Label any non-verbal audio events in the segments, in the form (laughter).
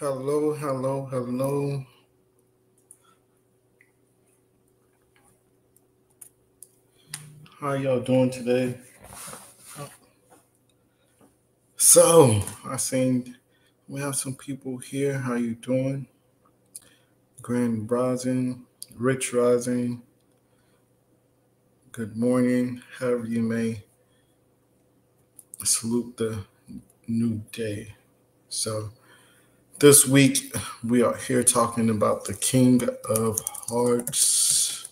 Hello, hello, hello. How y'all doing today? So, I seen we have some people here. How you doing? Grand Rising, Rich Rising. Good morning. However you may salute the new day. So, this week we are here talking about the King of Hearts,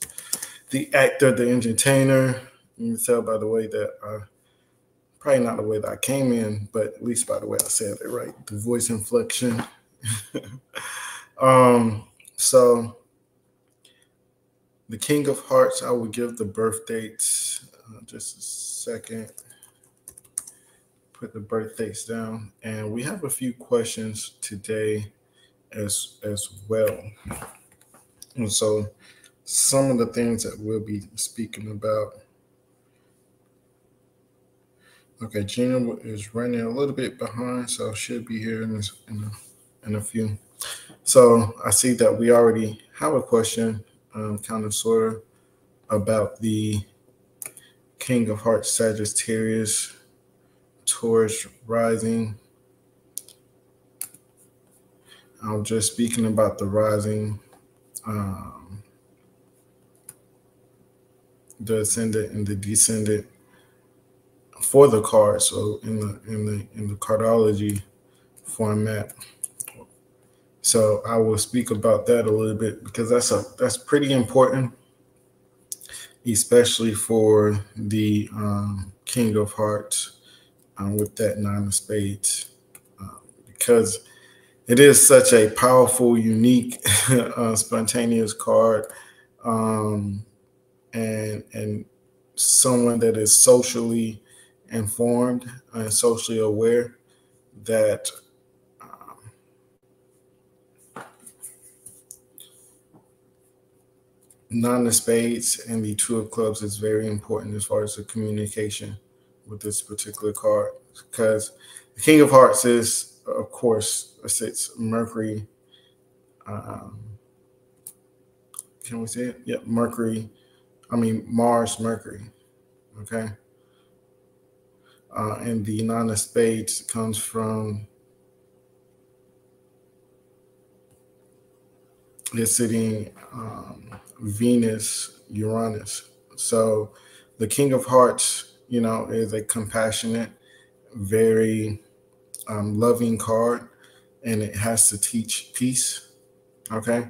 the actor, the entertainer. You can tell by the way that I, probably not the way that I came in, but at least by the way I said it right, the voice inflection. (laughs) um, so, the King of Hearts, I will give the birth dates. Uh, just a second put the birth dates down. And we have a few questions today as as well. And so some of the things that we'll be speaking about. Okay, Gina is running a little bit behind, so she'll be here in, in, a, in a few. So I see that we already have a question, um, kind of sort of, about the King of Hearts Sagittarius Taurus rising. I'm just speaking about the rising, um, the ascendant and the descendant for the card. So in the in the in the cardology format. So I will speak about that a little bit because that's a that's pretty important, especially for the um, King of Hearts um, with that nine of spades um, because it is such a powerful, unique, (laughs) uh, spontaneous card, um, and and someone that is socially informed and socially aware that. Um, nine of spades and the two of clubs is very important as far as the communication with this particular card because the King of Hearts is, of course, it's Mercury. Um, can we say it? Yep, Mercury. I mean Mars, Mercury. Okay. Uh, and the nine of spades comes from it's sitting um, Venus, Uranus. So the King of Hearts you know, is a compassionate, very um, loving card, and it has to teach peace. Okay.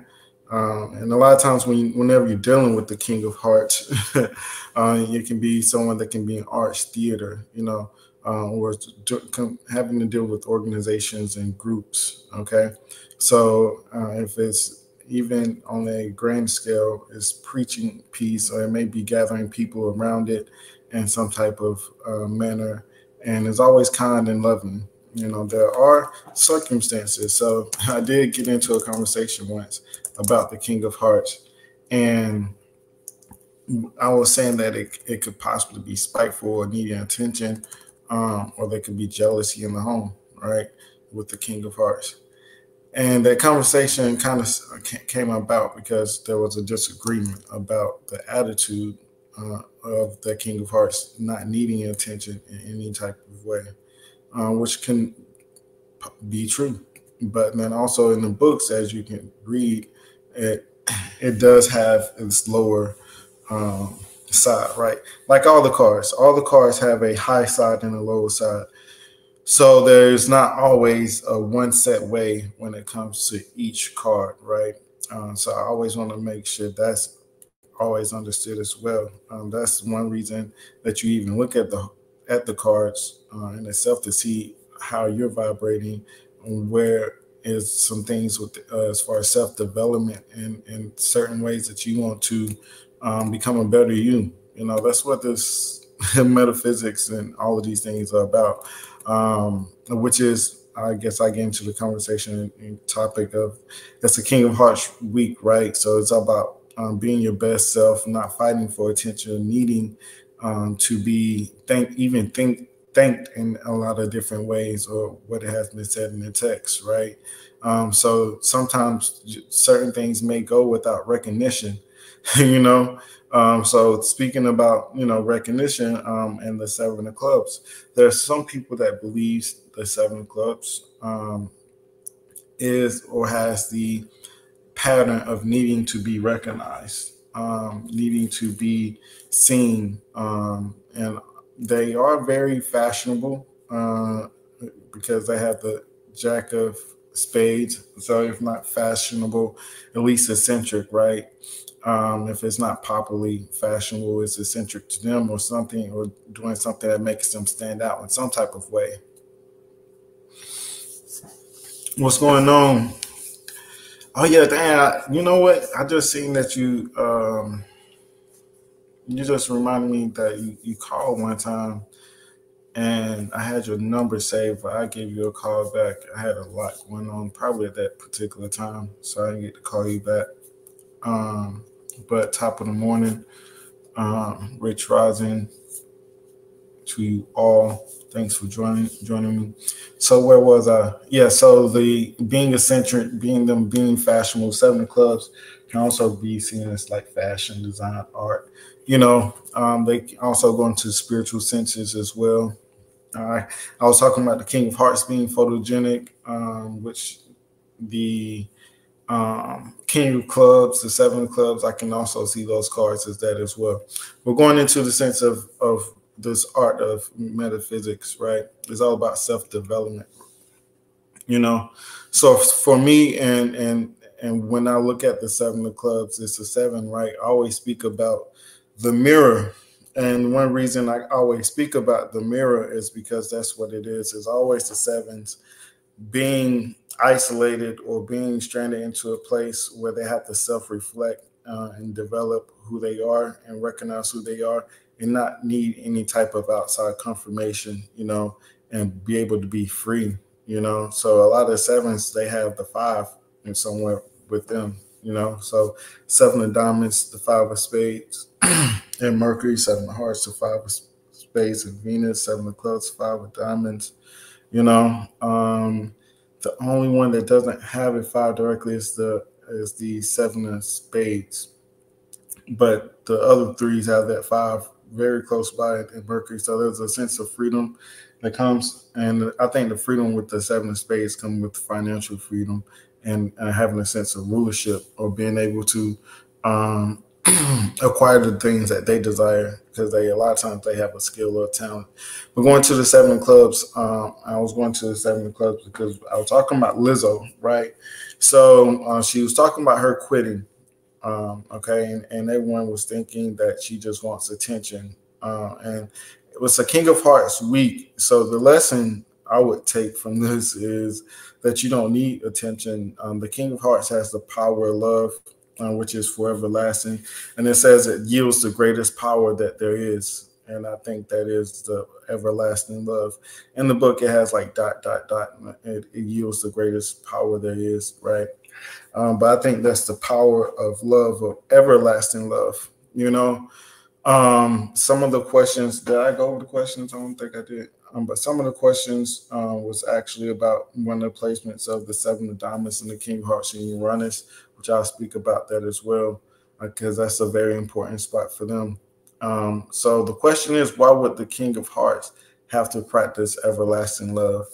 Um, and a lot of times, when whenever you're dealing with the King of Hearts, (laughs) uh, it can be someone that can be in arts, theater, you know, uh, or having to deal with organizations and groups. Okay, so uh, if it's even on a grand scale, is preaching peace, or it may be gathering people around it in some type of uh, manner and is always kind and loving. You know, there are circumstances. So (laughs) I did get into a conversation once about the King of Hearts, and I was saying that it, it could possibly be spiteful or needing attention, um, or there could be jealousy in the home, right, with the King of Hearts. And that conversation kind of came about because there was a disagreement about the attitude uh, of the King of Hearts not needing attention in any type of way, uh, which can be true. But then also in the books, as you can read, it (clears throat) it does have its lower um, side, right? Like all the cards, all the cards have a high side and a lower side. So there's not always a one set way when it comes to each card, right? Uh, so I always want to make sure that's always understood as well. Um, that's one reason that you even look at the at the cards uh, in itself to see how you're vibrating, where is some things with uh, as far as self development and and certain ways that you want to um, become a better you. You know, that's what this (laughs) metaphysics and all of these things are about, um, which is I guess I get into the conversation and topic of it's a King of Hearts week, right? So it's about um, being your best self, not fighting for attention, needing um, to be thank even think thanked in a lot of different ways, or what it has been said in the text, right? Um, so sometimes certain things may go without recognition, (laughs) you know. Um, so speaking about you know recognition um, and the seven of clubs, there's some people that believe the seven of clubs um, is or has the pattern of needing to be recognized, um, needing to be seen, um, and they are very fashionable uh, because they have the jack of spades. So if not fashionable, at least eccentric, right? Um, if it's not popularly fashionable, it's eccentric to them or something, or doing something that makes them stand out in some type of way. What's going on? Oh yeah, damn. You know what? I just seen that you um you just reminded me that you, you called one time and I had your number saved, but I gave you a call back. I had a lot going on probably at that particular time, so I didn't get to call you back. Um, but top of the morning, um, Rich Rising to you all. Thanks for joining joining me. So where was I? Yeah, so the being eccentric, being them being fashionable, seven clubs can also be seen as like fashion, design, art. You know, um, they also go into spiritual senses as well. Uh, I was talking about the King of Hearts being photogenic, um, which the um, King of Clubs, the Seven of Clubs, I can also see those cards as that as well. We're going into the sense of of this art of metaphysics, right? It's all about self development, you know. So for me, and and and when I look at the Seven of Clubs, it's a seven, right? I always speak about the mirror. And one reason I always speak about the mirror is because that's what it is. It's always the sevens being isolated or being stranded into a place where they have to self reflect uh, and develop who they are and recognize who they are and not need any type of outside confirmation, you know, and be able to be free, you know. So a lot of sevens, they have the five and somewhere with them, you know. So seven of diamonds, the five of spades, (clears throat) and Mercury, seven of hearts, the five of spades, and Venus, seven of clubs, five of diamonds, you know. Um, the only one that doesn't have a five directly is the is the seven of spades. But the other threes have that five very close by in Mercury. So there's a sense of freedom that comes. And I think the freedom with the seven of spades comes with financial freedom and uh, having a sense of rulership or being able to um, (clears throat) acquire the things that they desire because they a lot of times they have a skill or a talent. But going to the seven clubs, um, I was going to the seven clubs because I was talking about Lizzo, right? So uh, she was talking about her quitting, um, okay, and, and everyone was thinking that she just wants attention, uh, and it was a King of Hearts week. So the lesson I would take from (laughs) this is that you don't need attention. Um, the King of Hearts has the power of love, uh, which is forever lasting. And it says it yields the greatest power that there is. And I think that is the everlasting love. In the book, it has like dot, dot, dot. It, it yields the greatest power there is, right? Um, but I think that's the power of love, of everlasting love. You know, um, some of the questions, did I go over the questions? I don't think I did. Um, but some of the questions uh, was actually about one of the placements of the seven of diamonds and the king of hearts and Uranus, which I'll speak about that as well, because that's a very important spot for them. Um, so the question is, why would the king of hearts have to practice everlasting love?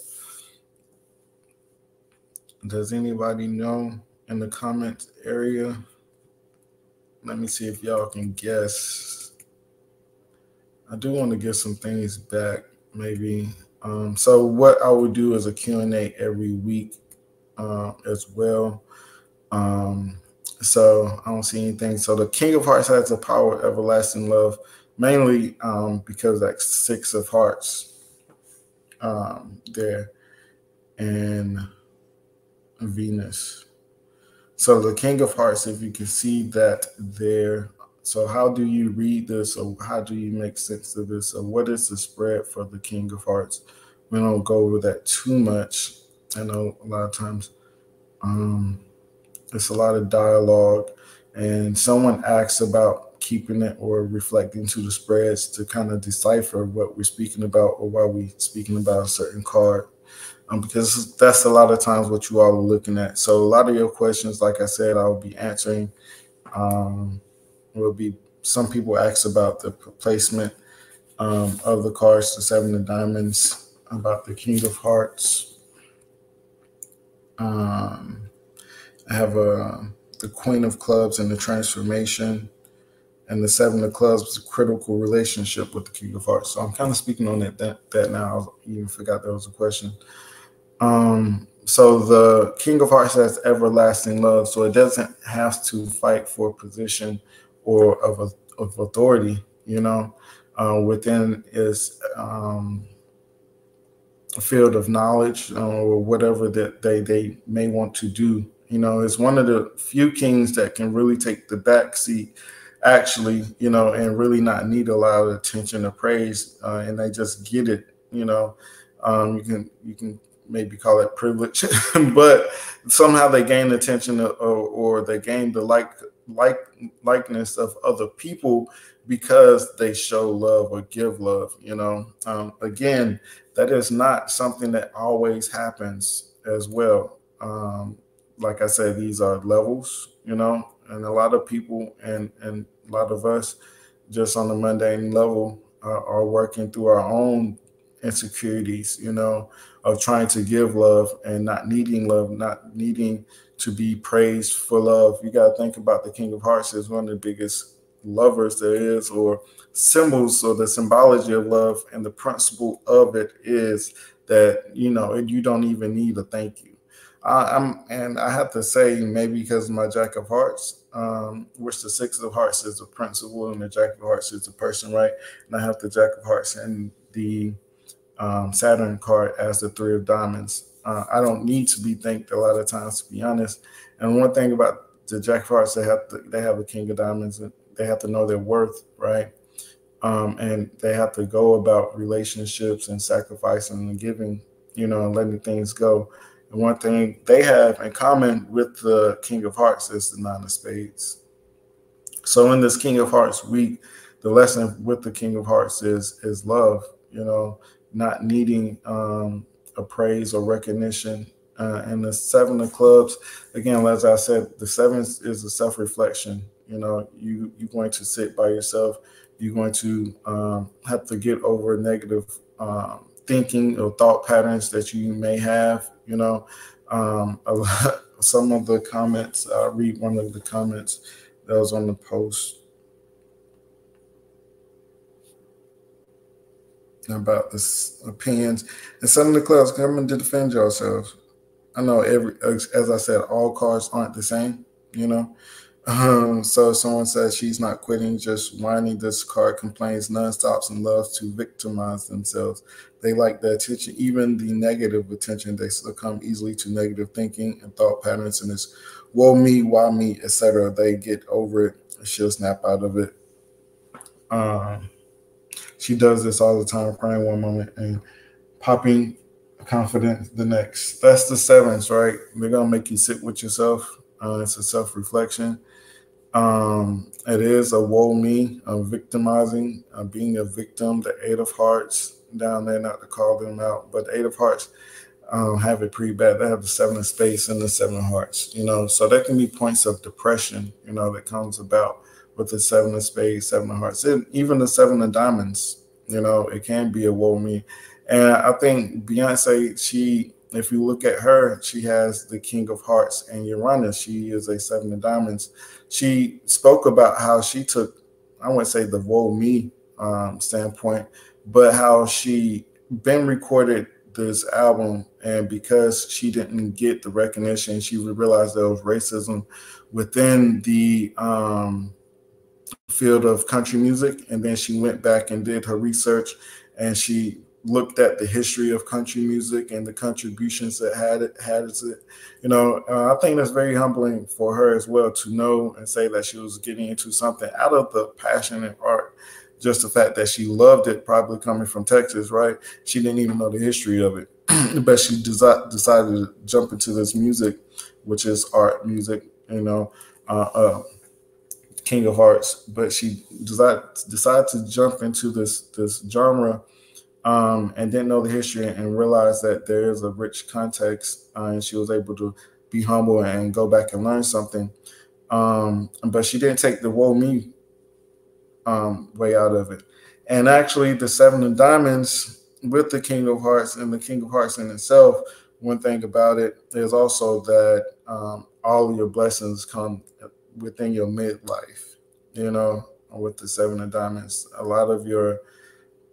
Does anybody know in the comments area? Let me see if y'all can guess. I do want to get some things back maybe. Um, so what I would do is a Q&A every week uh, as well. Um, so I don't see anything. So the King of Hearts has the power of everlasting love, mainly um, because that six of hearts um, there and Venus. So the King of Hearts, if you can see that there so how do you read this or how do you make sense of this? Or what is the spread for the King of Hearts? We don't go over that too much. I know a lot of times um, it's a lot of dialogue and someone asks about keeping it or reflecting to the spreads to kind of decipher what we're speaking about or why we're speaking about a certain card. Um, because that's a lot of times what you all are looking at. So a lot of your questions, like I said, I will be answering. Um, will be some people ask about the placement um, of the cards, the seven of diamonds, about the king of hearts. Um, I have a uh, the queen of clubs and the transformation, and the seven of clubs is a critical relationship with the king of hearts. So I'm kind of speaking on it that that now. I even forgot there was a question. Um, so the king of hearts has everlasting love, so it doesn't have to fight for position or of a, of authority. You know, uh, within its um, field of knowledge uh, or whatever that they they may want to do. You know, it's one of the few kings that can really take the back seat actually, you know, and really not need a lot of attention or praise, uh, and they just get it. You know, um, you can you can maybe call it privilege, (laughs) but somehow they gain attention or, or they gain the like like likeness of other people because they show love or give love. You know, um, again, that is not something that always happens as well. Um, like I said, these are levels. You know, and a lot of people and and a lot of us just on the mundane level uh, are working through our own insecurities, you know, of trying to give love and not needing love, not needing to be praised for love. You got to think about the King of Hearts as one of the biggest lovers there is, or symbols or the symbology of love. And the principle of it is that, you know, you don't even need a thank you. I, am and I have to say, maybe because my Jack of Hearts, um, which the Six of Hearts is the principle and the Jack of Hearts is the person, right? And I have the Jack of Hearts and the um, Saturn card as the Three of Diamonds. Uh, I don't need to be thanked a lot of times, to be honest. And one thing about the Jack of Hearts, they have to, they have a King of Diamonds, and they have to know their worth, right? Um, and they have to go about relationships and sacrificing and giving, you know, and letting things go. And one thing they have in common with the King of Hearts is the Nine of Spades. So in this King of Hearts week, the lesson with the King of Hearts is is love. You know, not needing um, a praise or recognition. Uh, and the seven of clubs, again, as I said, the seven is a self-reflection. You know, you you're going to sit by yourself. You're going to um, have to get over negative um, thinking or thought patterns that you may have. You know, um, lot, (laughs) some of the comments. I'll read one of the comments that was on the post about the opinions. And some of the clubs coming to defend yourselves. I know every, as I said, all cards aren't the same, you know. Um, so someone says she's not quitting, just whining. This card complains non-stops and loves to victimize themselves. They like the attention, even the negative attention. They succumb easily to negative thinking and thought patterns, and it's "woe me, why me," etc. They get over it. She'll snap out of it. Um, she does this all the time, crying one moment and popping confident the next. That's the sevens, right? They're gonna make you sit with yourself. Uh, it's a self-reflection. Um, it is a woe me, a victimizing, uh, being a victim. The eight of hearts down there, not to call them out, but the eight of hearts um, have it pretty bad. They have the seven of spades and the seven of hearts, you know. So there can be points of depression, you know, that comes about with the seven of spades, seven of hearts, and even the seven of diamonds. You know, it can be a woe me. And I think Beyonce, she, if you look at her, she has the King of Hearts and Uranus. She is a seven of diamonds. She spoke about how she took, I wouldn't say the woe me um, standpoint, but how she been recorded this album and because she didn't get the recognition she realized there was racism within the um, field of country music. And then she went back and did her research and she looked at the history of country music and the contributions that had it had it. You know, uh, I think that's very humbling for her as well to know and say that she was getting into something out of the passion and art. Just the fact that she loved it, probably coming from Texas, right? She didn't even know the history of it, (clears throat) but she desi- decided to jump into this music, which is art music. You know, uh, uh, King of Hearts, but she decided decided to jump into this this genre um, and didn't know the history and realized that there is a rich context, uh, and she was able to be humble and go back and learn something. Um, but she didn't take the woe me um, way out of it. And actually, the Seven of Diamonds with the King of Hearts and the King of Hearts in itself, one thing about it is also that um, all your blessings come within your midlife, you know, with the Seven of Diamonds. A lot of your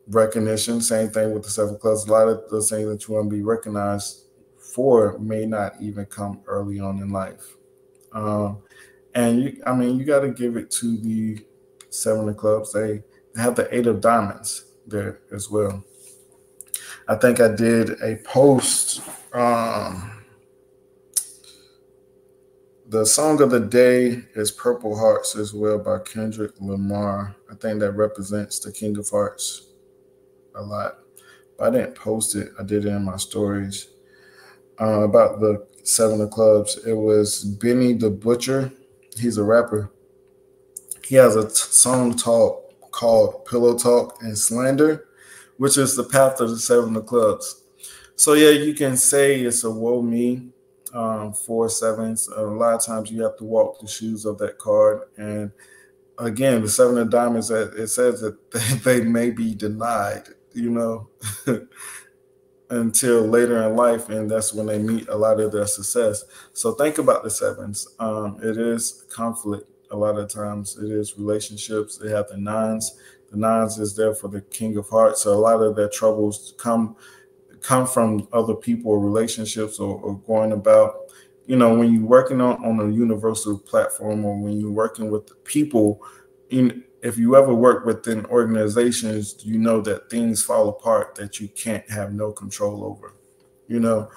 recognition, same thing with the Seven of Clubs, a lot of the things that you want to be recognized for may not even come early on in life. Um, and you, I mean, you got to give it to the seven of clubs. They have the eight of diamonds there as well. I think I did a post. Um, the song of the day is Purple Hearts as well by Kendrick Lamar. I think that represents the King of Hearts a lot. But I didn't post it, I did it in my stories uh, about the Seven of Clubs. It was Benny the Butcher. He's a rapper. He has a song talk called Pillow Talk and Slander, which is the path of the Seven of Clubs. So yeah, you can say it's a woe me um, four sevens. A lot of times you have to walk the shoes of that card. And again, the seven of diamonds, it says that (laughs) they may be denied, you know. (laughs) until later in life, and that's when they meet a lot of their success. So think about the sevens. Um, it is conflict a lot of times. It is relationships. They have the nines. The nines is there for the king of hearts. So a lot of their troubles come come from other people or relationships or, or going about. You know, when you're working on, on a universal platform or when you're working with people, in if you ever work within organizations, you know that things fall apart that you can't have no control over. You know,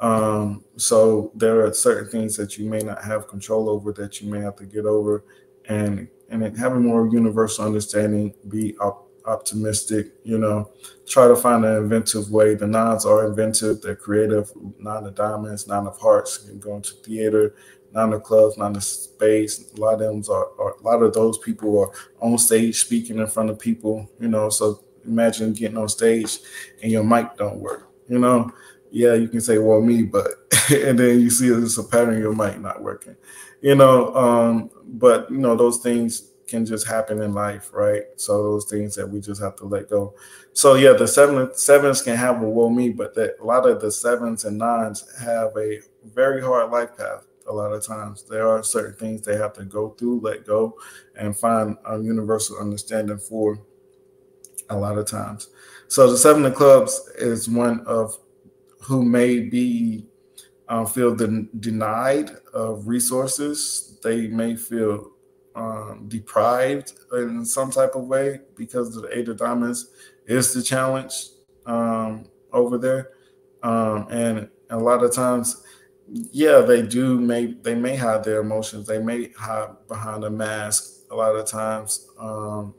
um, so there are certain things that you may not have control over that you may have to get over, and and having more universal understanding, be op- optimistic. You know, try to find an inventive way. The nines are inventive; they're creative. Nine of diamonds, nine of hearts, and going to theater, nine of clubs, nine of spades. A lot of them are, are, a lot of those people are on stage speaking in front of people. You know, so imagine getting on stage and your mic don't work. You know, yeah, you can say, well, me, but (laughs) and then you see it's a pattern your mic not working. You know, um, but you know those things can just happen in life, right? So those things that we just have to let go. So yeah, the seven sevens can have a woe me, but that a lot of the sevens and nines have a very hard life path a lot of times. There are certain things they have to go through, let go, and find a universal understanding for a lot of times. So the seven of clubs is one of who may be um, feel den- denied of resources. They may feel um, deprived in some type of way because of the eight of diamonds is the challenge um, over there, um, and a lot of times yeah, they do. May they may hide their emotions. They may hide behind a mask. A lot of times, um,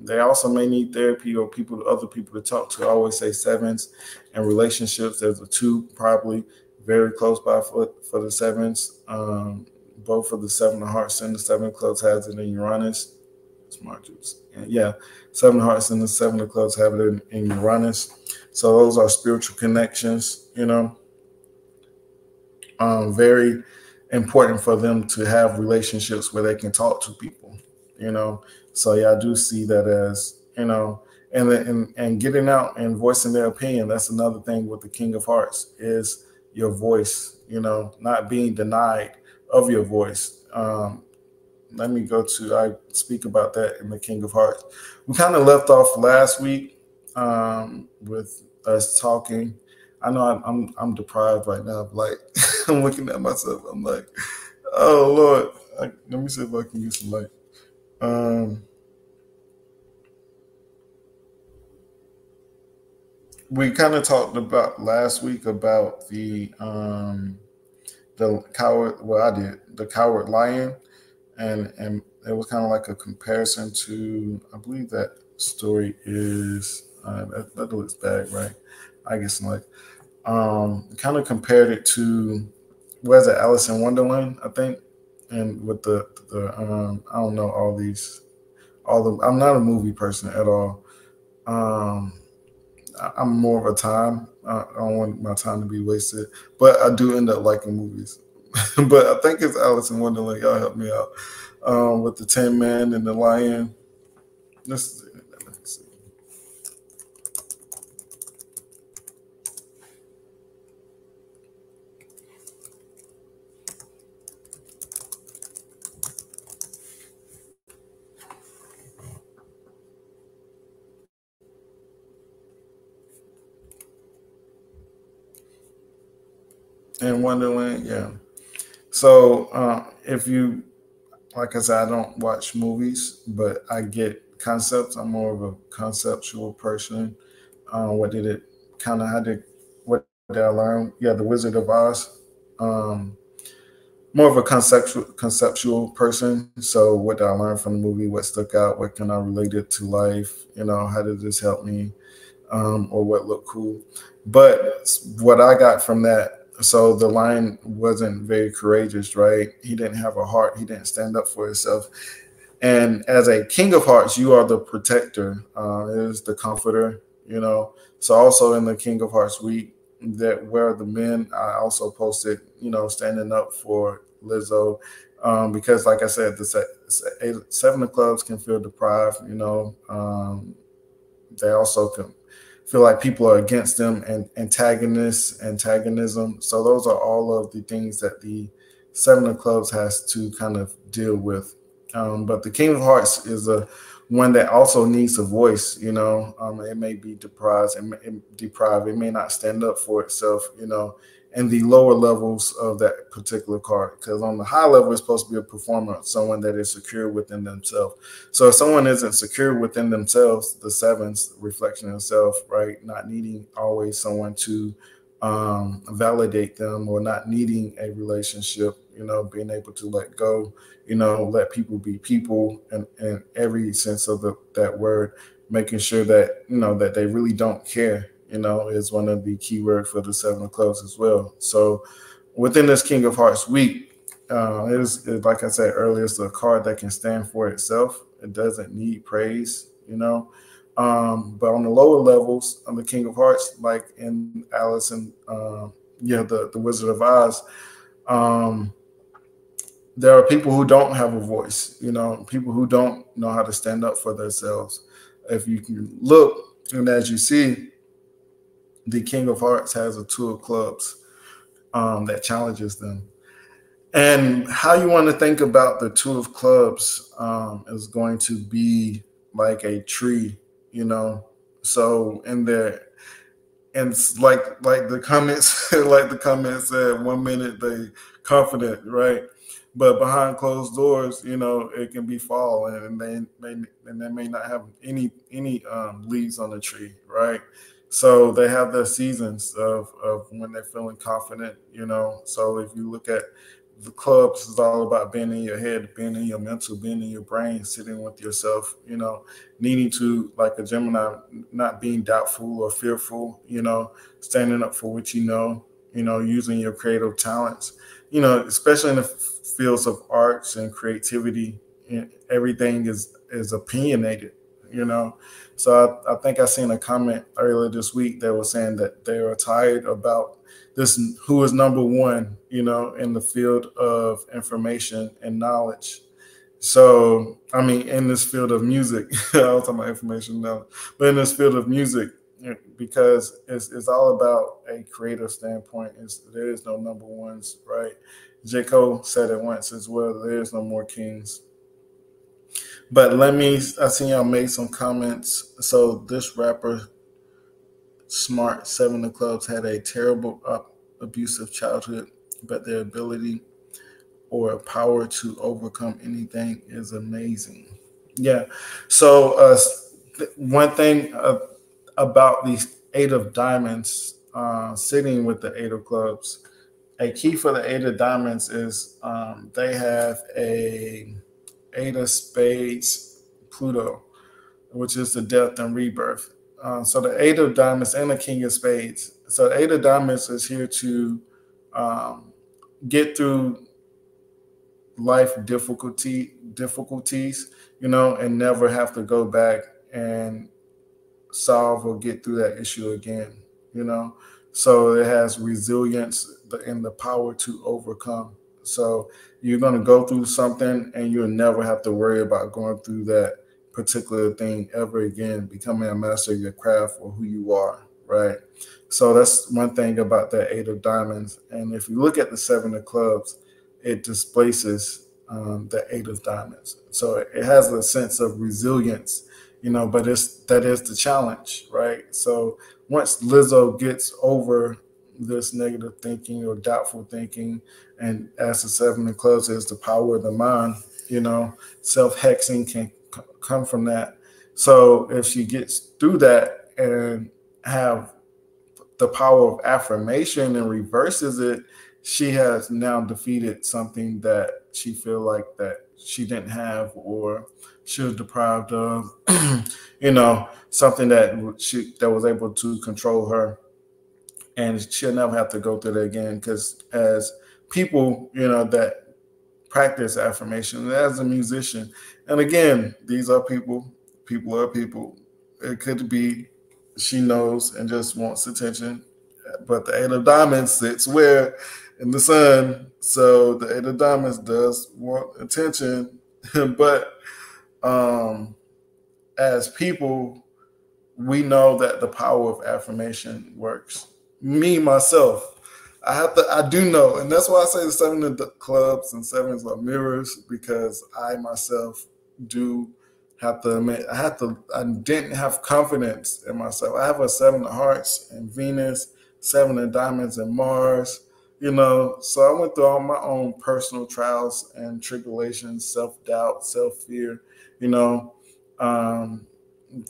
they also may need therapy or people, other people to talk to. I always say sevens and relationships. There's a two probably very close by for for the sevens. Um, both of the seven of hearts and the seven of clubs has it in Uranus. Smart juice. And yeah, seven of hearts and the seven of clubs have it in, in Uranus. So those are spiritual connections. You know um, very important for them to have relationships where they can talk to people, you know. So yeah, I do see that as you know, and and and getting out and voicing their opinion. That's another thing with the King of Hearts is your voice, you know, not being denied of your voice. Um, let me go to I speak about that in the King of Hearts. We kind of left off last week um, with us talking I know I'm I'm, I'm deprived right now. Like (laughs) I'm looking at myself. I'm like, oh Lord. I, let me see if I can use some light. Um, we kind of talked about last week about the um the coward. Well, I did the coward lion, and and it was kind of like a comparison to. I believe that story is uh, that, that looks bad, right? I guess like um, kind of compared it to where's it Alice in Wonderland, I think, and with the the um, I don't know all these all the I'm not a movie person at all. Um, I'm more of a time. I don't want my time to be wasted, but I do end up liking movies. (laughs) but I think it's Alice in Wonderland. Y'all help me out um, with the Tin Man and the Lion. In Wonderland, yeah. So uh, if you, like I said, I don't watch movies, but I get concepts. I'm more of a conceptual person. Uh, what did it kind of how did what did I learn? Yeah, The Wizard of Oz. Um, more of a conceptual conceptual person. So what did I learn from the movie? What stuck out? What can I relate it to life? You know, how did this help me? Um, or what looked cool? But what I got from that so the lion wasn't very courageous, right? He didn't have a heart. He didn't stand up for himself. And as a king of hearts, you are the protector, uh, is the comforter, you know. So also in the King of Hearts week, that where the men, I also posted, you know, standing up for Lizzo, um, because like I said, the seven of clubs can feel deprived, you know. Um, they also can feel like people are against them and antagonists, antagonism. So those are all of the things that the Seven of Clubs has to kind of deal with. Um, but the King of Hearts is a one that also needs a voice. You know, um, it may be deprived, it may, it, deprived. It may not stand up for itself. You know, and the lower levels of that particular card. Because on the high level, it's supposed to be a performer, someone that is secure within themselves. So if someone isn't secure within themselves, the sevens, reflection of self, right? Not needing always someone to um, validate them or not needing a relationship, you know, being able to let go, you know, let people be people and in every sense of the, that word, making sure that, you know, that they really don't care you know, is one of the key words for the seven of clubs as well. So within this King of Hearts week, uh, it is like I said earlier, it's a card that can stand for itself. It doesn't need praise, you know. Um, but on the lower levels, on the King of Hearts, like in Alice and uh, yeah, the the Wizard of Oz, um, there are people who don't have a voice. You know, people who don't know how to stand up for themselves. If you can look, and as you see, the King of Hearts has a two of clubs um, that challenges them. And how you want to think about the two of clubs um, is going to be like a tree, you know. So in there, and like like the comments, (laughs) like the comments said, one minute they confident, right? But behind closed doors, you know, it can be fall, and they, they and they may not have any any um, leaves on the tree, right? So they have their seasons of, of when they're feeling confident, you know. So if you look at the clubs, it's all about being in your head, being in your mental, being in your brain, sitting with yourself, you know, needing to, like a Gemini, not being doubtful or fearful, you know, standing up for what you know, you know, using your creative talents, you know, especially in the fields of arts and creativity, everything is is opinionated, you know. So I, I think I seen a comment earlier this week that was saying that they are tired about this who is number one, you know, in the field of information and knowledge. So I mean, in this field of music, (laughs) I was talking about information now, but in this field of music, eh, because it's, it's all about a creative standpoint. It's, there is no number ones, right? J. Cole said it once as well. There is no more kings. But let me, I see y'all made some comments. So this rapper, Smart Seven of Clubs, had a terrible, uh, abusive childhood, but their ability or power to overcome anything is amazing. Yeah. So uh, one thing uh, about these eight of diamonds, uh, sitting with the eight of clubs, a key for the eight of diamonds is um, they have a Eight of Spades, Pluto, which is the death and rebirth. Uh, so the Eight of Diamonds and the King of Spades. So the Eight of Diamonds is here to um, get through life difficulty difficulties, you know, and never have to go back and solve or get through that issue again. You know, so it has resilience and the power to overcome. So you're going to go through something and you'll never have to worry about going through that particular thing ever again, becoming a master of your craft or who you are, right? So that's one thing about that eight of diamonds. And if you look at the seven of clubs, it displaces um, the eight of diamonds. So it has a sense of resilience, you know, but it's that is the challenge, right? So once Lizzo gets over this negative thinking or doubtful thinking, and as the seven of clubs is the power of the mind, you know, self hexing can c- come from that. So if she gets through that and have the power of affirmation and reverses it, she has now defeated something that she feel like that she didn't have or she was deprived of, (clears throat) you know, something that she that was able to control her, and she'll never have to go through that again. Because as people, you know, that practice affirmation, as a musician, and again, these are people. People are people. It could be she knows and just wants attention, but the eight of diamonds sits where in the sun. So the eight of diamonds does want attention, (laughs) but um, as people, we know that the power of affirmation works. Me myself, I have to. I do know, and that's why I say the seven of the clubs and sevens are mirrors because I myself do have to admit I have to. I didn't have confidence in myself. I have a seven of hearts and Venus, seven of diamonds and Mars you know so i went through all my own personal trials and tribulations self-doubt self-fear you know um,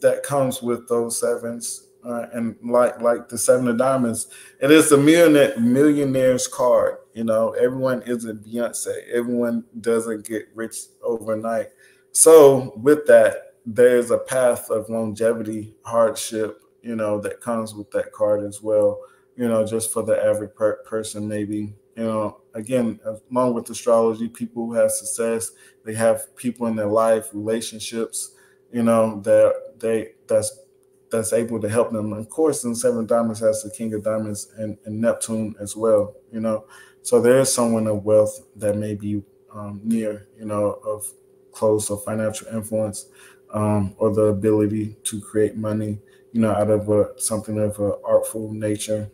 that comes with those sevens uh, and like like the seven of diamonds it is the millionaire millionaire's card you know? Everyone isn't beyonce. Everyone doesn't get rich overnight. So with that there's a path of longevity hardship you know that comes with that card as well you know, just for the average per- person, maybe. You know, again, along with astrology, people who have success, they have people in their life, relationships, you know, that they that's that's able to help them. Of course, in Seven Diamonds has the King of Diamonds and, and Neptune as well, you know. So there is someone of wealth that may be um, near, you know, of close or financial influence um, or the ability to create money, you know, out of a, something of an artful nature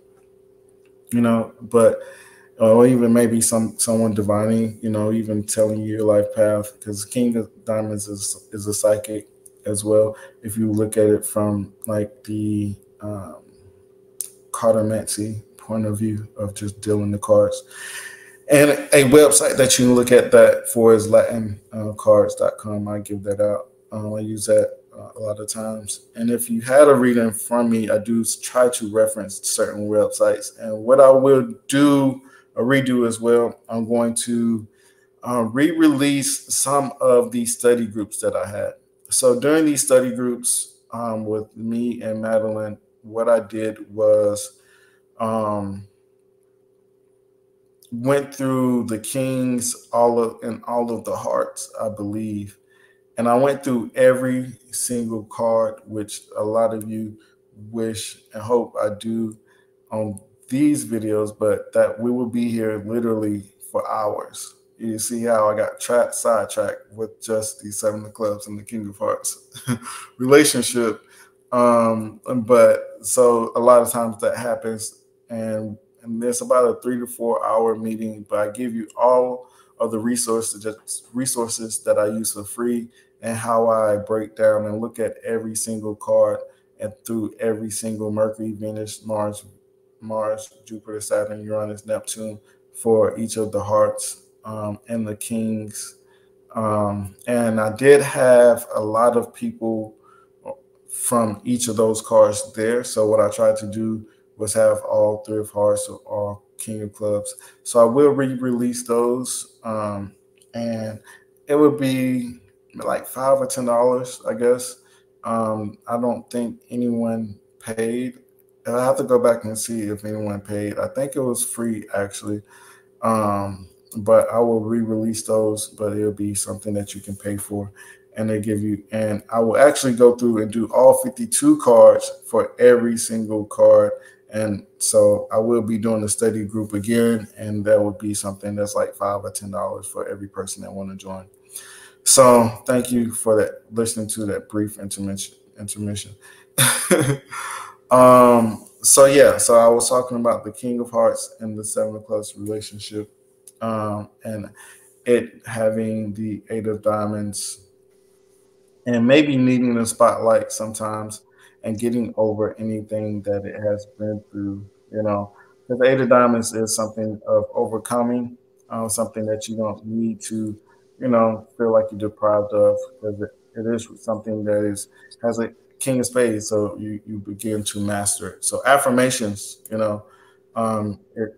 you know, but or even maybe some someone divining, you know, even telling you your life path, because King of Diamonds is is a psychic as well. If you look at it from like the um, cartomancy point of view of just dealing the cards. And a website that you can look at that for is latincards.com. I give that out. Uh, I use that uh, a lot of times. And if you had a reading from me, I do try to reference certain websites. And what I will do, a redo as well, I'm going to uh, re-release some of the study groups that I had. So during these study groups um, with me and Madeline, what I did was um, went through the kings all of and all of the hearts, I believe, and I went through every single card, which a lot of you wish and hope I do on these videos, but that we will be here literally for hours. You see how I got trapped, sidetracked with just the seven of clubs and the king of hearts (laughs) relationship. Um, but so a lot of times that happens, and and it's about a three to four hour meeting. But I give you all of the resources resources that I use for free and how I break down and look at every single card and through every single Mercury, Venus, Mars, Mars, Jupiter, Saturn, Uranus, Neptune for each of the hearts um, and the kings. Um, and I did have a lot of people from each of those cards there. So what I tried to do was have all three of hearts or all king of clubs. So I will re-release those. Um, and it would be like five or ten dollars, I guess. Um, I don't think anyone paid. I have to go back and see if anyone paid. I think it was free actually. Um, but I will re-release those, but it'll be something that you can pay for. and they give you and I will actually go through and do all 52 cards for every single card. And so I will be doing the study group again, and that would be something that's like five or ten dollars for every person that want to join. So thank you for that listening to that brief intermission intermission. (laughs) um so yeah, so I was talking about the King of Hearts and the Seven of Clubs relationship, um, and it having the Eight of Diamonds and maybe needing the spotlight sometimes and getting over anything that it has been through, you know, because Eight of Diamonds is something of overcoming, uh, something that you don't need to, you know, feel like you're deprived of because it, it is something that is has a King of Spades, so you you begin to master it. So affirmations, you know, um, it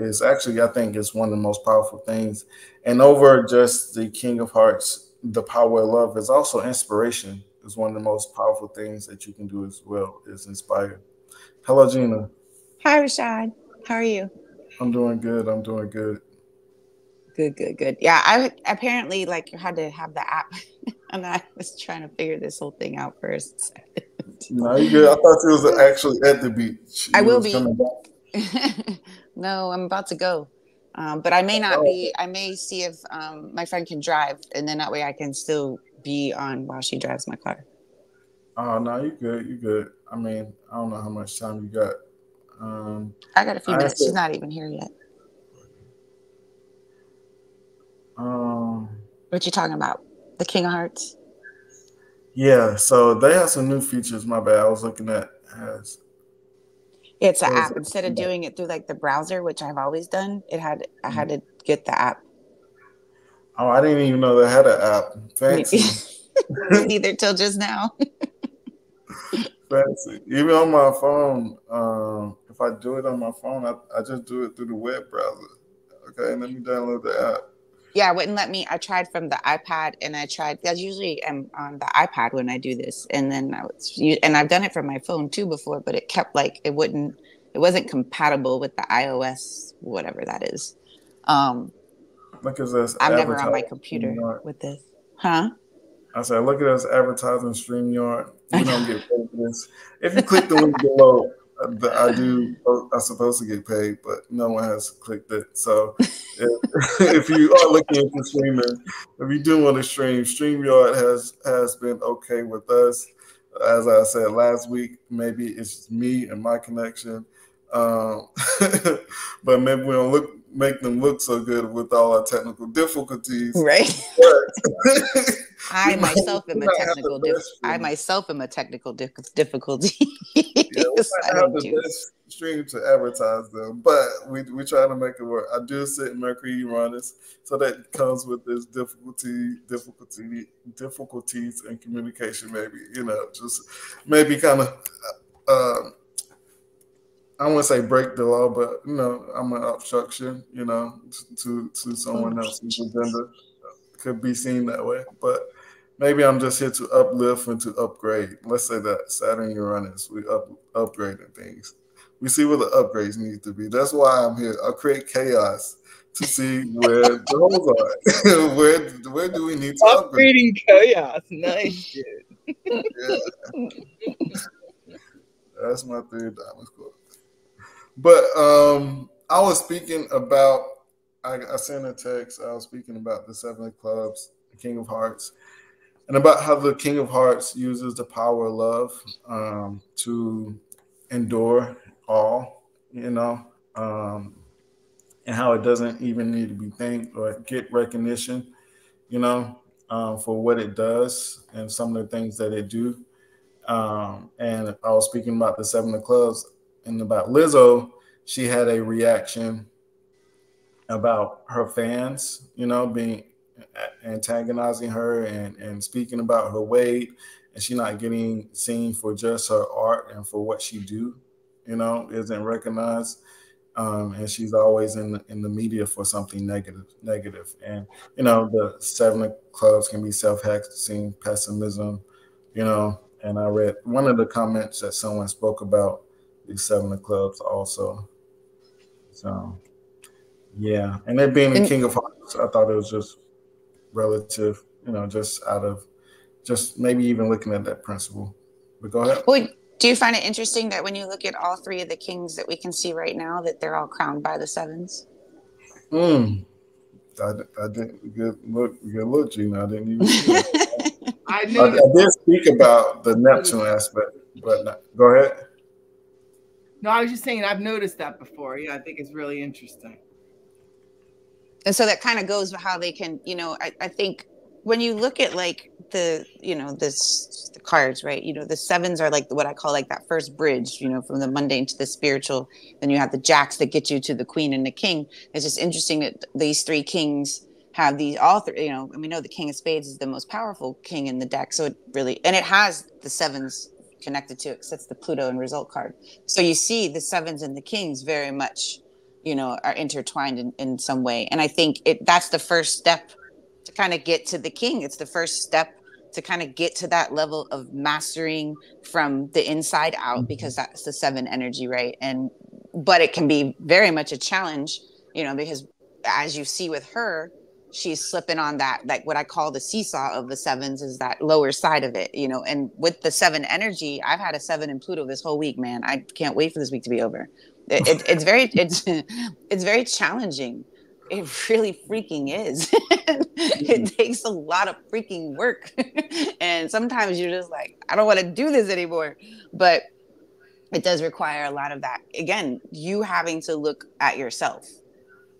is actually I think is one of the most powerful things, and over just the King of Hearts the power of love is also inspiration is one of the most powerful things that you can do as well is inspire. Hello gina. Hi rashad. How are you? I'm doing good. I'm doing good. Good good good. Yeah i apparently like you had to have the app (laughs) and i was trying to figure this whole thing out first. No you good. I thought you was actually at the beach. You i will be (laughs) no i'm about to go um, but I may not oh. be. I may see if um, my friend can drive, and then that way I can still be on while she drives my car. Oh no, you're good. You're good. I mean, I don't know how much time you got. Um, I got a few I minutes. She's not even here yet. Um, what you talking about? The King of Hearts. Yeah, so they have some new features. My bad. I was looking at has it's an app. Instead of doing it through like the browser, which I've always done, it had I had mm-hmm. to get the app. Oh, I didn't even know they had an app. Fancy. (laughs) Neither till just now. (laughs) Fancy. Even on my phone, um, if I do it on my phone, I, I just do it through the web browser. Okay, let me download the app yeah, it wouldn't let me. I tried from the iPad and I tried. I usually am on the iPad when I do this, and then I was, and I've done it from my phone too before, but it kept like it wouldn't. It wasn't compatible with the iOS, whatever that is. Um, look at this. I'm never on my computer with this, huh? I said, look at us advertising StreamYard. You don't get (laughs) paid for this. If you click the link below, I do. I'm supposed to get paid, but no one has clicked it. So if, (laughs) if, you are looking into streaming, if you do want to stream, StreamYard has has been okay with us. As I said last week, maybe it's me and my connection, um, (laughs) but maybe we don't look make them look so good with all our technical difficulties. Right. (laughs) I myself am a technical. Dif- I myself am a technical dif- difficulty. Yeah, I have the best stream to advertise them, but we we try to make it work. I do sit in Mercury Uranus, so that comes with this difficulty, difficulty, difficulties in communication. Maybe you know, just maybe kind of. Uh, I wouldn't say break the law, but you know, I'm an obstruction, you know, to to someone else's agenda. Could be seen that way, but maybe I'm just here to uplift and to upgrade. Let's say that Saturn Uranus, we up upgrading things. We see where the upgrades need to be. That's why I'm here. I create chaos to see where (laughs) the holes are. (laughs) where where do we need to upgrading upgrade? chaos? Nice, (laughs) yeah. That's my third diamond quote. But um, I was speaking about. I, I sent a text. I was speaking about the seven of clubs, the King of Hearts, and about how the King of Hearts uses the power of love um, to endure all. You know, um, and how it doesn't even need to be thanked or get recognition. You know, um, for what it does and some of the things that it do. Um, and I was speaking about the seven of clubs and about Lizzo, she had a reaction about her fans, you know, being antagonizing her and, and speaking about her weight and she not getting seen for just her art and for what she do, you know, isn't recognized. Um, and she's always in the, in the media for something negative, negative. And you know, the seven of clubs can be self-hexing, pessimism, you know. And I read one of the comments that someone spoke about the seven of clubs also. So yeah, and then being the king of hearts, I thought it was just relative, you know, just out of just maybe even looking at that principle. But go ahead. Well, do you find it interesting that when you look at all three of the kings that we can see right now, that they're all crowned by the sevens? Hmm. I, I didn't good look good look, Gina. I didn't even. (laughs) I, I, I, did speak about the Neptune aspect, but not, go ahead. No, I was just saying I've noticed that before. Yeah, I think it's really interesting. And so that kind of goes with how they can, you know, I, I think when you look at like the you know this the cards right? You know the sevens are like what i call like that first bridge you know from the mundane to the spiritual. Then you have the jacks that get you to the queen and the king. It's just interesting that these three kings have these all three you know and we know the king of spades is the most powerful king in the deck. So it really and it has the sevens connected to it because it's the pluto and result card. So you see the sevens and the kings very much you know are intertwined in, in some way and i think it that's the first step to kind of get to the king. It's the first step to kind of get to that level of mastering from the inside out mm-hmm. because that's the seven energy, right? And but it can be very much a challenge, you know, because as you see with her, she's slipping on that like what I call the seesaw of the sevens is that lower side of it, you know. And with the seven energy, I've had a seven in Pluto this whole week, man. I can't wait for this week to be over. It, it, it's very it's it's very challenging it really freaking is. (laughs) it mm-hmm. takes a lot of freaking work. (laughs) and sometimes you're just like, I don't want to do this anymore. But it does require a lot of that. Again, you having to look at yourself,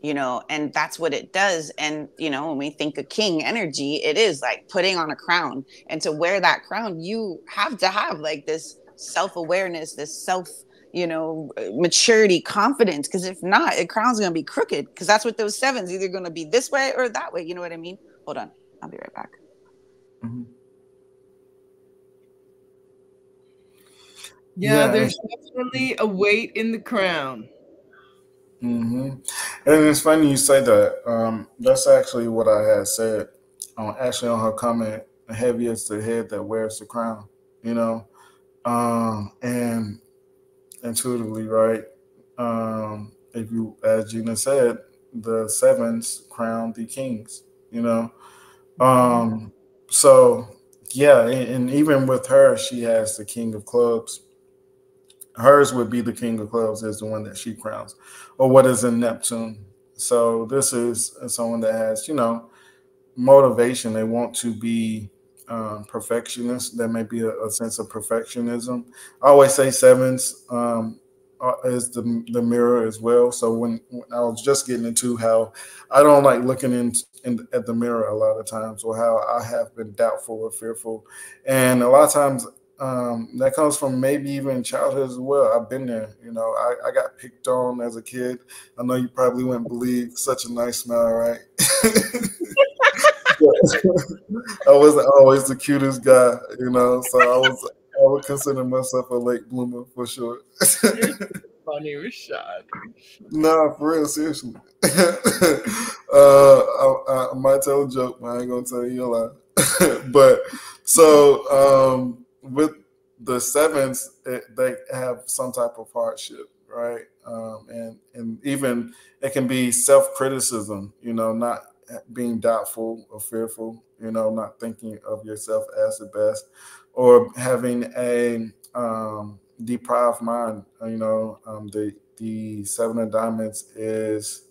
you know, and that's what it does. And, you know, when we think of king energy, it is like putting on a crown. And to wear that crown, you have to have like this self awareness, this self you know, maturity, confidence. Because if not, the crown's going to be crooked. Because that's what those sevens either going to be this way or that way. You know what I mean? Hold on, I'll be right back. Mm-hmm. Yeah, yeah, there's definitely a weight in the crown. Mm-hmm. And it's funny you say that. Um, that's actually what I had said. On actually on her comment, heavy is the head that wears the crown. You know, um, and intuitively, right? Um, if you, as Gina said, the sevens crown the kings, you know. Um, so yeah, and, and even with her, she has the king of clubs. Hers would be the king of clubs is the one that she crowns, or what is in Neptune. So this is someone that has, you know, motivation. They want to be um, perfectionist. There may be a, a, sense of perfectionism. I always say sevens um, is the the mirror as well. So when, when, I was just getting into how I don't like looking in, in, at the mirror a lot of times, or how I have been doubtful or fearful, and a lot of times um, that comes from maybe even childhood as well. I've been there. You know, I, I got picked on as a kid. I know you probably wouldn't believe such a nice smile, right? (laughs) (laughs) I wasn't always the cutest guy, you know. So I was I would consider myself a late bloomer for sure. (laughs) Funny Rashad. Nah, for real, seriously. (laughs) uh, I, I, might tell a joke, but I ain't gonna tell you a lie. but so um, with the sevens, it, they have some type of hardship, right? Um, and and even it can be self criticism, you know, not being doubtful or fearful, you know, not thinking of yourself as the best, or having a um, deprived mind. You know, um, the the seven of diamonds is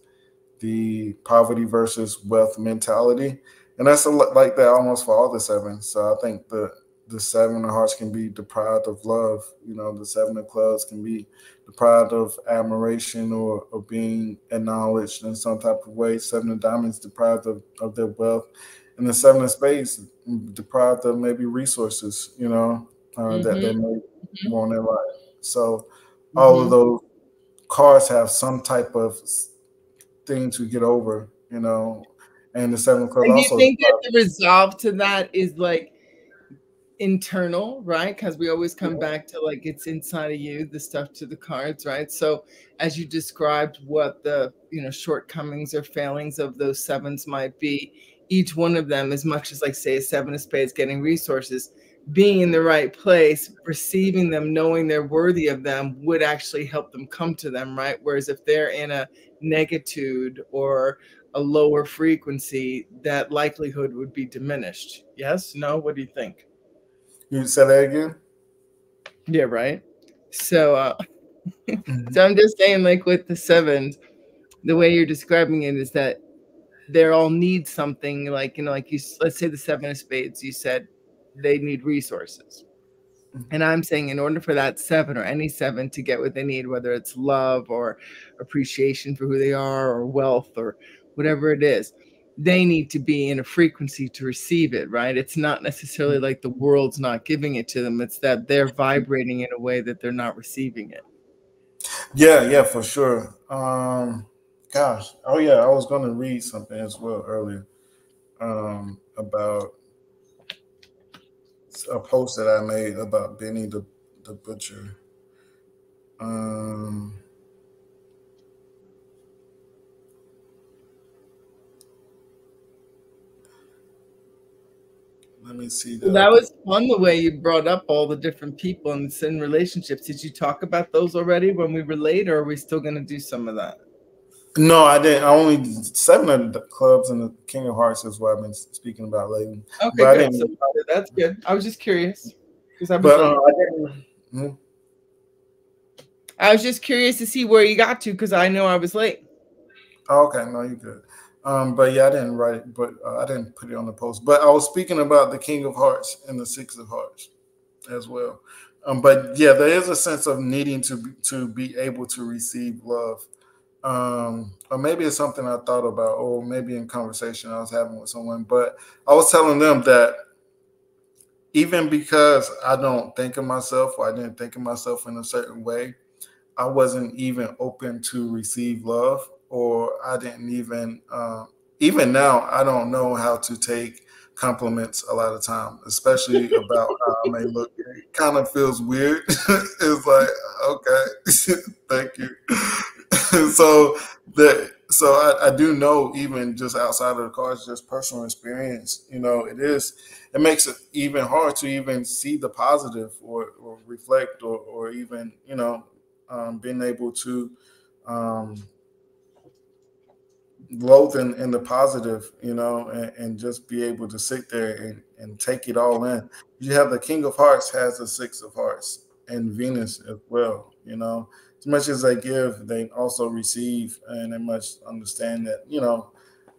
the poverty versus wealth mentality, and that's a, like that almost for all the seven. So I think the the seven of hearts can be deprived of love. You know, the seven of clubs can be deprived of admiration or, of being acknowledged in some type of way. Seven of diamonds deprived of, of their wealth. And the seven of spades deprived of maybe resources, you know, uh, mm-hmm. that they may mm-hmm. want in life. So mm-hmm. all of mm-hmm. those cards have some type of thing to get over, you know. And the seven of clubs and also. Do you think that the resolve to that is like internal, right? Because we always come back to like it's inside of you, the stuff to the cards, right? So as you described what the you know shortcomings or failings of those sevens might be, each one of them, as much as like say a seven of spades getting resources, being in the right place, receiving them, knowing they're worthy of them would actually help them come to them, right? Whereas if they're in a negitude or a lower frequency, that likelihood would be diminished. Yes? No? What do you think? You say that again? Yeah, right. So, uh, mm-hmm. (laughs) so I'm just saying, like with the sevens, the way you're describing it is that they all need something. Like you know, like you let's say the seven of spades. You said they need resources, mm-hmm. and I'm saying in order for that seven or any seven to get what they need, whether it's love or appreciation for who they are, or wealth or whatever it is, they need to be in a frequency to receive it, right? It's not necessarily mm-hmm. like the world's not giving it to them, it's that they're vibrating in a way that they're not receiving it. Yeah, yeah, for sure. Um gosh, oh yeah, I was going to read something as well earlier um about a post that I made about Benny the the butcher. Um Let me see. That. that was fun the way you brought up all the different people and in relationships. Did you talk about those already when we relate, or are we still going to do some of that? No, I didn't. I only seven of the clubs and the King of Hearts is what I've been speaking about lately. Okay, but good. So, that's good. I was just curious because I, but, uh, I didn't. Hmm? I was just curious to see where you got to because I know I was late. okay, no, you're good. Um, but yeah, I didn't write it, but uh, I didn't put it on the post. But I was speaking about the King of Hearts and the Six of Hearts as well. Um, but yeah, there is a sense of needing to be, to be able to receive love. Um, or maybe it's something I thought about, or maybe in conversation I was having with someone. But I was telling them that even because I don't think of myself, or I didn't think of myself in a certain way, I wasn't even open to receive love or I didn't even uh, even now I don't know how to take compliments a lot of time, especially about how I may look. It kind of feels weird. (laughs) it's like okay, (laughs) thank you. (laughs) so that so I, I, do know even just outside of the cards, just personal experience, you know, it is it makes it even hard to even see the positive or, or reflect or, or even, you know, um, being able to um, loath in, in the positive, you know, and, and, just be able to sit there and, and take it all in. You have the King of Hearts has the Six of Hearts and Venus as well, you know. As much as they give, they also receive, and they must understand that, you know,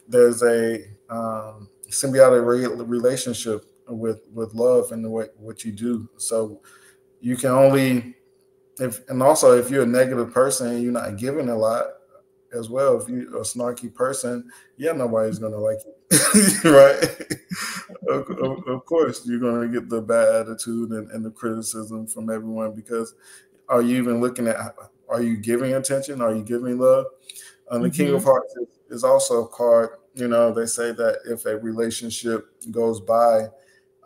there's a um, symbiotic re- relationship with with love and the way what you do. So you can only if and also if you're a negative person and you're not giving a lot, as well. If you're a snarky person, yeah, nobody's gonna like you, (laughs) right? of, of, of, course, you're gonna get the bad attitude and, and, the criticism from everyone because are you even looking at? Are you giving attention? Are you giving love? Um, the mm-hmm. King of mm-hmm. Hearts is, is also a card. You know, they say that if a relationship goes by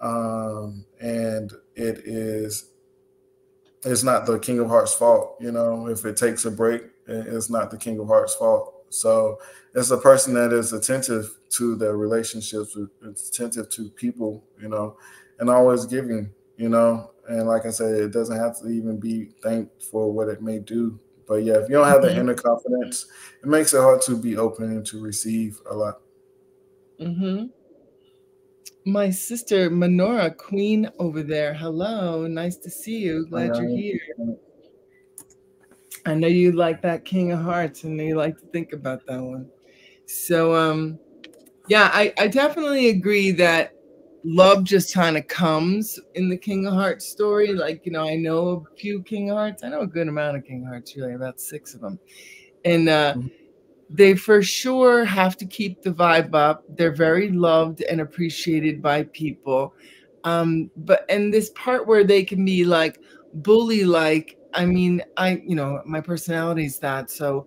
um, and it is it's not the King of Hearts' fault. You know, if it takes a break, it's not the King of Hearts' fault. So it's a person that is attentive to their relationships, attentive to people, you know, and always giving, you know. And like I said, it doesn't have to even be thanked for what it may do. But yeah, if you don't have the mm-hmm. inner confidence, it makes it hard to be open and to receive a lot. Mm-hmm my sister Menora Queen over there. Hello, nice to see you. Glad Hello. you're here. I know you like that King of Hearts, and you like to think about that one. So, um, yeah, I, I definitely agree that love just kind of comes in the King of Hearts story. Like, you know, I know a few King of Hearts. I know a good amount of King of Hearts, really, about six of them. And uh, mm-hmm they for sure have to keep the vibe up. They're very loved and appreciated by people. Um, but and this part where they can be like bully like, I mean, I you know, my personality is that. So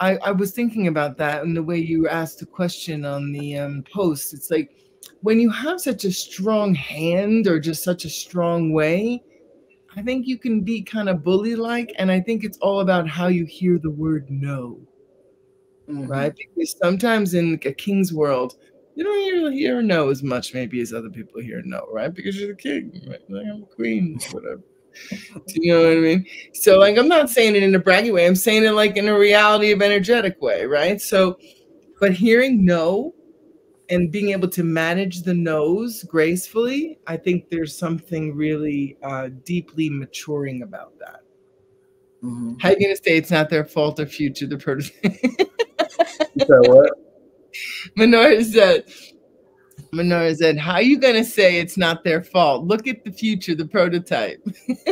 I, I was thinking about that and the way you asked the question on the um, post. It's like when you have such a strong hand or just such a strong way, I think you can be kind of bully like. And I think it's all about how you hear the word no mm-hmm. right? Because sometimes in a king's world, you don't hear, hear no as much maybe as other people hear no, right? Because you're the king, right? Like I'm a queen, whatever. (laughs) Do you know what I mean? So like I'm not saying it in a braggy way. I'm saying it like in a reality of energetic way, right? So but hearing no and being able to manage the no's gracefully, I think there's something really uh, deeply maturing about that. Mm-hmm. How are you going to say it's not their fault or future the prototype? (laughs) what? Menorah said, Menorah said, How are you going to say it's not their fault? Look at the future, the prototype. (laughs)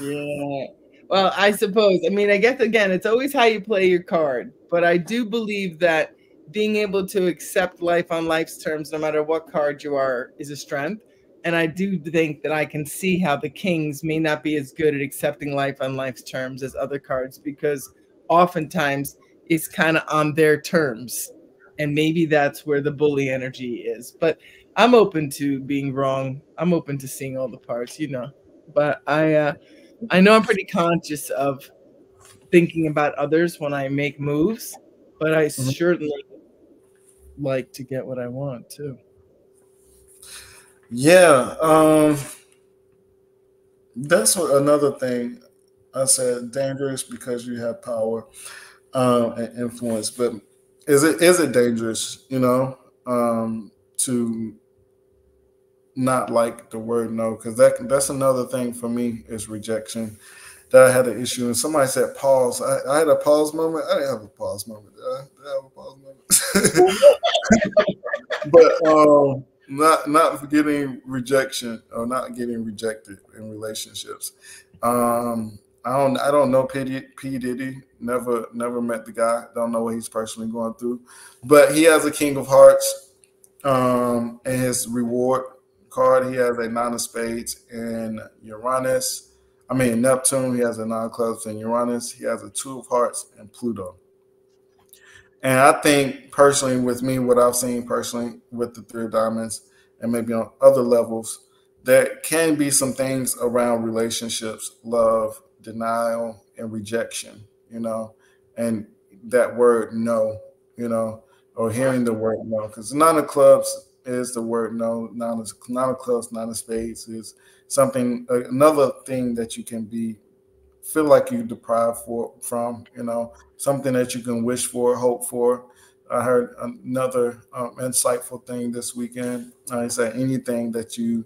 yeah. Well, I suppose. I mean, I guess again, it's always how you play your card. But I do believe that being able to accept life on life's terms, no matter what card you are, is a strength. And I do think that I can see how the kings may not be as good at accepting life on life's terms as other cards because oftentimes it's kind of on their terms. And maybe that's where the bully energy is. But I'm open to being wrong. I'm open to seeing all the parts, you know. But I uh I know I'm pretty conscious of thinking about others when I make moves, but I mm-hmm. certainly like to get what I want too. Yeah, um, that's what, another thing I said. Dangerous because you have power um, and influence, but is it is it dangerous? You know, um, to not like the word no because that that's another thing for me is rejection that I had an issue. And somebody said pause. I, I had a pause moment. I didn't have a pause moment. Did I, did I have a pause moment? (laughs) but um, not not getting rejection or not getting rejected in relationships. Um, I don't I don't know P, P Diddy. Never never met the guy. Don't know what he's personally going through. But he has a King of Hearts, um, and his reward card. He has a nine of spades and Uranus I mean, Neptune, he has a nine of clubs, and Uranus, he has a two of hearts and Pluto. And I think personally, with me, what I've seen personally with the three of diamonds, and maybe on other levels, there can be some things around relationships, love, denial, and rejection, you know, and that word no, you know, or hearing the word no, because nine of clubs is the word no, nine of, nine of clubs, nine of spades is something another thing that you can be feel like you deprived for from you know something that you can wish for hope for. I heard another um, insightful thing this weekend i said anything that you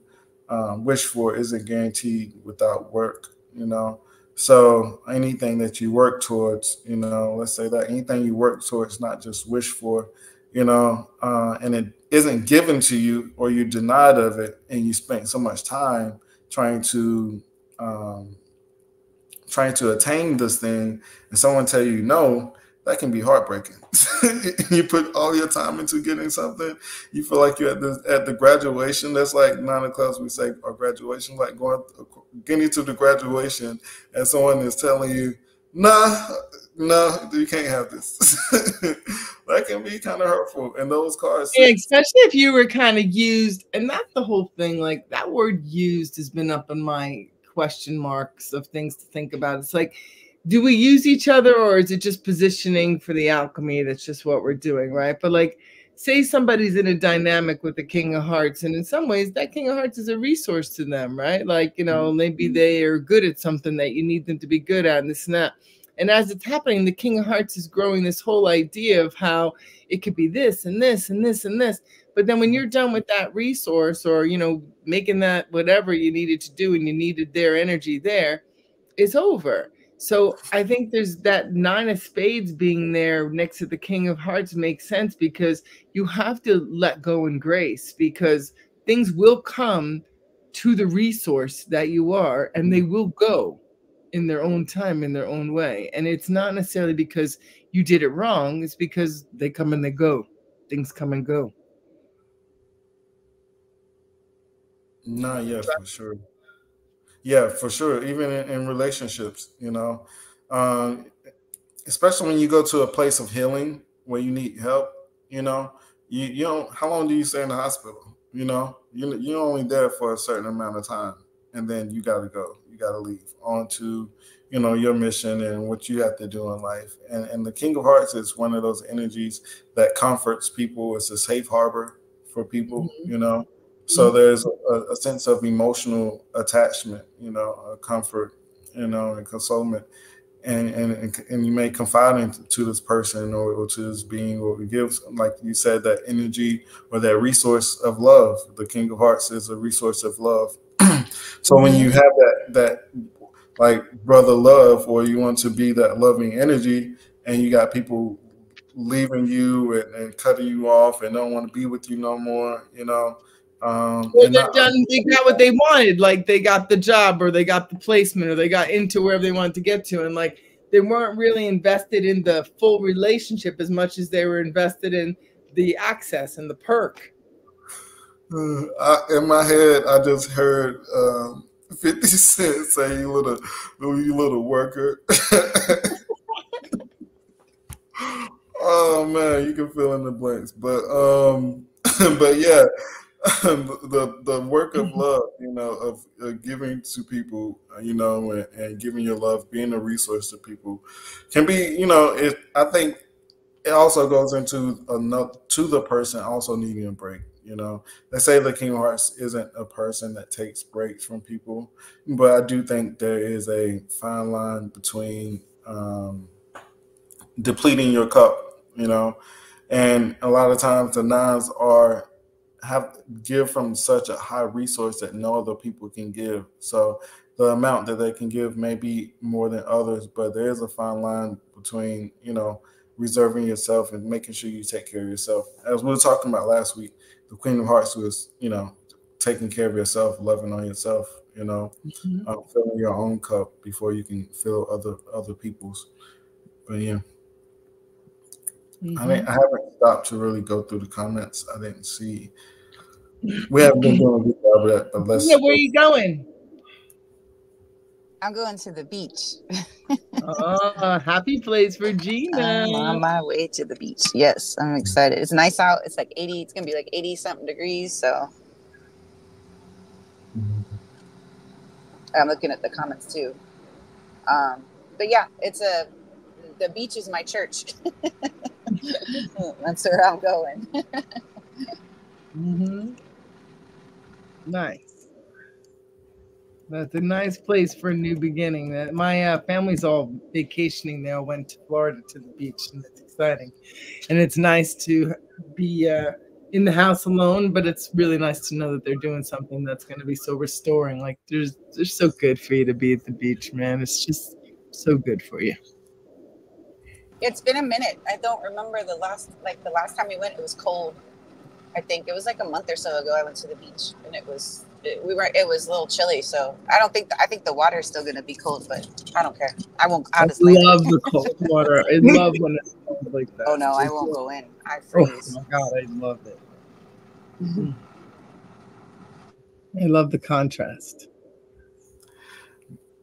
um, wish for isn't guaranteed without work you know so anything that you work towards you know let's say that anything you work towards not just wish for you know uh, and it isn't given to you or you're denied of it and you spent so much time trying to um, trying to attain this thing and someone tell you no that can be heartbreaking (laughs) you put all your time into getting something you feel like you're at the at the graduation that's like nine o'clock we say our graduation like going getting to the graduation and someone is telling you nah no, you can't have this. (laughs) that can be kind of hurtful. And those cards, yeah, especially if you were kind of used, and that's the whole thing. Like that word used has been up in my question marks of things to think about. It's like, do we use each other or is it just positioning for the alchemy? That's just what we're doing, right? But like, say somebody's in a dynamic with the king of hearts and in some ways that king of hearts is a resource to them right like you know maybe mm-hmm. they are good at something that you need them to be good at and this and that and as it's happening, the King of Hearts is growing this whole idea of how it could be this and this and this and this. But then when you're done with that resource or, you know, making that whatever you needed to do and you needed their energy there, it's over. So I think there's that nine of spades being there next to the king of hearts makes sense because you have to let go in grace because things will come to the resource that you are and they mm-hmm. will go in their own time, in their own way. And it's not necessarily because you did it wrong, it's because they come and they go. Things come and go. Nah, yeah, for sure. Yeah, for sure. Even in, in relationships, you know, um, especially when you go to a place of healing where you need help, you know, you, you don't, how long do you stay in the hospital? You know, you, you're only there for a certain amount of time and then you got to go you got to leave on to you know your mission and what you have to do in life and, and the king of hearts is one of those energies that comforts people it's a safe harbor for people mm-hmm. you know so mm-hmm. there's a, a, sense of emotional attachment you know a comfort you know and consolement. And and and you may confide into this person or, or to this being or gives like you said that energy or that resource of love. The king of hearts is a resource of love. (clears throat) So when you have that that like brother love or you want to be that loving energy and you got people leaving you and, and cutting you off and don't want to be with you no more you know um, well, they're done. They got what they wanted. Like they got the job, or they got the placement, or they got into wherever they wanted to get to, and like they weren't really invested in the full relationship as much as they were invested in the access and the perk. Uh, I, in my head, I just heard um, (laughs) Fifty Cent say, "You little, you little worker." (laughs) oh man, you can fill in the blanks, but um, (laughs) but yeah, (laughs) the the work of mm-hmm. love, you know, of uh, giving to people, uh, you know, and, and, giving your love, being a resource to people, can be, you know, it. I think it also goes into another to the person also needing a break. You know, they say the King of Hearts isn't a person that takes breaks from people, but I do think there is a fine line between um, depleting your cup. You know, and a lot of times the nines are have give from such a high resource that no other people can give. So the amount that they can give may be more than others, but there is a fine line between, you know, reserving yourself and making sure you take care of yourself. As we were talking about last week, the Queen of Hearts was, you know, taking care of yourself, loving on yourself, you know, mm-hmm. uh, filling your own cup before you can fill other other people's. But yeah. Mm-hmm. I mean, I haven't stopped to really go through the comments. I didn't see we haven't been doing a good job of that, but let's. Yeah, where are you going? I'm going to the beach. oh, happy place for (laughs) Gina. I'm on my way to the beach. Yes, I'm excited. It's nice out. It's like 80, it's gonna be like 80 something degrees. So I'm looking at the comments too. Um, but yeah, it's a the beach is my church. (laughs) That's where I'm going. (laughs) mm-hmm. Nice. That's a nice place for a new beginning. That my uh, family's all vacationing now. Went to Florida to the beach, and it's exciting. And it's nice to be uh, in the house alone, but it's really nice to know that they're doing something that's going to be so restoring. Like there's, they're so good for you to be at the beach, man. It's just so good for you. It's been a minute. I don't remember the last, like the last time we went. It was cold. I think it was like a month or so ago. I went to the beach and it was it, we were it was a little chilly. So I don't think the, I think the water is still going to be cold, but I don't care. I won't. i just love the cold water. I (laughs) love when it's cold like that. Oh no, I won't go in. I freeze. Oh my god, I love it. Mm-hmm. (laughs) I love the contrast.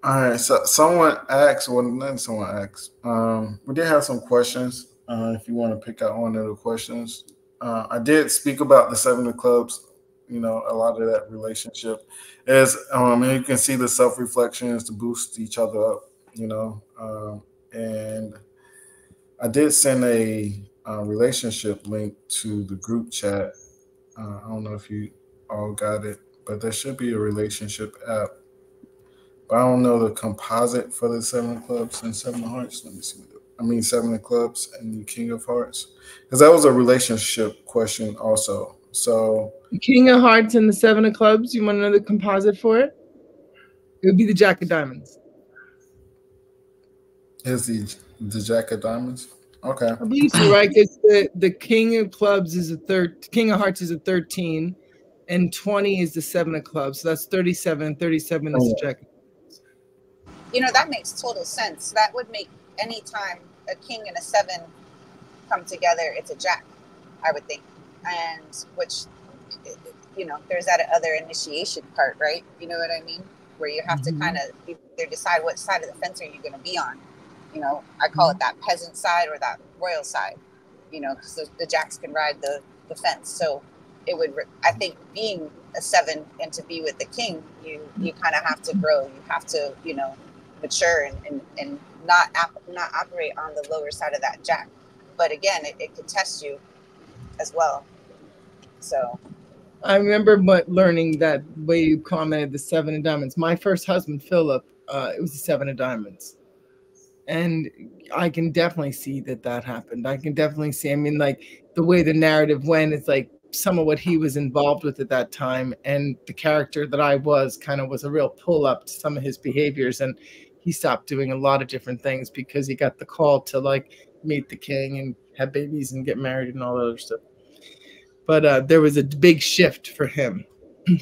All right, so someone asked, well, not someone asked. Um, we did have some questions. Uh, if you want to pick out one of the questions, uh, I did speak about the seven of clubs. You know, a lot of that relationship is, um, and you can see the self reflections to boost each other up. You know, um, and I did send a, a, relationship link to the group chat. Uh, I don't know if you all got it, but there should be a relationship app. But I don't know the composite for the seven of clubs and seven of hearts. Let me see. I mean, seven of clubs and the king of hearts, because that was a relationship question also. So, king of hearts and the seven of clubs. You want another composite for it? It would be the jack of diamonds. Is the the jack of diamonds? Okay. I believe so, right? Because the, the king of clubs is a third, king of hearts is a 13, and 20 is the seven of clubs. So that's 37. 37 is oh, the jack. You know, that makes total sense. That would make any time a king and a seven come together, it's a jack, I would think. And which, you know, there's that other initiation part, right? You know what I mean? Where you have mm-hmm. to kind of either decide what side of the fence are you going to be on. You know, I call mm-hmm. it that peasant side or that royal side. You know, because the, the jacks can ride the the fence. So it would, I think, being a seven and to be with the king, you you kind of have to grow. You have to, you know, mature and, and, and not not operate on the lower side of that jack. But again, it, it could test you as well. So I remember what learning that way you commented the seven of diamonds. My first husband, Philip, uh, it was the seven of diamonds. and I can definitely see that that happened. I can definitely see. I mean, like the way the narrative went, it's like some of what he was involved with at that time, and the character that I was kind of was a real pull up to some of his behaviors, and he stopped doing a lot of different things because he got the call to like meet the king and have babies and get married and all that other stuff. But uh, there was a big shift for him. (clears throat)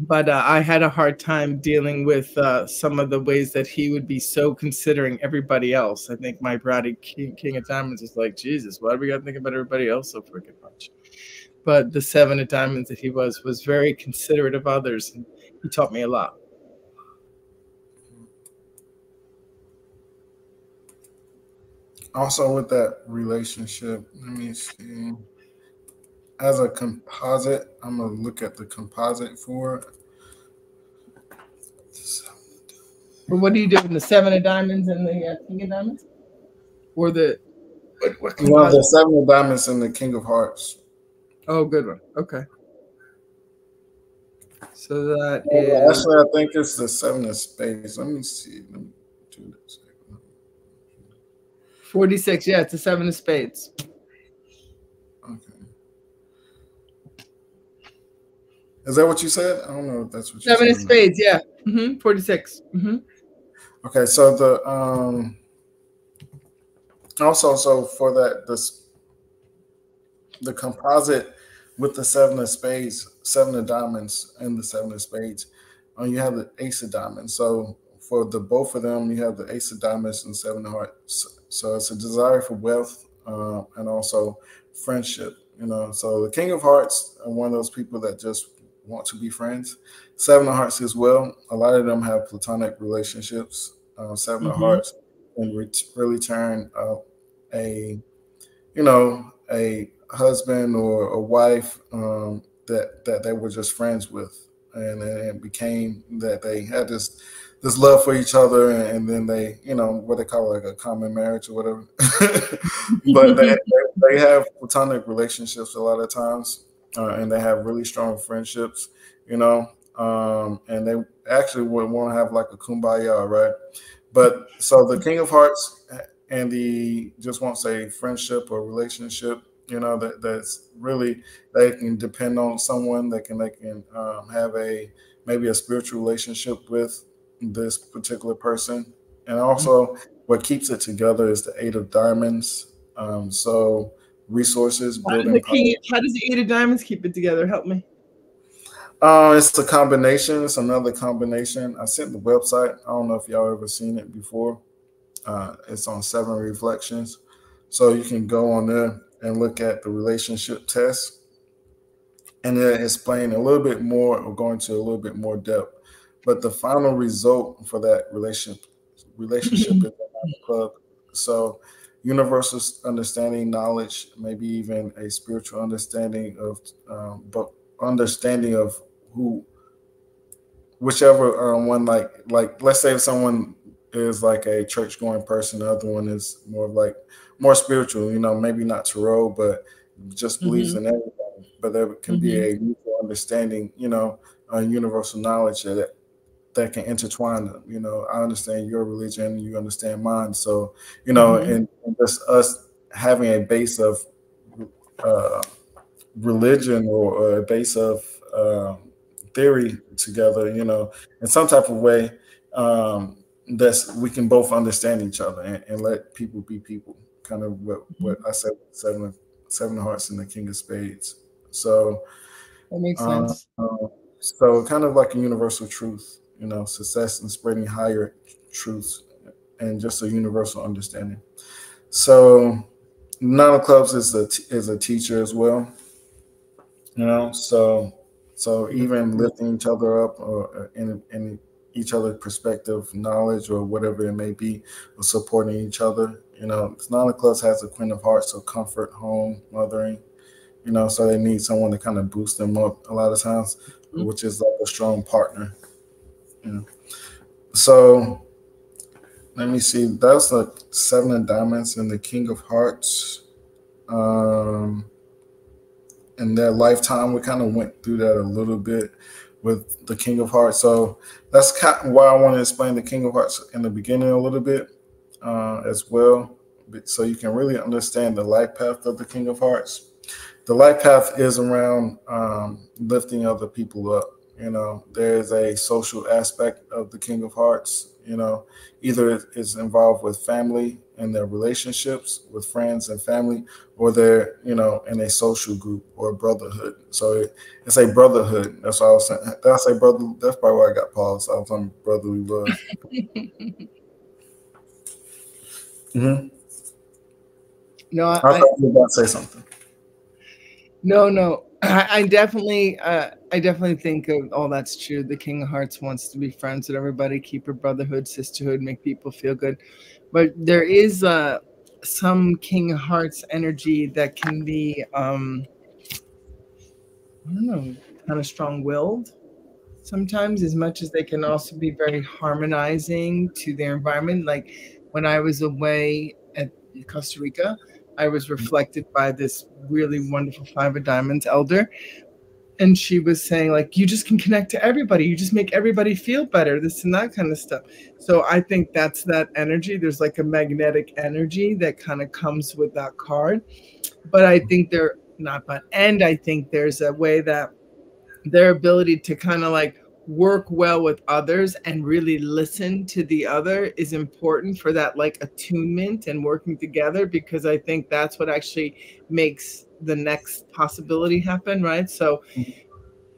but uh, I had a hard time dealing with uh, some of the ways that he would be so considering everybody else. I think my Brady King, King of Diamonds is like, Jesus, why do we got to think about everybody else so freaking much? But the Seven of Diamonds that he was was very considerate of others, and he taught me a lot. Also, with that relationship, let me see as a composite, I'm gonna look at the composite for it. But what do you do in the seven of diamonds and the uh, king of diamonds, or the what, what no, the seven of diamonds and the king of hearts. Oh, good one. Okay. So that yeah, is... actually, I think it's the seven of spades. Let me see. Let me do this. Forty-six. Yeah, it's a seven of spades. Okay. Is that what you said? I don't know if that's what you Seven of spades, yeah. Mm-hmm. 46. Mm-hmm. Okay, so the um also so for that this the composite with the seven of spades, seven of diamonds, and the seven of spades, uh, you have the ace of diamonds. So for the both of them, you have the ace of diamonds and seven of hearts. So it's a desire for wealth uh, and also friendship. You know, so the king of hearts are one of those people that just want to be friends. Seven of Hearts as well. A lot of them have platonic relationships. Uh, 7 mm-hmm. of Hearts and re- really turn uh, a, you know, a husband or a wife um, that that they were just friends with, and it became that they had this this love for each other, and, and then they, you know, what they call like a common marriage or whatever. (laughs) but (laughs) they, they have platonic relationships a lot of times uh, and they have really strong friendships, you know, um, and they actually would want to have like a kumbaya, right? But so the King of Hearts and the just won't say friendship or relationship, you know, that that's really they can depend on someone they can they can um, have a maybe a spiritual relationship with this particular person, and also what keeps it together is the Eight of Diamonds. Um, so resources. How king, how does the Eight of Diamonds keep it together? Help me. Uh, it's a combination. It's another combination. I sent the website. I don't know if y'all ever seen it before. Uh, it's on Seven Reflections, so you can go on there and look at the relationship test, and then explain a little bit more or go into a little bit more depth. But the final result for that relationship relationship is the club. So universal understanding, knowledge, maybe even a spiritual understanding of, um, but understanding of who, whichever um, one, like, like let's say if someone is like a church going person, the other one is more like more spiritual, you know, maybe not tarot, but just believes mm-hmm. in everything. But there can mm-hmm. be a mutual understanding, you know, a universal knowledge that that can intertwine them. You know, I understand your religion, you understand mine. So, you know, mm-hmm. and, and, just us having a base of uh, religion or, or, a base of um, theory together, you know, in some type of way, um, that's we can both understand each other and, and let people be people. Kind of what, what I said, seven of, seven hearts and the king of spades. So that makes sense. Uh, so kind of like a universal truth you know, success and spreading higher truths and just a universal understanding. So, nine of clubs is a is a teacher as well. You know, so so even lifting each other up or in in each other's perspective, knowledge, or whatever it may be, or supporting each other. You know, nine of clubs has a queen of hearts, so comfort, home, mothering. You know, so they need someone to kind of boost them up a lot of times, mm-hmm. which is like a strong partner So let me see. That's the seven of diamonds and the king of hearts. Um, in their lifetime, we kind of went through that a little bit with the king of hearts. So that's kind of why I want to explain the king of hearts in the beginning a little bit. uh, as well, so you can really understand the life path of the King of Hearts. The life path is around um, lifting other people up. You know, there's a social aspect of the King of Hearts. You know, either it's involved with family and their relationships with friends and family, or they're you know in a social group or a brotherhood. So it's a brotherhood. That's why I was saying. Did I say brother? That's probably why I got paused. I was on brotherly love. (laughs) mm-hmm. No, I, I thought you were about to say something. No, no, (clears throat) I, I definitely, uh, I definitely think of all that's true. The King of Hearts wants to be friends with everybody, keep a brotherhood, sisterhood, make people feel good. But there is uh, some King of Hearts energy that can be, um, I don't know, kind of strong-willed sometimes, as much as they can also be very harmonizing to their environment. Like when I was away at Costa Rica, I was reflected by this really wonderful Five of Diamonds elder. And she was saying, like, you just can connect to everybody. You just make everybody feel better, this and that kind of stuff. So I think that's that energy. There's like a magnetic energy that kind of comes with that card. But I think they're not, but, and I think there's a way that their ability to kind of like work well with others and really listen to the other is important for that like attunement and working together because I think that's what actually makes the next possibility happen, right? So mm-hmm.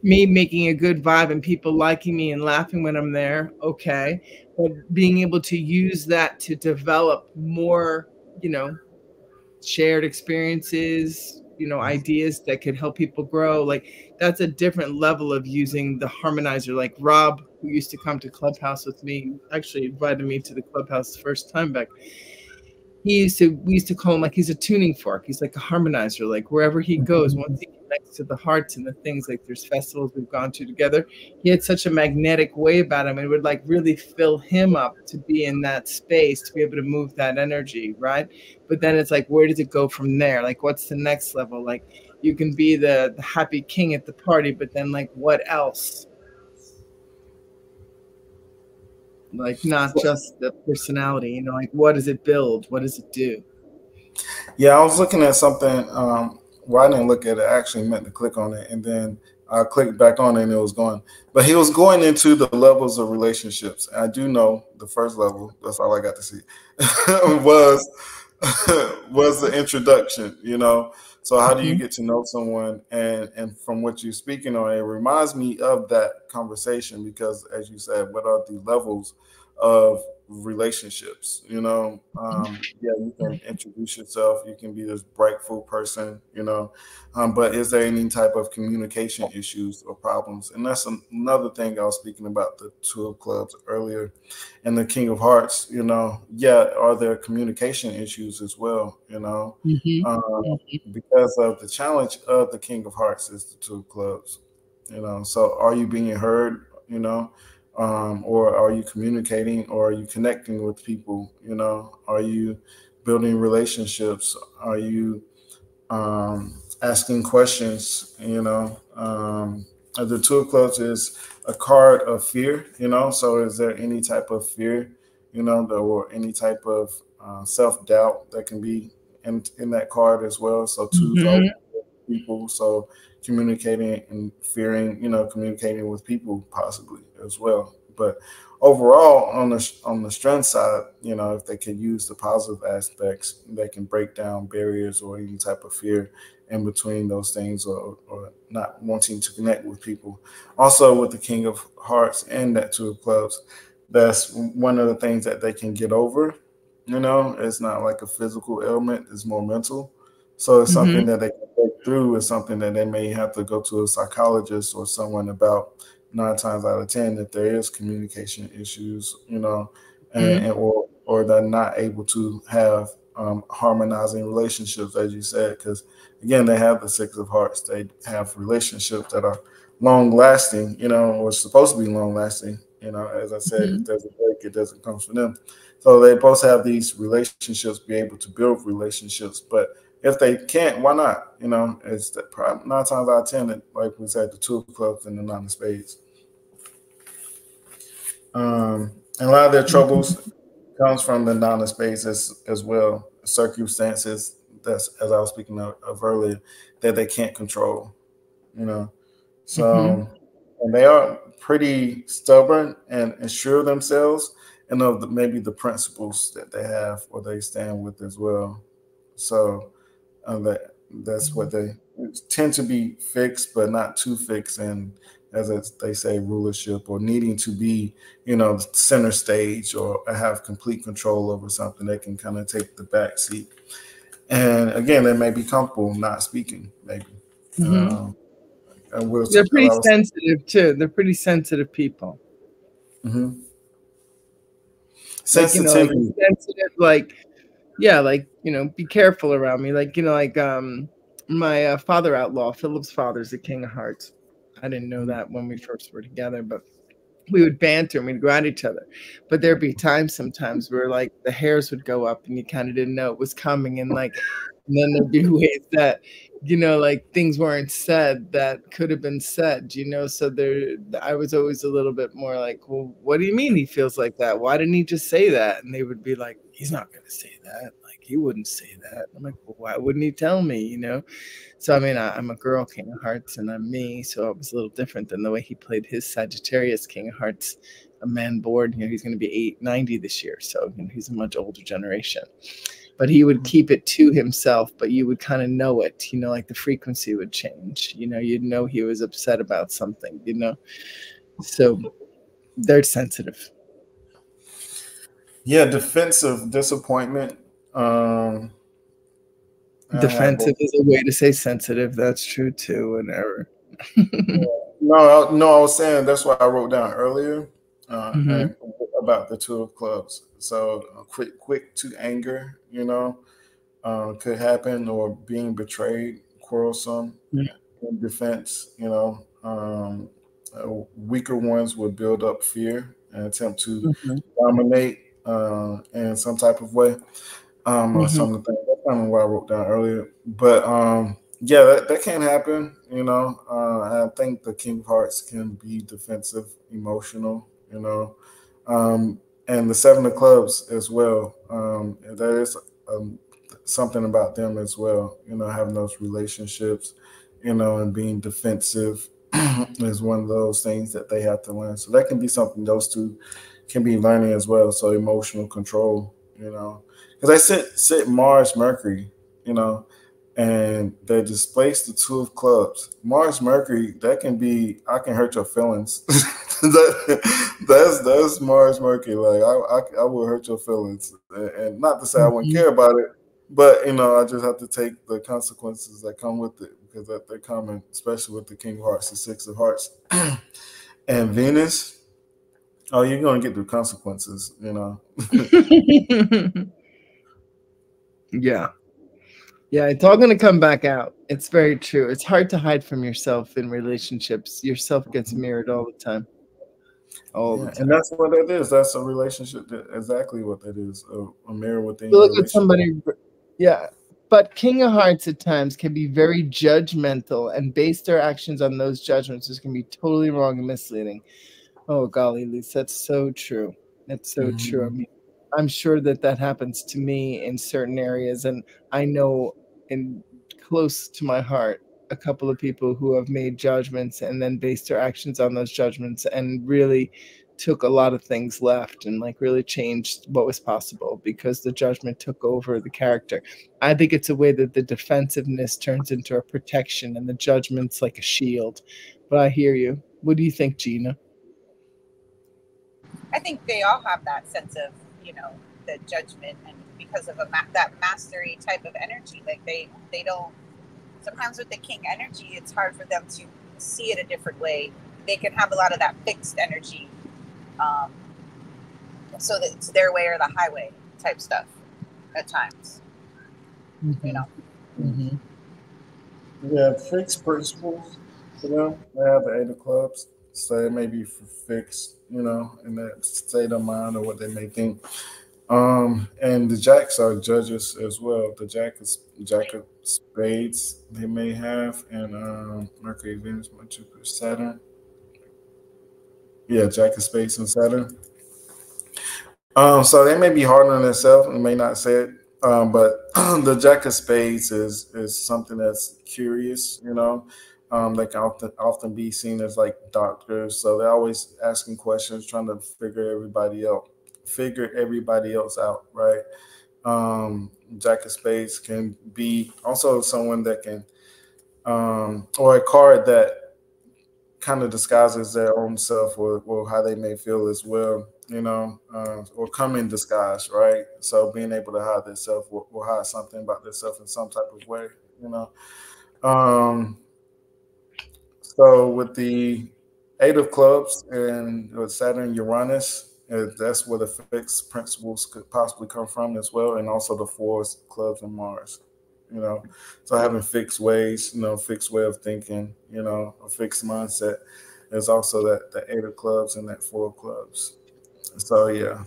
me making a good vibe and people liking me and laughing when I'm there, okay. But being able to use that to develop more, you know, shared experiences, you know, mm-hmm. ideas that could help people grow. Like that's a different level of using the harmonizer. Like Rob, who used to come to Clubhouse with me, actually invited me to the Clubhouse the first time back. He used to, we used to call him like he's a tuning fork. He's like a harmonizer. Like wherever he goes, mm-hmm. once he connects to the hearts and the things, like there's festivals we've gone to together, he had such a magnetic way about him. It would like really fill him up to be in that space, to be able to move that energy, right? But then it's like, where does it go from there? Like, what's the next level? Like, you can be the, the happy king at the party, but then like what else? Like not just the personality, you know, like what does it build? What does it do? Yeah, I was looking at something. Um, well, I didn't look at it. I actually meant to click on it, and then I clicked back on it, and it was gone But he was going into the levels of relationships. I do know the first level. That's all I got to see. (laughs) was (laughs) was the introduction. You know, so how do you mm-hmm. get to know someone? And and from what you're speaking on, it reminds me of that conversation because, as you said, what are the levels of relationships you know? Um yeah you can introduce yourself you can be this brightful person you know? Um but is there any type of communication issues or problems? And that's another thing i was speaking about the two of clubs earlier and the king of hearts you know? Yeah are there communication issues as well you know? Mm-hmm. um, mm-hmm. because of the challenge of the king of hearts is the two of clubs you know? So are you being heard you know um, or are you communicating or are you connecting with people you know? Are you building relationships? Are you um, asking questions you know? Um, the two of clubs is a card of fear you know? So is there any type of fear you know or any type of uh, self-doubt that can be in, in that card as well? So 2 mm-hmm. people. So communicating and fearing, you know, communicating with people possibly as well. But overall, on the on the strength side, you know, if they can use the positive aspects, they can break down barriers or any type of fear in between those things, or, or not wanting to connect with people. Also, with the King of Hearts and that Two of Clubs, that's one of the things that they can get over. You know, it's not like a physical ailment; it's more mental. So it's mm-hmm. something that they through. is something that they may have to go to a psychologist or someone about nine times out of ten if there is communication issues, you know, and, mm-hmm. and or or they're not able to have um, harmonizing relationships, as you said, because again, they have the six of hearts. They have relationships that are long lasting, you know, or supposed to be long lasting. You know, as I said, mm-hmm. if there's a break, it doesn't come from them. So they both have these relationships, be able to build relationships, but if they can't, why not? You know, it's the, nine times out of ten, like we said, the two of clubs and the nine of spades. Um, and a lot of their troubles comes from the nine of spades as, as well. Circumstances that's as I was speaking of, of earlier that they can't control. You know, so mm-hmm. and they are pretty stubborn and, and sure of themselves and of the, maybe the principles that they have or they stand with as well. So uh, that that's what they tend to be fixed, but not too fixed, and as they say, rulership or needing to be, you know, center stage or have complete control over something. They can kind of take the back seat, and again, they may be comfortable not speaking, maybe. Mm-hmm. Um, we'll They're pretty sensitive too. They're pretty sensitive people. Mm-hmm. Sensitivity. Like, you know, like sensitive, like yeah, like you know, be careful around me. Like you know, like um, my uh, father outlaw, Philip's father's the king of hearts. I didn't know that when we first were together, but we would banter and we'd go at each other. But there'd be times sometimes where like the hairs would go up and you kind of didn't know it was coming, and like, and then there'd be (laughs) ways that you know, like things weren't said that could have been said, you know. So there, I was always a little bit more like, well, what do you mean he feels like that? Why didn't he just say that? And they would be like, he's not going to say that. Like, he wouldn't say that. I'm like, well, why wouldn't he tell me, you know? So, I mean, I, am a girl, King of Hearts, and I'm me. So it was a little different than the way he played his Sagittarius King of Hearts, a man bored. You know, he's going to be 890 this year. So, you know, he's a much older generation but he would mm-hmm. keep it to himself but you would kind of know it you know like the frequency would change you know you'd know he was upset about something you know so they're sensitive yeah defensive disappointment um defensive is a way to say sensitive that's true too and error (laughs) no no i was saying that's what i wrote down earlier uh, mm-hmm. about the two of clubs so uh, quick, quick to anger, you know, uh, could happen, or being betrayed, quarrelsome mm-hmm. in defense. You know, um, uh, weaker ones would build up fear and attempt to mm-hmm. dominate uh, in some type of way. Um, mm-hmm. some of the things that's kind of what I wrote down earlier, but um, yeah, that, that can happen. You know, uh, I think the King of Hearts can be defensive, emotional. You know, um, and the seven of clubs as well. Um, that is um, something about them as well. You know, having those relationships, you know, and being defensive (clears throat) is one of those things that they have to learn. So that can be something those two can be learning as well. So emotional control, you know, because I sit sit Mars Mercury, you know, and they displace the two of clubs. Mars Mercury, that can be I can hurt your feelings. (laughs) that, that's that's Mars Mercury. Like I, I, I will hurt your feelings, and not to say I wouldn't mm-hmm. care about it, but you know I just have to take the consequences that come with it because that they're coming, especially with the King of Hearts, the Six of Hearts, (clears throat) and Venus. Oh, you're gonna get the consequences, you know. (laughs) yeah. Yeah, it's all going to come back out. It's very true. It's hard to hide from yourself in relationships. Yourself gets mirrored all the time. All yeah, the time. And that's what it is. That's a relationship. That, exactly what that is. A, a mirror within. You Look at somebody. Yeah, but King of Hearts at times can be very judgmental and base their actions on those judgments, which can be totally wrong and misleading. Oh golly, Lisa, that's so true. That's so mm-hmm. true. I mean, I'm sure that that happens to me in certain areas, and I know in close to my heart a couple of people who have made judgments and then based their actions on those judgments and really took a lot of things left and like really changed what was possible because the judgment took over the character. I think it's a way that the defensiveness turns into a protection and the judgment's like a shield. But I hear you. What do you think, Gina? I think they all have that sense of, you know, the judgment and because of a ma- that mastery type of energy. Like they they don't. Sometimes with the king energy, it's hard for them to see it a different way. They can have a lot of that fixed energy, um, so that it's their way or the highway type stuff at times. Mm-hmm. You know. Mm-hmm. Yeah, fixed principles. You know, they have the eight of clubs. So it may be fixed, you know, in that state of mind or what they may think. Um, and the jacks are judges as well. The jack is jack of spades they may have, and um, Mercury, Venus, Jupiter, Saturn. Yeah, jack of spades and Saturn. Um, so they may be hard on themselves and may not say it, um, but (clears throat) the Jack of Spades is is something that's curious. You know, um, they can often often be seen as like doctors, so they're always asking questions, trying to figure everybody out, figure everybody else out, right? Um, Jack of Spades can be also someone that can, um, or a card that kind of disguises their own self or, or how they may feel as well, you know, uh, or come in disguise, right? So being able to hide themselves or, or hide something about themselves in some type of way, you know. Um, so with the Eight of Clubs and with Saturn Uranus, uh, that's where the fixed principles could possibly come from as well, and also the Four Clubs and Mars you know. So having fixed ways, you know, fixed way of thinking, you know, a fixed mindset. There's also that the eight of clubs and that four of clubs. So yeah.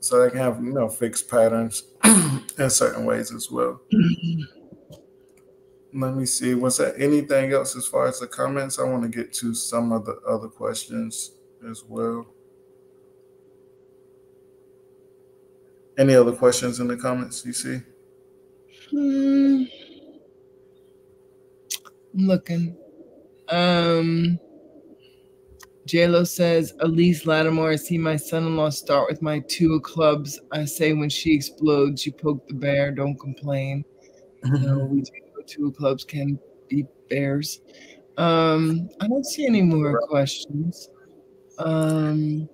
So they can have, you know, fixed patterns (clears throat) in certain ways as well. (clears throat) Let me see. Was there anything else as far as the comments? I want to get to some of the other questions as well. Any other questions in the comments you see? Hmm. I'm looking. Um, JLo says, Elise Lattimore, I see my son in law start with my two of clubs. I say, when she explodes, you poke the bear, don't complain. (laughs) Mm-hmm. We do two clubs can be bears. Um, I don't see any more questions. Um,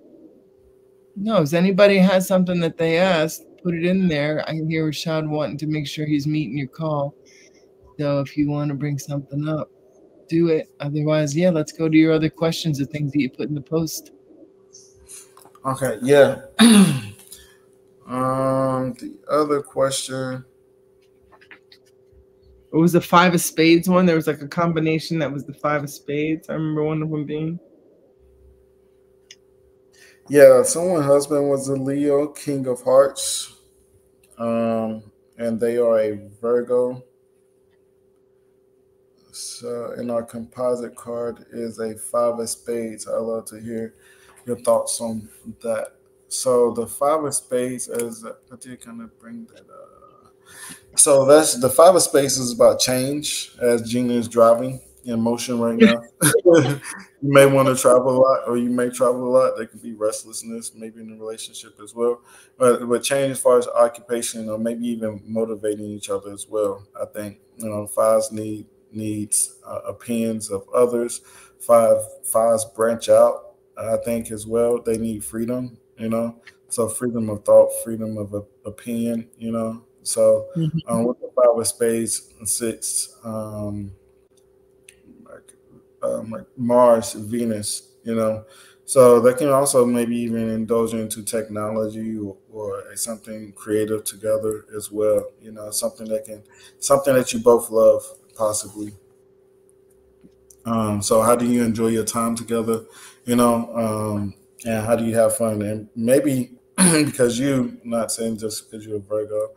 no, if anybody has something that they asked, put it in there. I can hear Rashad wanting to make sure he's meeting your call. So if you want to bring something up, do it. Otherwise, yeah, let's go to your other questions, the things that you put in the post. Okay, yeah. (clears throat) um, the other question. It was the five of spades one. There was like a combination that was the five of spades. I remember one of them being. Yeah, someone husband was a Leo, King of Hearts um, and they are a Virgo. So, in our composite card is a five of spades. I love to hear your thoughts on that. So, the five of spades is I did kind of bring that up. So that's the five of spades is about change as Gina is driving in motion right now. (laughs) (laughs) you may want to travel a lot, or you may travel a lot. There could be restlessness, maybe in the relationship as well. But but change as far as occupation, or maybe even motivating each other as well. I think you know fives need needs uh, opinions of others. Five fives branch out. I think as well. They need freedom. You know, so freedom of thought, freedom of opinion. You know, so mm-hmm. um, with the five of spades and six. Um, um, like Mars, Venus, you know. So they can also maybe even indulge into technology or, or something creative together as well. You know, something that can, something that you both love, possibly. Um, so how do you enjoy your time together? You know, um, and how do you have fun? And maybe (clears throat) because you, not saying just because you're a Virgo,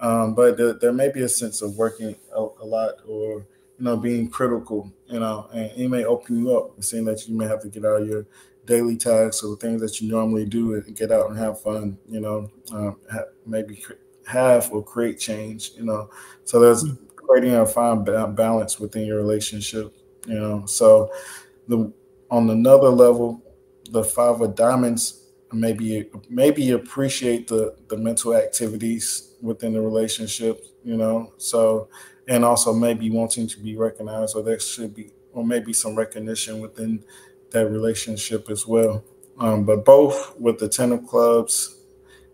um, but there, there, may be a sense of working a, a lot or you know, being critical, you know, and it may open you up, seeing that you may have to get out of your daily tasks or things that you normally do and get out and have fun, you know, um, ha- maybe have or create change, you know. So there's hmm. creating a fine balance within your relationship, you know. So the on another level, the five of diamonds maybe maybe appreciate the the mental activities within the relationship, you know. So and also maybe wanting to be recognized or there should be or maybe some recognition within that relationship as well um, but both with the ten of clubs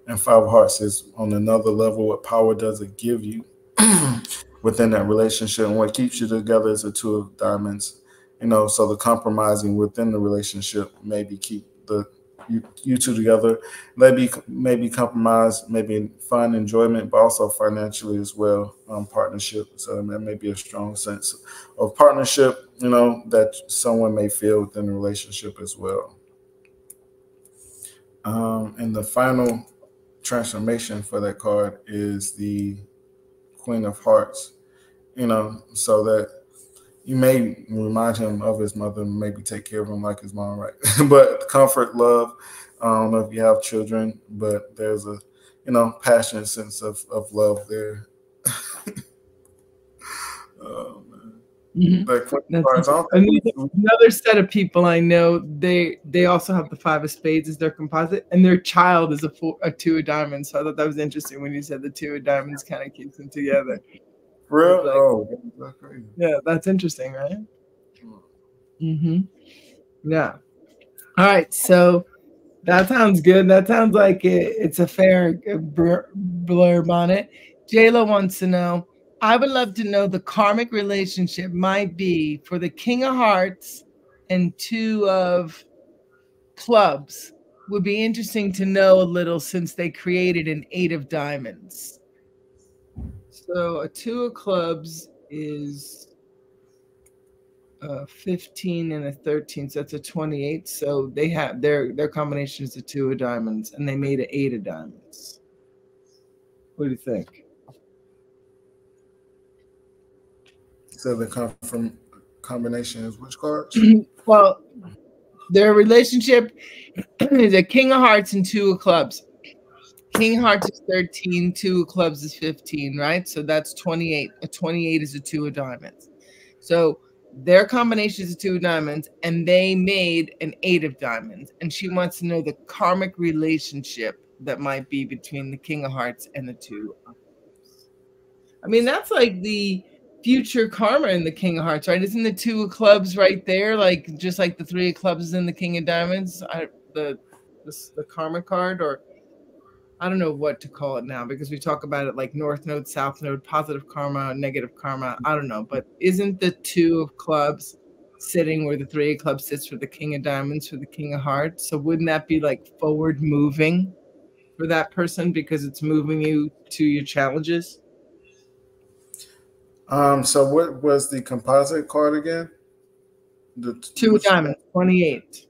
and five of hearts is on another level what power does it give you (clears throat) within that relationship and what keeps you together is the two of diamonds you know so the compromising within the relationship maybe keep the you, you two together. Maybe maybe compromise, maybe fun enjoyment, but also financially as well, um, partnership. So that may be a strong sense of partnership, you know, that someone may feel within the relationship as well. Um, and the final transformation for that card is the Queen of Hearts. You know, so that you may remind him of his mother, maybe take care of him like his mom, right? (laughs) but comfort, love. I don't know if you have children, but there's a you know passionate sense of of love there. (laughs) oh, Mm-hmm. Another set of people I know, they they also have the five of spades as their composite, and their child is a four, a two of diamonds. So I thought that was interesting when you said the two of diamonds kind of keeps them together. Real? Like, oh, that's crazy. Yeah, that's interesting, right? Mm-hmm. Yeah. All right. So that sounds good. That sounds like it, it's a fair blurb on it. Jayla wants to know I would love to know the karmic relationship might be for the King of Hearts and two of clubs. Would be interesting to know a little since they created an eight of diamonds. So a two of clubs is a 15 and a 13, so that's a 28. So they have their their combination is a two of diamonds, and they made an eight of diamonds. What do you think? So the come from combination is which cards? (clears throat) well, their relationship (clears throat) is a king of hearts and two of clubs. King of hearts is 13, two of clubs is 15, right? So that's 28. A 28 is a two of diamonds. So their combination is a two of diamonds, and they made an eight of diamonds. And she wants to know the karmic relationship that might be between the king of hearts and the two. I mean, that's like the future karma in the King of Hearts, right? Isn't the two of clubs right there, like just like the three of clubs in the King of Diamonds? I, the, the the karma card, or I don't know what to call it now because we talk about it like North Node, South Node, positive karma, negative karma. I don't know, but isn't the two of clubs sitting where the three of clubs sits for the King of Diamonds for the King of Hearts? So wouldn't that be like forward moving for that person because it's moving you to your challenges? Um, so what was the composite card again? The two diamonds, 28.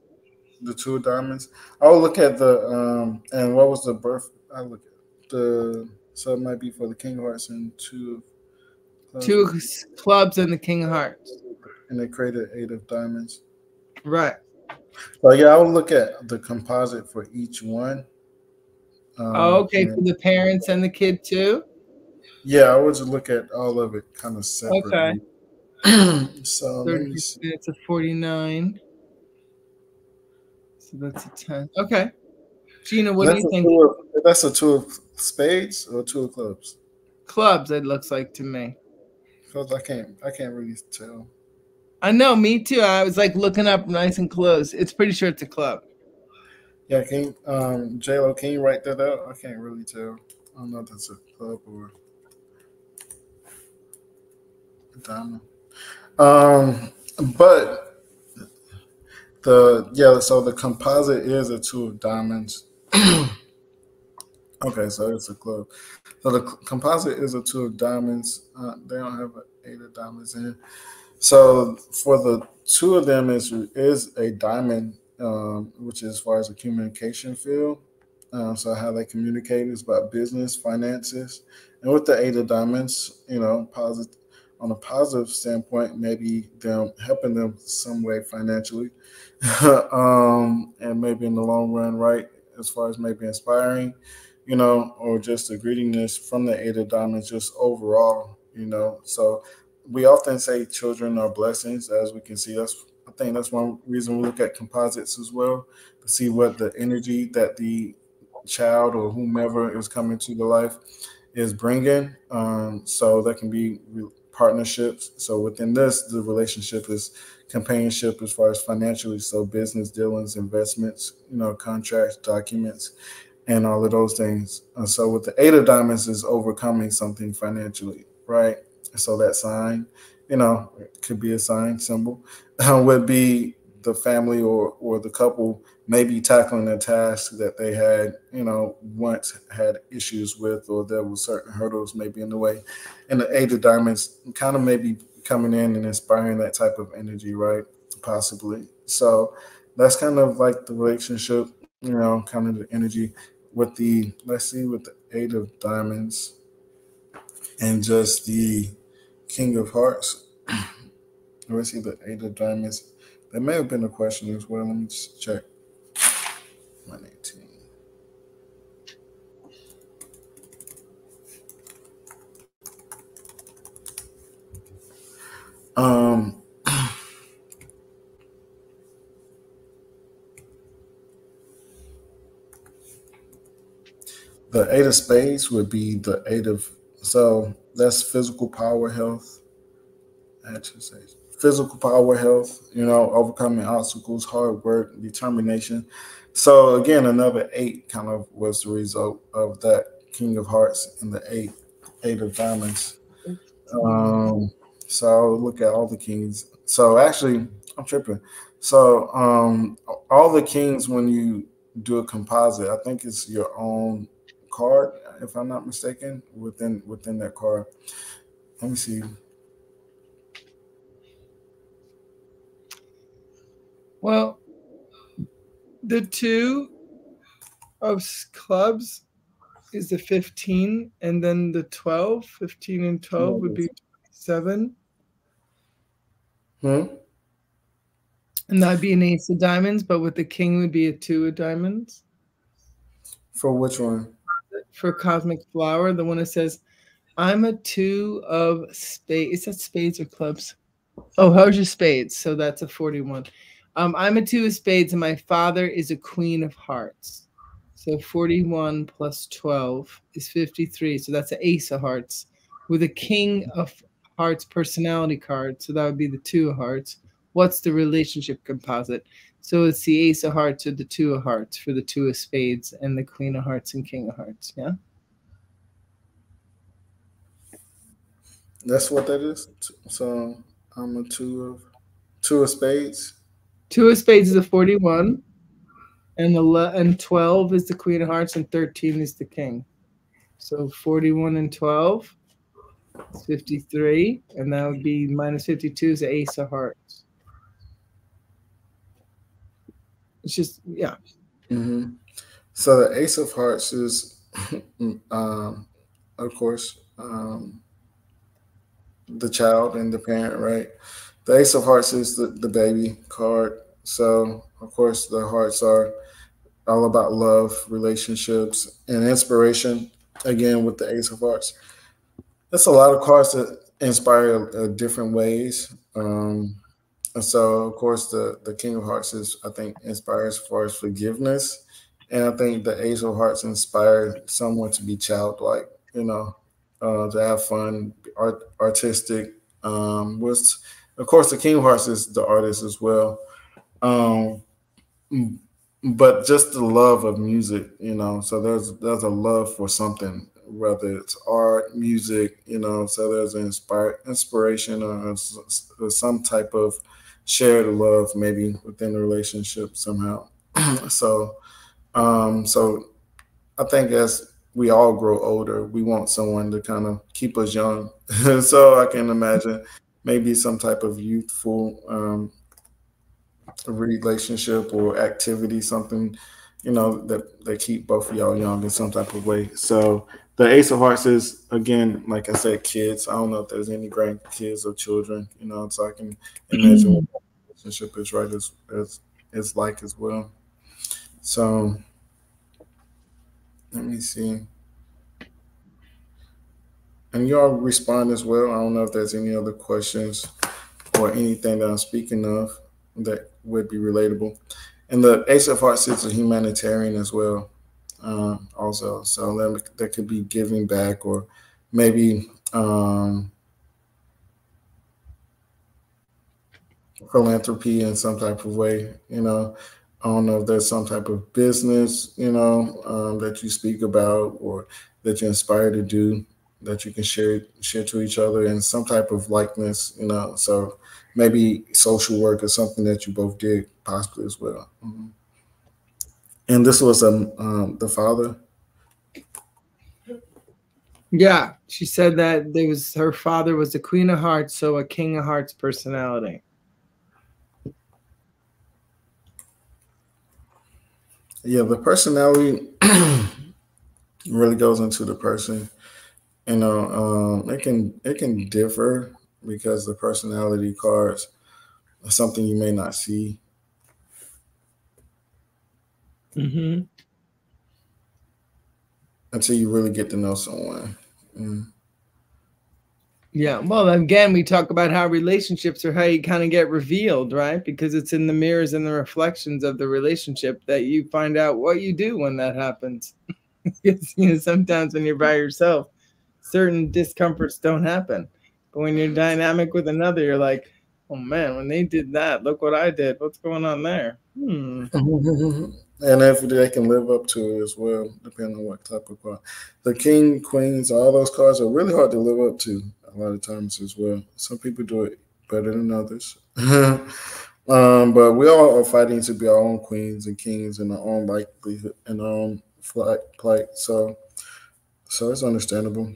The two diamonds. I'll look at the um and what was the birth I look at the so it might be for the King of Hearts and two clubs. two clubs and the King of Hearts. And they created eight of diamonds. Right. So yeah, I will look at the composite for each one. Um, oh, okay, for the parents and the kid too. Yeah, I would just look at all of it kind of separately. Okay. (clears throat) so it's a 49. So that's a 10. Okay. Gina, what that's do you think? Of, that's a two of spades or two of clubs? Clubs, it looks like to me. Because I can't I can't really tell. I know, me too. I was like looking up nice and close. It's pretty sure it's a club. Yeah, can you, um JLo, can you write that out? I can't really tell. I don't know if that's a club or a Diamond. Um, but the yeah, so the composite is a two of diamonds. (clears throat) okay, so it's a club. So the composite is a two of diamonds. Uh, they don't have an eight of diamonds in. So for the two of them is is a diamond, um, which is as far as the communication field. Um, so how they communicate is about business, finances, and with the eight of diamonds, you know, positive on a positive standpoint, maybe them helping them some way financially, (laughs) um, and maybe in the long run, right, as far as maybe inspiring, you know, or just the greetingness from the Eight of Diamonds, just overall, you know. So we often say children are blessings, as we can see. That's I think that's one reason we look at composites as well to see what the energy that the child or whomever is coming to the life is bringing. Um, so that can be partnerships. So within this, the relationship is companionship as far as financially. So business dealings, investments, you know, contracts, documents, and all of those things. And so with the eight of diamonds is overcoming something financially, right? So that sign, you know, could be a sign symbol, (laughs) uh, would be the family or or the couple maybe tackling a task that they had, you know, once had issues with, or there were certain hurdles maybe in the way. And the Eight of Diamonds kind of maybe coming in and inspiring that type of energy, right? Possibly. So that's kind of like the relationship, you know, kind of the energy with the, let's see, with the Eight of Diamonds and just the King of Hearts. (clears throat) Is see, the eight of diamonds? There may have been a question as well. Let me just check. 118. Um, (sighs) the eight of spades would be the eight of so that's physical power health. I had to say physical power health, you know, overcoming obstacles, hard work, determination. So again, another eight kind of was the result of that King of Hearts and the eight, eight of diamonds. Um, so look at all the kings. So actually, I'm tripping. So um, all the kings, when you do a composite, I think it's your own card, if I'm not mistaken, within within that card. Let me see. Well, the two of clubs is the 15, and then the 12, 15 and 12 would be 27. Hmm? And that'd be an ace of diamonds, but with the king would be a two of diamonds. For which one? For cosmic flower, the one that says, I'm a two of spades. Is that spades or clubs? Oh, how's your spades? So that's a 41. Um, I'm a two of spades, and my father is a queen of hearts. So 41 plus 12 is 53. So that's an ace of hearts with a king of hearts personality card. So that would be the two of hearts. What's the relationship composite? So it's the ace of hearts or the two of hearts for the two of spades and the queen of hearts and king of hearts. Yeah. That's what that is. So I'm a two of two of spades. Two of spades is a 41, and the and 12 is the queen of hearts, and 13 is the king. So 41 and 12 is 53, and that would be minus 52 is the ace of hearts. It's just, yeah. Mm-hmm. So the ace of hearts is, (laughs) um, of course, um, the child and the parent, right? The Ace of Hearts is the, the baby card. So, of course, the hearts are all about love, relationships, and inspiration. Again, with the Ace of Hearts. That's a lot of cards that inspire uh, different ways. Um, and so, of course, the, the King of Hearts is, I think, inspires as far as forgiveness. And I think the Ace of Hearts inspires someone to be childlike, you know, uh, to have fun, art, artistic. Um, what's of course, the King of Hearts is the artist as well. Um, but just the love of music, you know. So there's there's a love for something, whether it's art, music, you know. So there's an inspire inspiration or, or some type of shared love, maybe within the relationship somehow. (clears throat) so, um, so I think as we all grow older, we want someone to kind of keep us young. (laughs) so I can imagine maybe some type of youthful um, relationship or activity, something you know that that keep both of y'all young in some type of way. So the Ace of Hearts is again, like I said, kids. I don't know if there's any grandkids or children, you know, so I can imagine what that relationship is right as as is like as well. So let me see and y'all respond as well. I don't know if there's any other questions or anything that I'm speaking of that would be relatable. And the Ace of Hearts is a humanitarian as well, uh, also. So that, that could be giving back or maybe um, philanthropy in some type of way. You know, I don't know if there's some type of business, you know, um, that you speak about or that you're inspired to do that you can share share to each other and some type of likeness, you know. So maybe social work is something that you both did possibly as well. Mm-hmm. And this was um, um, the father. Yeah, she said that there was her father was the Queen of Hearts, so a King of Hearts personality. Yeah, the personality (clears throat) really goes into the person you know um, it can it can differ because the personality cards are something you may not see. Mm-hmm. Until you really get to know someone. Mm. Yeah. Well, again, we talk about how relationships are how you kind of get revealed, right? Because it's in the mirrors and the reflections of the relationship that you find out what you do when that happens. (laughs) you know, sometimes when you're by yourself, certain discomforts don't happen. But when you're dynamic with another, you're like, oh man, when they did that, look what I did. What's going on there? Hmm. (laughs) and if they can live up to it as well, depending on what type of card. The king, queens, all those cards are really hard to live up to a lot of times as well. Some people do it better than others. (laughs) um, but we all are fighting to be our own queens and kings in our own likelihood and our own flight, plight. So, so it's understandable.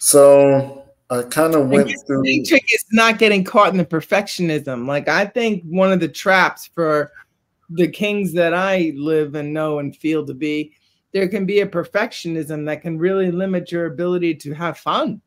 So I kind of went through. The trick is not getting caught in the perfectionism. Like I think one of the traps for the kings that I live and know and feel to be, there can be a perfectionism that can really limit your ability to have fun.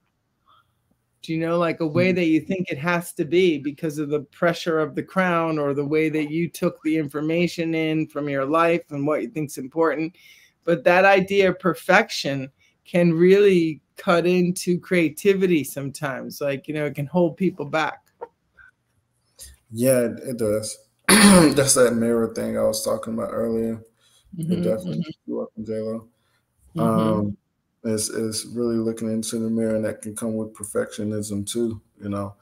Do you know, like a way mm-hmm. that you think it has to be because of the pressure of the crown or the way that you took the information in from your life and what you think's important? But that idea of perfection can really cut into creativity sometimes. Like, you know, it can hold people back. Yeah, it does. (clears throat) That's that mirror thing I was talking about earlier. Mm-hmm, it definitely mm-hmm. up in JLo. Mm-hmm. Um, is is really looking into the mirror, and that can come with perfectionism too. You know,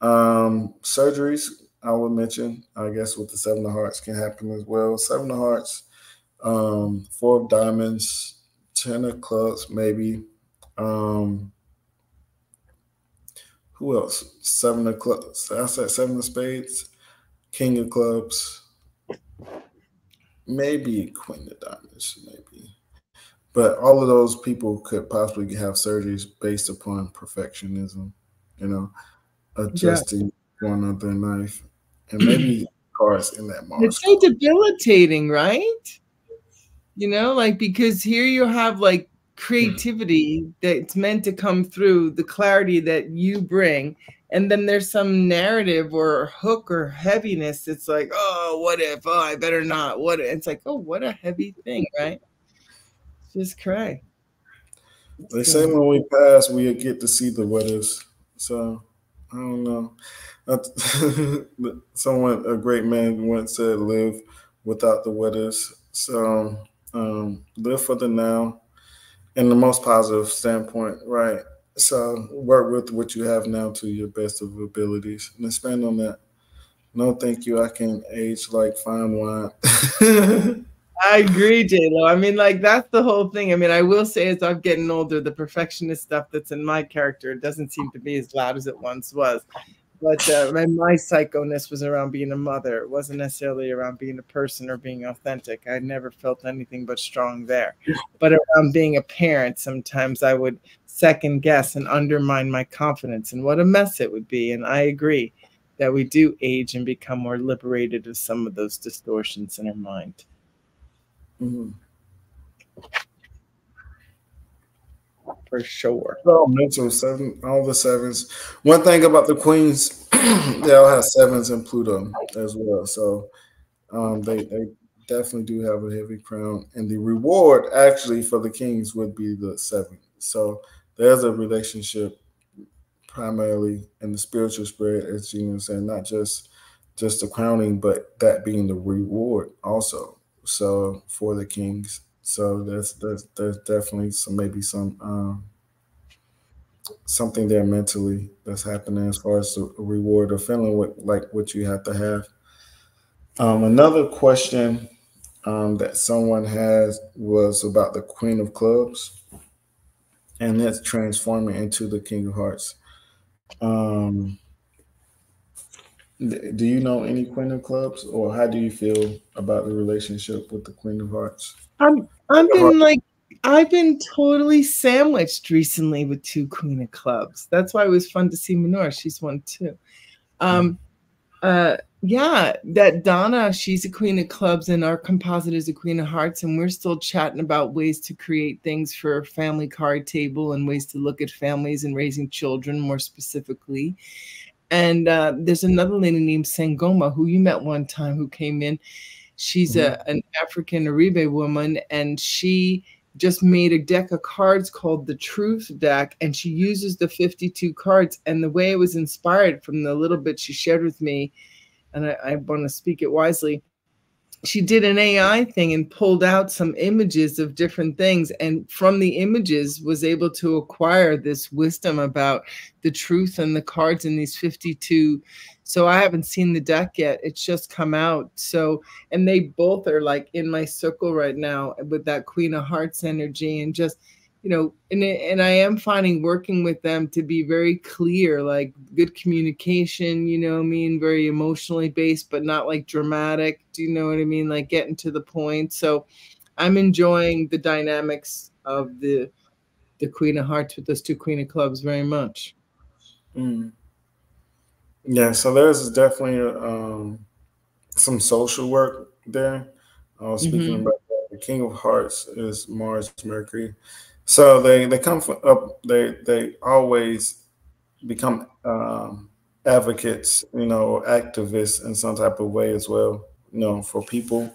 um, surgeries I would mention. I guess with the seven of hearts can happen as well. Seven of hearts, um, four of diamonds, ten of clubs, maybe. Um, who else? Seven of clubs. I said seven of spades, king of clubs, maybe queen of diamonds, maybe. But all of those people could possibly have surgeries based upon perfectionism, you know, adjusting yeah. one another knife, and maybe (clears throat) cars in that market. It's so debilitating, right? You know, like because here you have like creativity that's meant to come through the clarity that you bring. And then there's some narrative or hook or heaviness it's like oh what if? Oh i better not. What it's like oh what a heavy thing right? Just cry they say when we pass we get to see the what ifs. So i don't know. (laughs) Someone a great man once said live without the ifs. So um, live for the now in the most positive standpoint, right? So work with what you have now to your best of abilities and expand on that. No, thank you. I can age like fine wine. (laughs) I agree, J Lo. I mean, like that's the whole thing. I mean, I will say as I'm getting older, the perfectionist stuff that's in my character doesn't seem to be as loud as it once was. But uh, my, my psychoness was around being a mother. It wasn't necessarily around being a person or being authentic. I never felt anything but strong there. But around being a parent, sometimes I would second guess and undermine my confidence and what a mess it would be. And I agree that we do age and become more liberated of some of those distortions in our mind. Mm-hmm for sure. Oh, mental seven, all the sevens. One thing about the queens, (clears throat) they all have sevens and Pluto as well. So um, they they definitely do have a heavy crown, and the reward actually for the kings would be the seven. So there's a relationship primarily in the spiritual spirit, as Gina was saying, not just just the crowning, but that being the reward also. So for the kings so there's there's there's definitely some maybe some um, something there mentally that's happening as far as the reward or feeling what like what you have to have. Um, another question um, that someone has was about the Queen of Clubs, and that's transforming into the King of Hearts. Um, do you know any Queen of Clubs, or how do you feel about the relationship with the Queen of Hearts? I'm I've been like I've been totally sandwiched recently with two Queen of Clubs. That's why it was fun to see Minora. She's one too. Um, uh, yeah, that Donna, she's a Queen of Clubs, and our composite is a Queen of Hearts, and we're still chatting about ways to create things for a family card table and ways to look at families and raising children more specifically. And uh, there's another lady named Sangoma who you met one time who came in. She's mm-hmm. a, an African Aribe woman, and she just made a deck of cards called the Truth Deck, and she uses the 52 cards. And the way it was inspired from the little bit she shared with me, and I, I want to speak it wisely she did an AI thing and pulled out some images of different things and from the images was able to acquire this wisdom about the truth and the cards in these 52 so I haven't seen the deck yet. It's just come out. So and they both are like in my circle right now with that queen of hearts energy and just you know, and and I am finding working with them to be very clear, like good communication, you know, I mean, very emotionally based, but not like dramatic. Do you know what I mean? Like getting to the point. So I'm enjoying the dynamics of the the Queen of Hearts with those two Queen of Clubs very much. Mm. Yeah, so there's definitely um, some social work there. I was speaking mm-hmm. about that. The King of Hearts is Mars Mercury. So they they come from up. They they always become um, advocates, you know, activists in some type of way as well. You know, for people,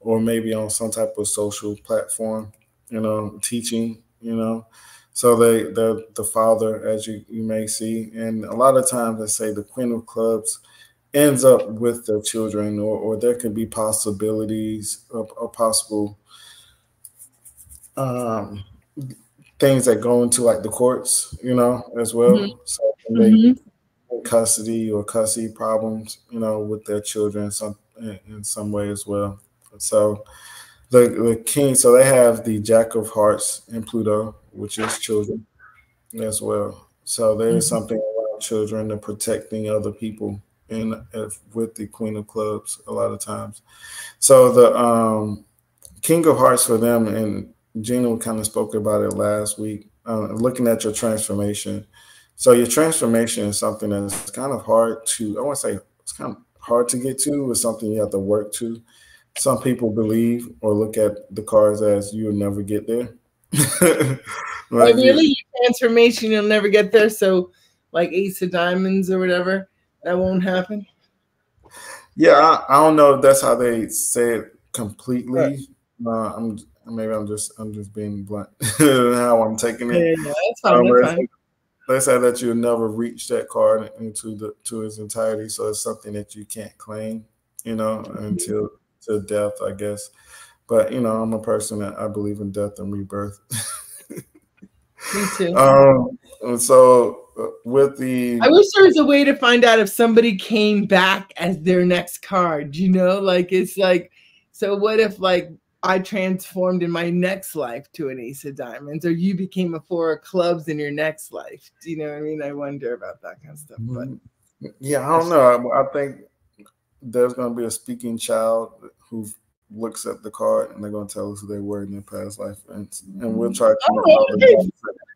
or maybe on some type of social platform. You know, teaching. You know, so they they're the father, as you you may see, and a lot of times they say the queen of clubs ends up with their children, or or there could be possibilities of, of possible. Um, things that go into like the courts, you know, as well. Mm-hmm. So mm-hmm. custody or custody problems, you know, with their children some in, in some way as well. So the the king, so they have the Jack of Hearts in Pluto, which is children as well. So there is mm-hmm. something about children and protecting other people in uh, with the Queen of Clubs a lot of times. So the um, King of Hearts for them and Gina kind of spoke about it last week. Uh, looking at your transformation. So your transformation is something that's kind of hard to. I want to say it's kind of hard to get to. It's something you have to work to. Some people believe or look at the cards as you'll never get there. (laughs) like, really, transformation you'll never get there. So, like Ace of Diamonds or whatever, that won't happen. Yeah, I, I don't know if that's how they say it completely. Right. Uh, I'm maybe I'm just I'm just being blunt (laughs) how I'm taking it. Yeah, yeah that's fine. Um, that's fine. They say that you'll never reach that card into the to its entirety, so it's something that you can't claim, you know, mm-hmm. until to death, I guess. But you know, I'm a person that I believe in death and rebirth. Me too. (laughs) Um, and so uh, with the, I wish there was a way to find out if somebody came back as their next card. You know, like it's like, so what if like I transformed in my next life to an ace of diamonds, or you became a four of clubs in your next life. Do you know what I mean? I wonder about that kind of stuff. But mm-hmm. yeah, I don't know. I, think there's going to be a speaking child who looks at the card and they're going to tell us who they were in their past life, and, and we'll try to oh, okay.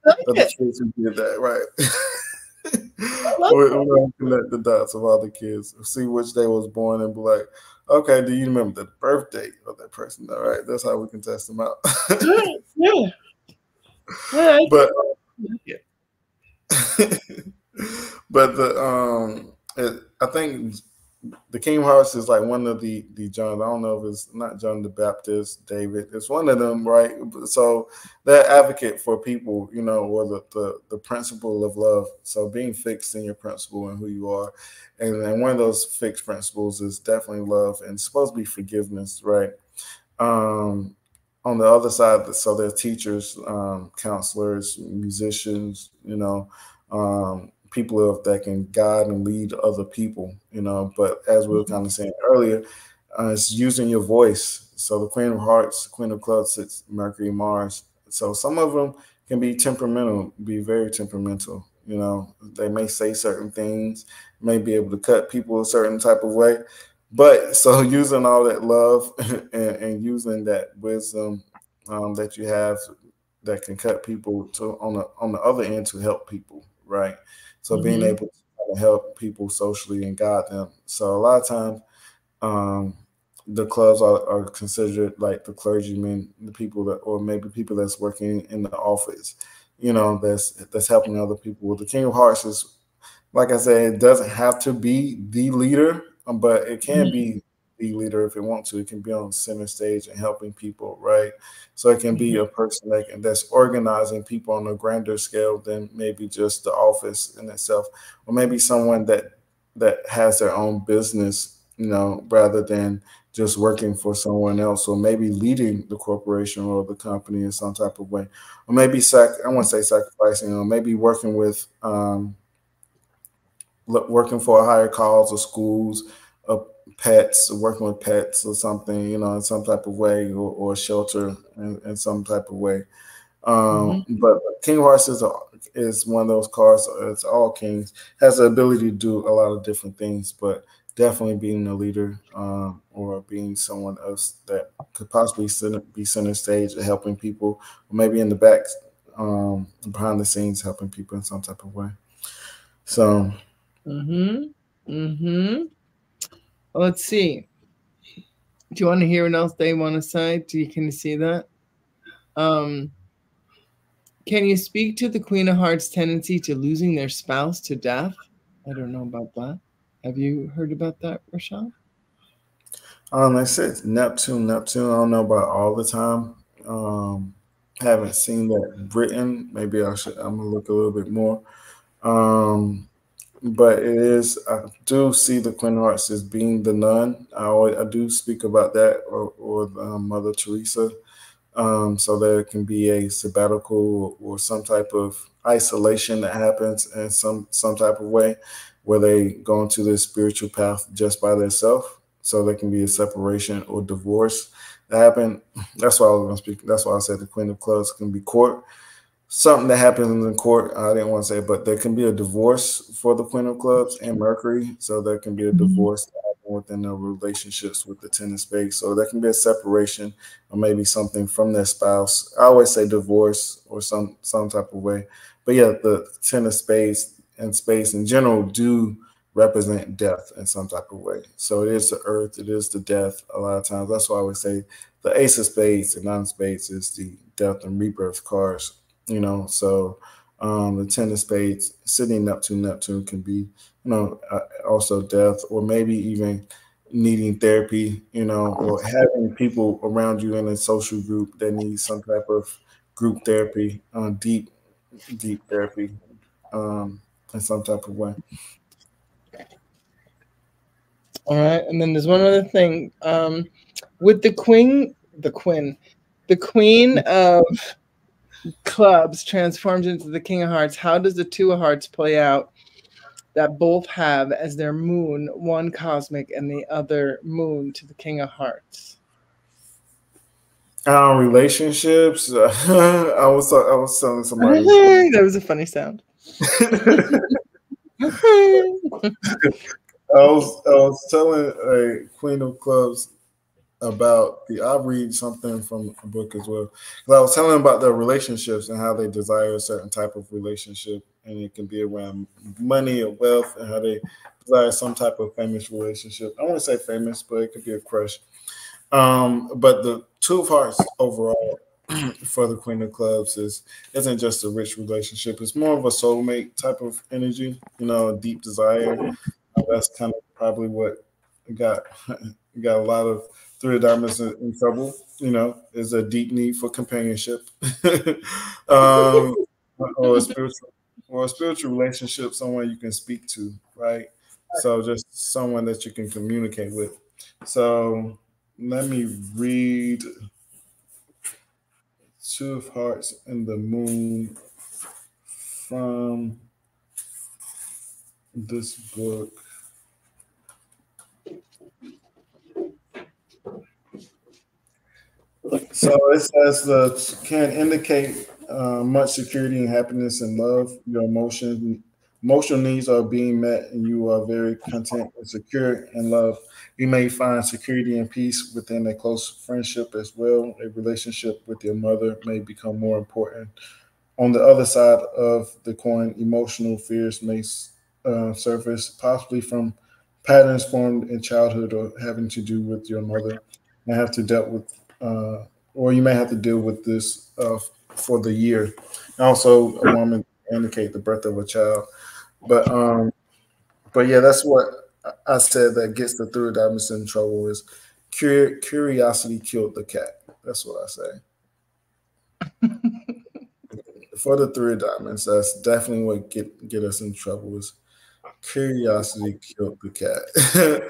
the kids who did that, right? (laughs) we're, we're going to connect the dots of all the kids, see which day was born, and be like, Okay, do you remember the birth date of that person? All right, that's how we can test them out. yeah, yeah. (laughs) yeah but yeah. (laughs) but the um, it, I think the King Hearts is like one of the the John. I don't know if it's not John the Baptist, David. It's one of them, right? So they're advocate for people, you know, or the the, the principle of love. So being fixed in your principle and who you are, and, and one of those fixed principles is definitely love and supposed to be forgiveness, right? Um, on the other side, so they're teachers, um, counselors, musicians, you know. Um, people that can guide and lead other people, you know. But as we were mm-hmm. kind of saying earlier, uh, it's using your voice. So the Queen of Hearts, Queen of Clubs, it's Mercury, Mars. So some of them can be temperamental, be very temperamental. You know, they may say certain things, may be able to cut people a certain type of way. But (laughs) so using all that love (laughs) and, and using that wisdom um, that you have that can cut people to on the on the other end to help people, right? So mm-hmm. being able to help people socially and guide them. So a lot of times, um, the clubs are, are, considered like the clergymen, the people that, or maybe people that's working in the office, you know, that's that's helping other people. The King of Hearts is like I said, it doesn't have to be the leader, um, but it can mm-hmm. be the leader if it wants to. It can be on the center stage and helping people, right? So it can be mm-hmm. a person that can, that's organizing people on a grander scale than maybe just the office in itself, or maybe someone that that has their own business, you know, rather than just working for someone else, or maybe leading the corporation or the company in some type of way, or maybe sac I want to say sacrificing, or maybe working with um, working for a higher cause or schools, pets, working with pets or something, you know, in some type of way, or, or shelter in, in, some type of way. Um, mm-hmm. But King of Hearts is a, is one of those cards. It's all kings has the ability to do a lot of different things, but definitely being a leader um, or being someone else that could possibly be center stage helping people, or maybe in the back, um, behind the scenes, helping people in some type of way. So. Hmm. Hmm. Let's see. Do you want to hear what else they want to say? Do you can you see that? Um. Can you speak to the Queen of Hearts' tendency to losing their spouse to death? I don't know about that. Have you heard about that, Rashad? Um, I said Neptune, Neptune. I don't know about all the time. Um, haven't seen that written. Maybe I should. I'm gonna look a little bit more. Um, but it is. I do see the Queen of Hearts as being the nun. I always, I do speak about that, or or um, Mother Teresa. Um, so there can be a sabbatical or some type of isolation that happens in some some type of way where they go into this spiritual path just by themselves. So there can be a separation or divorce that happen. That's why I was going to speak. That's why I said the Queen of Clubs can be court. Something that happens in the court, I didn't want to say, but there can be a divorce for the Queen of Clubs and Mercury. So there can be a mm-hmm. divorce within their relationships with the ten of spades. So there can be a separation or maybe something from their spouse. I always say divorce or some some type of way. But yeah, the ten of spades and space in general do represent death in some type of way. So it is the earth, it is the death a lot of times. That's why I would say the ace of spades and nine spades is the death and rebirth cards, you know. So um, the ten of spades sitting Neptune, Neptune can be, you know, uh, also death or maybe even needing therapy, you know, or having people around you in a social group that need some type of group therapy, uh, deep, deep therapy. Um, in some type of way. All right, and then there's one other thing um, with the queen, the queen, the queen of clubs transforms into the king of hearts. How does the two of hearts play out? That both have as their moon, one cosmic and the other moon to the king of hearts. Uh, relationships. (laughs) I was I was telling somebody. (laughs) that was a funny sound. (laughs) I was I was telling a Queen of Clubs about the I'll read something from a book as well. Because I was telling about their relationships and how they desire a certain type of relationship, and it can be around money or wealth, and how they desire some type of famous relationship. I don't want to say famous, but it could be a crush. Um, but the two of hearts overall (clears throat) for the Queen of Clubs is isn't just a rich relationship. It's more of a soulmate type of energy, you know, deep desire. That's kind of probably what got (laughs) got a lot of three of diamonds in, in trouble. You know, is a deep need for companionship, (laughs) um, or a spiritual or a spiritual relationship, someone you can speak to, right? So just someone that you can communicate with. So let me read Two of Hearts and the Moon from this book. So it says that can indicate uh, much security and happiness and love. Your emotions, emotional needs are being met, and you are very content and secure in love. You may find security and peace within a close friendship as well. A relationship with your mother may become more important. On the other side of the coin, emotional fears may uh, surface, possibly from patterns formed in childhood or having to do with your mother, and have to deal with, uh, or you may have to deal with this uh, for the year. Also, a woman indicate the birth of a child, but um, but yeah, that's what I said that gets the three diamonds in trouble is curiosity killed the cat. That's what I say. (laughs) For the three diamonds, that's definitely what get get us in trouble is curiosity killed the cat.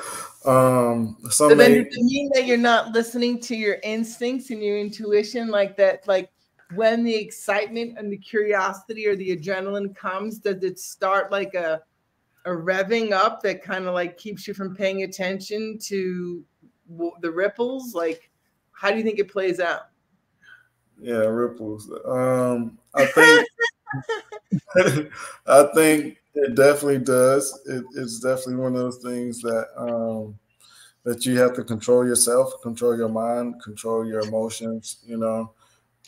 (laughs) um, so then, does it mean that you're not listening to your instincts and your intuition like that? Like when the excitement and the curiosity or the adrenaline comes, does it start like a a revving up that kind of like keeps you from paying attention to the ripples? Like, how do you think it plays out? Yeah, ripples. Um, I (laughs) think (laughs) I think it definitely does. It, it's definitely one of those things that um, that you have to control yourself, control your mind, control your emotions. You know,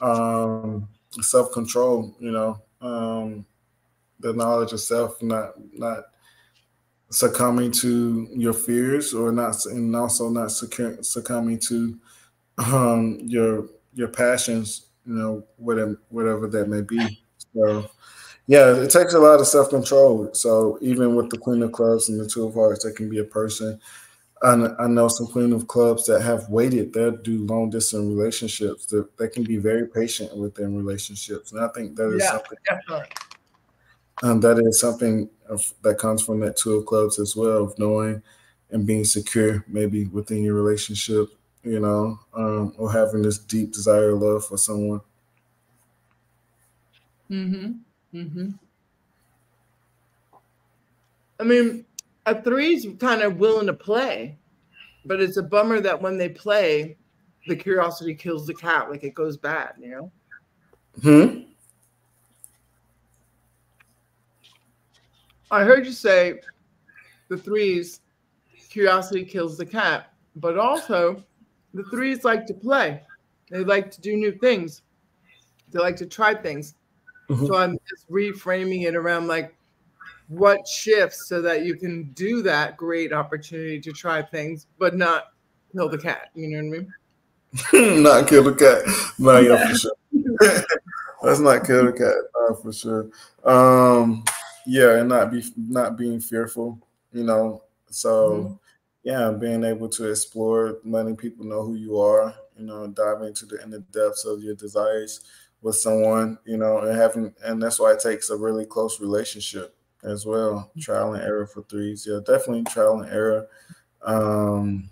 um, self control. You know, um, the knowledge of self, not not succumbing to your fears or not and also not succumbing to um, your your passions you know whatever whatever that may be so yeah it takes a lot of self-control. So even with the queen of clubs and the two of hearts that can be a person. I, I know some queen of clubs that have waited they'll do long distance relationships. That, that can be very patient within relationships and i think that is yeah, something definitely. Um, that is something of, that comes from that two of clubs as well of knowing and being secure maybe within your relationship you know um, or having this deep desire love for someone mm-hmm mm-hmm i mean a three's kind of willing to play but it's a bummer that when they play the curiosity kills the cat like it goes bad you know hmm I heard you say the threes, curiosity kills the cat, but also the threes like to play. They like to do new things. They like to try things. Mm-hmm. So I'm just reframing it around like what shifts so that you can do that great opportunity to try things, but not kill the cat. You know what I mean? (laughs) not kill the cat. No, yeah, for sure. (laughs) Let's not kill the cat. Uh, for sure. Um, yeah and not be not being fearful you know so mm-hmm. yeah being able to explore letting people know who you are you know diving into the in the depths of your desires with someone you know and having and that's why it takes a really close relationship as well mm-hmm. trial and error for threes yeah definitely trial and error um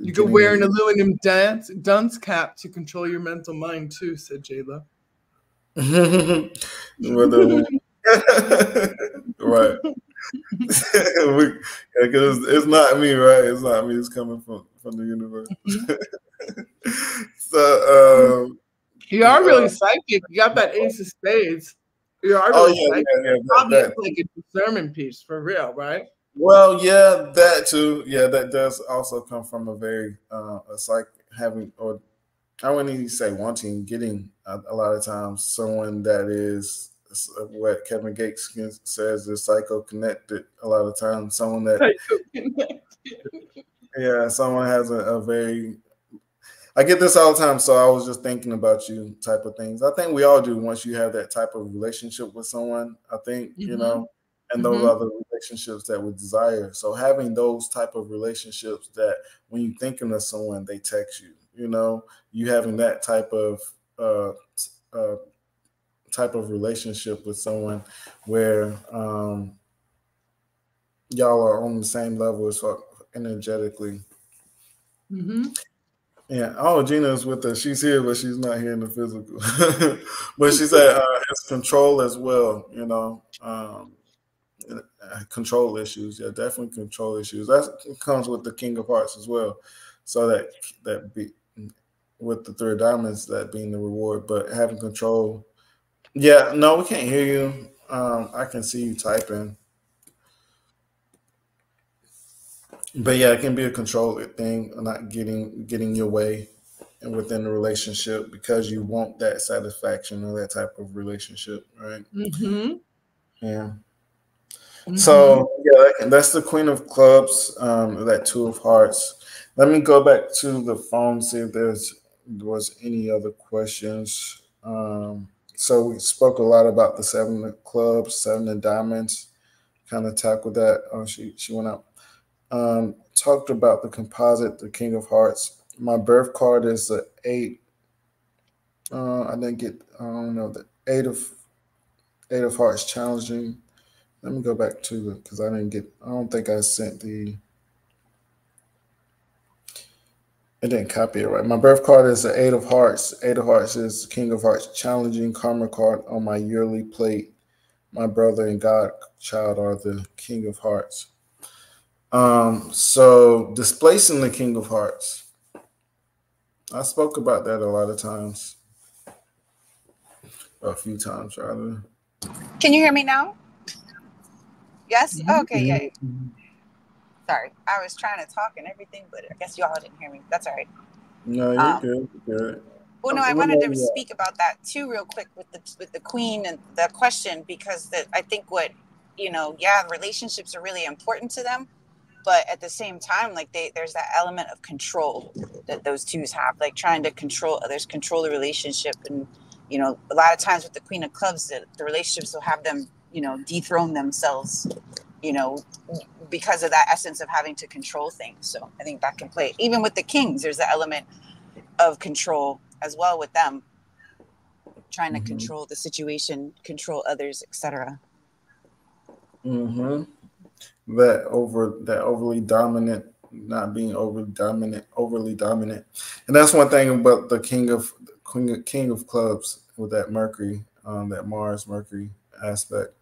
you could wear an aluminum dance dunce cap to control your mental mind too said jayla (laughs) (laughs) right. (laughs) Because it's, it's not me, right? It's not me. It's coming from from the universe. so um, you are really psychic. You got that ace of spades. You are oh, really oh, yeah, psychic. Yeah, yeah, Probably that, like a discernment piece for real, right? Well, yeah, that too. Yeah, that does also come from a very uh, a psych having or I wouldn't even say wanting, getting a, a lot of times someone that is what Kevin Gates says is psycho connected a lot of times. Someone that, (laughs) yeah, someone has a, a, very, I get this all the time. So I was just thinking about you type of things. I think we all do once you have that type of relationship with someone. I think, mm-hmm. you know, and those mm-hmm. other relationships that we desire. So having those type of relationships that when you're thinking of someone, they text you, you know, you having that type of, uh, uh, type of relationship with someone where um, y'all are on the same level as energetically. Mm-hmm. Yeah. Oh, Gina's with us. She's here, but she's not here in the physical. (laughs) but she said uh, it's control as well. You know, um, control issues. Yeah, definitely control issues. That comes with the King of Hearts as well. So that that be with the three diamonds, that being the reward, but having control yeah, no, we can't hear you. Um, I can see you typing. But yeah, it can be a control thing, not getting getting your way and within the relationship because you want that satisfaction or that type of relationship, right? Mm-hmm. Yeah. Mm-hmm. So yeah, that's the Queen of Clubs, um, that Two of Hearts. Let me go back to the phone see if there's there was any other questions. Um, so we spoke a lot about the seven of clubs, seven of diamonds, kind of tackled that. Oh, she she went out. Um, talked about the composite, the King of Hearts. My birth card is the eight. Uh, I didn't get. I don't know the eight of eight of hearts challenging. Let me go back to it because I didn't get. I don't think I sent the. It didn't copy it right. My birth card is the Eight of Hearts. Eight of Hearts is King of Hearts challenging karma card on my yearly plate. My brother and God child are the King of Hearts. Um, so displacing the King of Hearts. I spoke about that a lot of times. A few times rather. Can you hear me now? Yes? Okay, yeah. Sorry. I was trying to talk and everything, but I guess y'all didn't hear me. That's all right. No, you're um, good. You're good. Well, no, I wanted to speak about that too, real quick, with the with the queen and the question, because that I think what you know, yeah, relationships are really important to them, but at the same time, like they there's that element of control that those twos have, like trying to control others, control the relationship, and you know, a lot of times with the queen of clubs, the, the relationships will have them, you know, dethrone themselves you know, because of that essence of having to control things. So I think that can play. Even with the kings, there's an element of control as well with them, trying to mm-hmm. control the situation, control others, etc. Mm-hmm. That over that overly dominant, not being overly dominant, overly dominant, and that's one thing about the king of king, king of clubs with that Mercury, um, that Mars Mercury aspect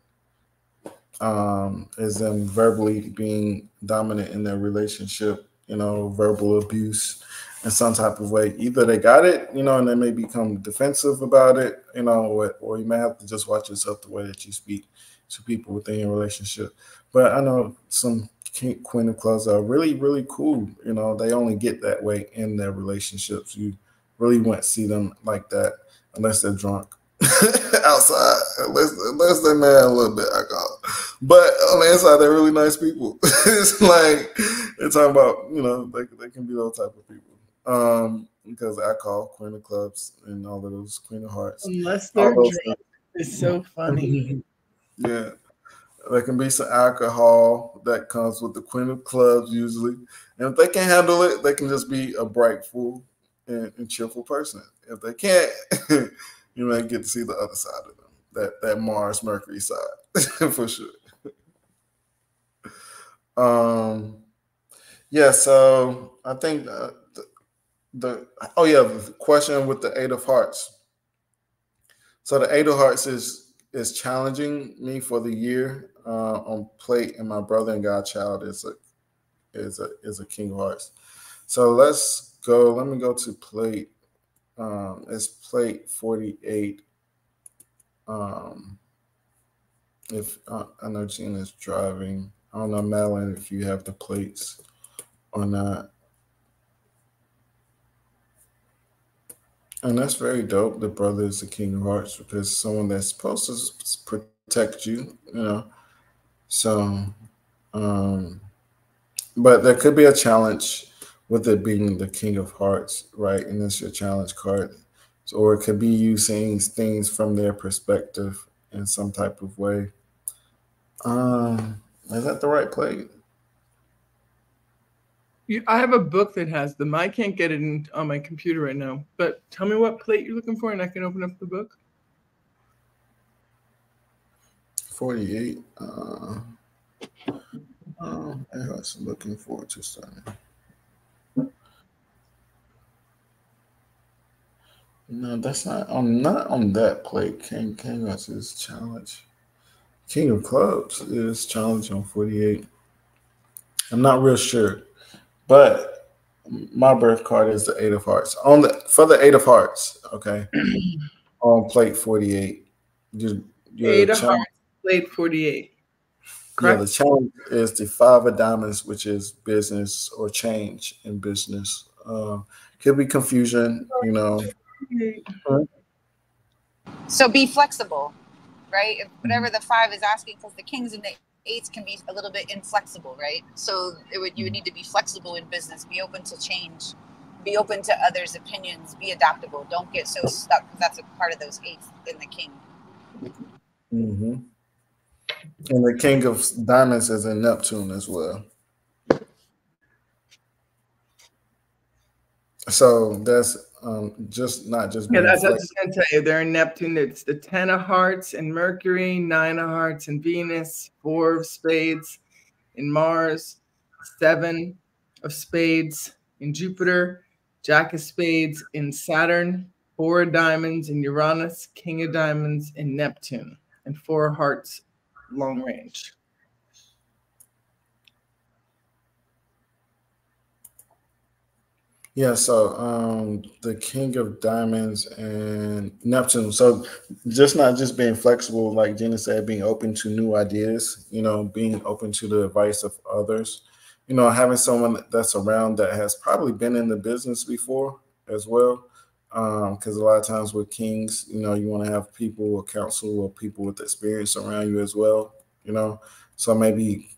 um, is them verbally being dominant in their relationship, you know, verbal abuse in some type of way. Either they got it, you know, and they may become defensive about it, you know, or, or you may have to just watch yourself the way that you speak to people within your relationship. But I know some Queen of Clubs are really, really cool. You know, they only get that way in their relationships. You really won't see them like that unless they're drunk. (laughs) outside, unless unless they're mad a little bit alcohol. But on the inside, they're really nice people. (laughs) it's like they're talking about, you know, they, they can be those type of people. Um, because alcohol, Queen of Clubs, and all of those Queen of Hearts. Unless they're drunk, it's so funny. (laughs) yeah. There can be some alcohol that comes with the Queen of Clubs usually. And if they can handle it, they can just be a bright, full, and, and cheerful person. If they can't, (laughs) you may get to see the other side of them, that that Mars Mercury side (laughs) for sure. um, yeah. So I think uh, the, the oh yeah, the question with the Eight of Hearts. So the Eight of Hearts is is challenging me for the year uh, on plate, and my brother and godchild is a is a is a King of Hearts. So let's go. Let me go to plate um, it's plate 48. Um, if uh, I know Gina's driving, I don't know, Madeline, if you have the plates or not. And that's very dope. The brother is the king of hearts because someone that's supposed to protect you, you know. So, um, but there could be a challenge with it being the King of Hearts, right? And it's your challenge card. So, or it could be you seeing things from their perspective in some type of way. Um, is that the right plate? I have a book that has them. I can't get it in, on my computer right now. But tell me what plate you're looking for, and I can open up the book. 48. Uh, uh, I was looking forward to starting. No, that's not. I'm not on that plate. King King is challenge. King of Clubs is challenge on 48. I'm not real sure, but my birth card is the Eight of Hearts. On the for the Eight of Hearts, okay. (clears throat) on plate 48. You, Eight of Hearts, plate 48. Correct? Yeah, the challenge is the Five of Diamonds, which is business or change in business. Um, could be confusion, you know. So be flexible, right? If whatever the five is asking, because the kings and the eights can be a little bit inflexible, right? So it would you would need to be flexible in business, be open to change, be open to others' opinions, be adaptable. Don't get so stuck because that's a part of those eights in the king. Mm-hmm. And the King of Diamonds is in Neptune as well. So that's um, just not just. Yeah, that's what I was going to tell you. They're in Neptune. It's the Ten of Hearts and Mercury, Nine of Hearts and Venus, Four of Spades in Mars, Seven of Spades in Jupiter, Jack of Spades in Saturn, Four of Diamonds in Uranus, King of Diamonds in Neptune, and Four of Hearts long range. Yeah, so um the King of Diamonds and Neptune. So just not just being flexible, like Gina said, being open to new ideas, you know, being open to the advice of others, you know, having someone that's around that has probably been in the business before as well. Um, because a lot of times with kings, you know, you want to have people or counsel or people with experience around you as well, you know. So maybe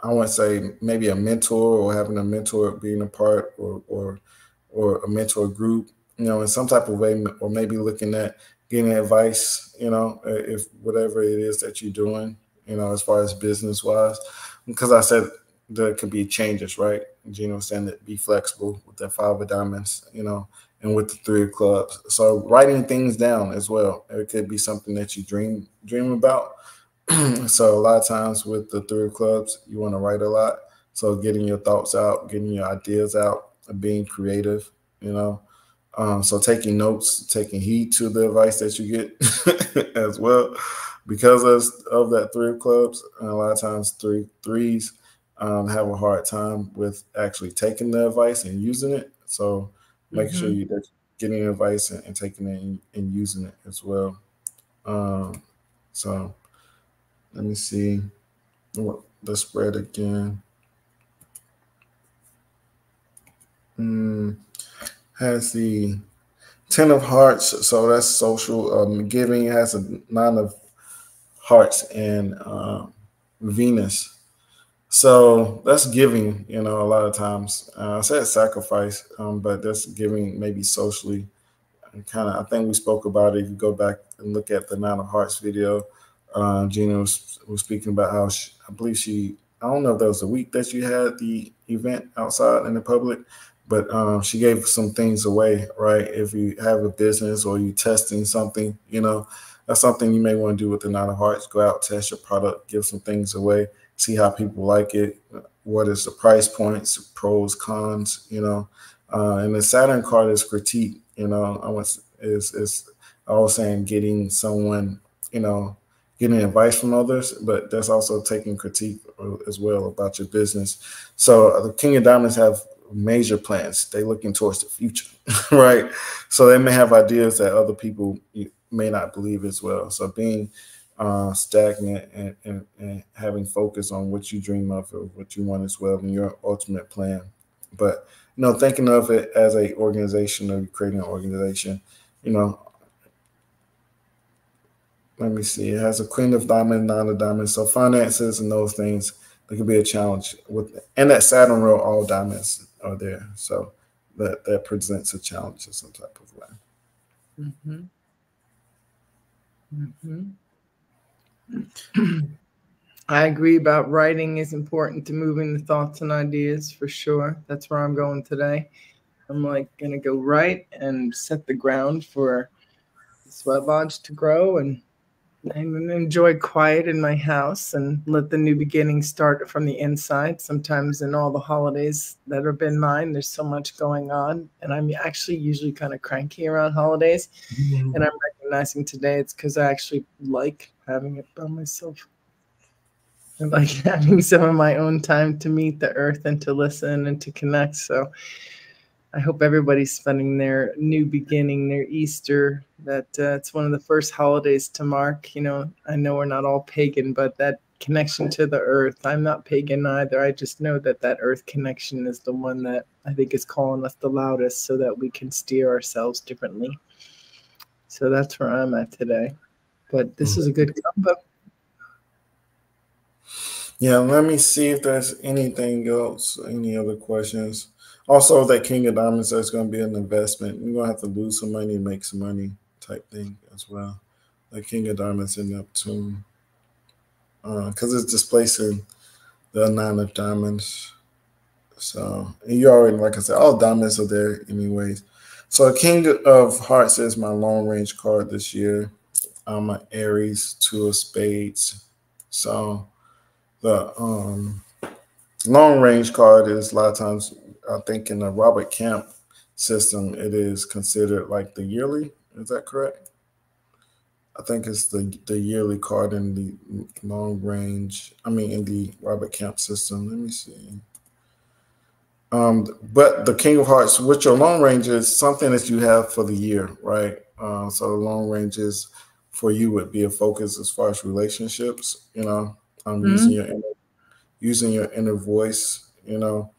I want to say maybe a mentor or having a mentor being a part or or or a mentor group, you know, in some type of way, or maybe looking at getting advice, you know, if whatever it is that you're doing, you know, as far as business wise, because I said there could be changes, right? Gina saying that be flexible with that five of diamonds, you know, and with the three of clubs. So writing things down as well. It could be something that you dream dream about (clears throat) so a lot of times with the three of clubs, you want to write a lot. So getting your thoughts out, getting your ideas out, being creative, you know. Um, so taking notes, taking heed to the advice that you get (laughs) as well, because of, of that three of clubs. And a lot of times three threes um, have a hard time with actually taking the advice and using it. So making mm-hmm. sure you're getting advice and, and taking it and, and, using it as well. Um, so let me see what the spread again. Mm, has the ten of hearts, so that's social um, giving. Has a nine of hearts and uh, Venus. So that's giving, you know, a lot of times. Uh, I said sacrifice, um, but that's giving maybe socially. Kind of, I think we spoke about it. If you go back and look at the Nine of Hearts video, uh, Gina was, was speaking about how she, I believe she, I don't know if that was the week that you had the event outside in the public, but um, she gave some things away, right? If you have a business or you testing something, you know, that's something you may want to do with the Nine of Hearts. Go out, test your product, give some things away, see how people like it. What is the price points, pros, cons, you know? Uh, and the Saturn card is critique, you know. I was is is I was saying getting someone, you know, getting advice from others, but that's also taking critique as well about your business. So uh, the King of Diamonds have major plans. They're looking towards the future, (laughs) right? So they may have ideas that other people may not believe as well. So being uh, stagnant and, and, and, having focus on what you dream of or what you want as well and your ultimate plan. But you know, thinking of it as a organization or creating an organization, you know, let me see. It has a queen of diamond, nine of diamonds. So finances and those things, they can be a challenge with and that Saturn row, all diamonds are there. So that that presents a challenge in some type of way. Mm-hmm. Mm-hmm. I agree about writing is important to moving the thoughts and ideas for sure. That's where I'm going today. I'm like gonna go write and set the ground for Sweat Lodge to grow and I enjoy quiet in my house and let the new beginning start from the inside. Sometimes in all the holidays that have been mine, there's so much going on. And I'm actually usually kind of cranky around holidays. Mm-hmm. And I'm recognizing today it's because I actually like having it by myself. I like (laughs) having some of my own time to meet the earth and to listen and to connect. So I hope everybody's spending their new beginning, their Easter. That uh, it's one of the first holidays to mark. You know, I know we're not all pagan, but that connection to the earth. I'm not pagan either. I just know that that earth connection is the one that I think is calling us the loudest, so that we can steer ourselves differently. So that's where I'm at today. But this is a good combo. Yeah, let me see if there's anything else. Any other questions? Also, that King of Diamonds is going to be an investment. You're going to have to lose some money, make some money type thing as well. That King of Diamonds in Neptune. because uh, it's displacing the nine of diamonds. So you already, like I said, all diamonds are there anyways. So King of Hearts is my long range card this year. I'm an Aries, two of spades. So the um, long range card is a lot of times, I think in the Robert Camp system, it is considered like the yearly. Is that correct? I think it's the the yearly card in the long range. I mean, in the Robert Camp system. Let me see. Um, but the King of Hearts, which your long range is something that you have for the year, right? Uh, so the long ranges for you would be a focus as far as relationships. You know, um, mm-hmm. using your inner, using your inner voice. You know,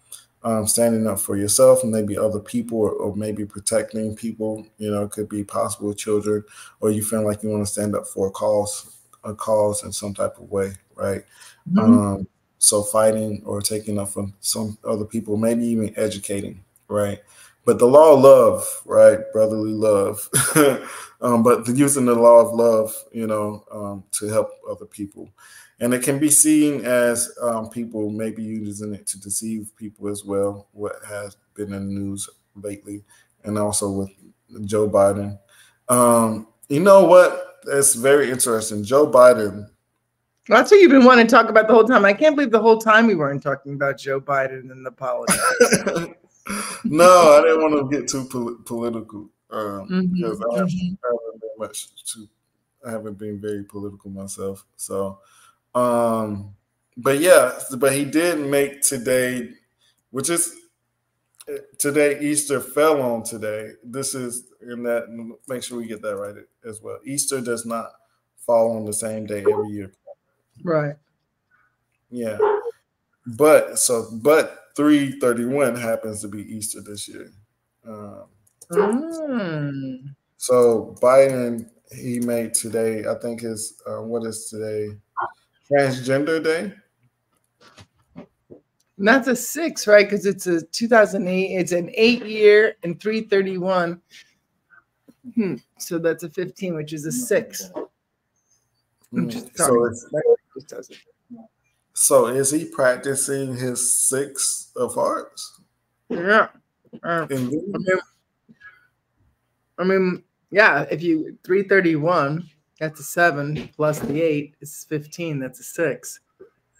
um, standing up for yourself and maybe other people or, or, maybe protecting people. You know it could be possible children or you feel like you want to stand up for a cause a cause in some type of way right? Mm-hmm. um, so fighting or taking up for some other people maybe even educating right? But the law of love right? Brotherly love. (laughs) Um, but the using the law of love you know um, to help other people and it can be seen as um, people maybe using it to deceive people as well. What has been in the news lately, and also with Joe Biden. Um, you know what? It's very interesting. Joe Biden. Well, that's what you've been wanting to talk about the whole time. I can't believe the whole time we weren't talking about Joe Biden and the politics. (laughs) no, I didn't want to get too pol- political um, mm-hmm, because I, haven't, mm-hmm. I haven't been much too. I haven't been very political myself, so um, but yeah, but he did make today, which is today Easter fell on today. This is in that make sure we get that right as well. Easter does not fall on the same day every year. Right. Yeah. But so but 331 happens to be Easter this year. Um, mm. So Biden he made today, I think is uh, what is today? Transgender Day. And that's a six, right? Because it's a 2008. It's an eight year and 331. Hmm. So that's a 15, which is a six. Mm. So, so is he practicing his six of hearts? Yeah. Uh, I, mean, I mean, yeah, if you 331 that's a seven plus the eight is 15. That's a six.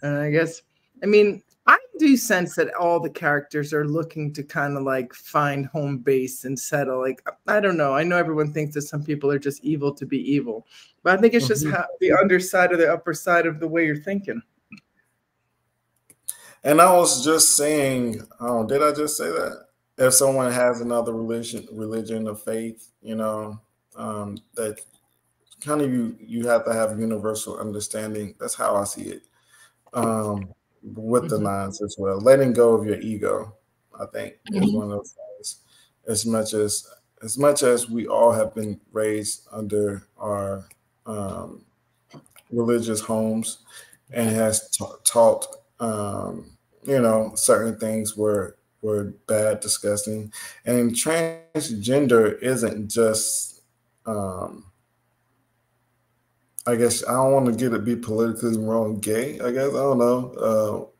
And I guess, I mean, I do sense that all the characters are looking to kind of like find home base and settle. Like, I don't know. I know everyone thinks that some people are just evil to be evil, but I think it's just mm-hmm. how, the underside or the upper side of the way you're thinking. And I was just saying, oh, did I just say that? If someone has another religion, religion of faith, you know, um, that kind of you you have to have universal understanding. That's how I see it. Um, with the lines mm-hmm. as well, letting go of your ego, I think, is mm-hmm. one of those things. As much as as much as we all have been raised under our um, religious homes and has ta- taught um, you know certain things were were bad disgusting and transgender isn't just um, I guess I don't want to get it be politically wrong gay. I guess I don't know.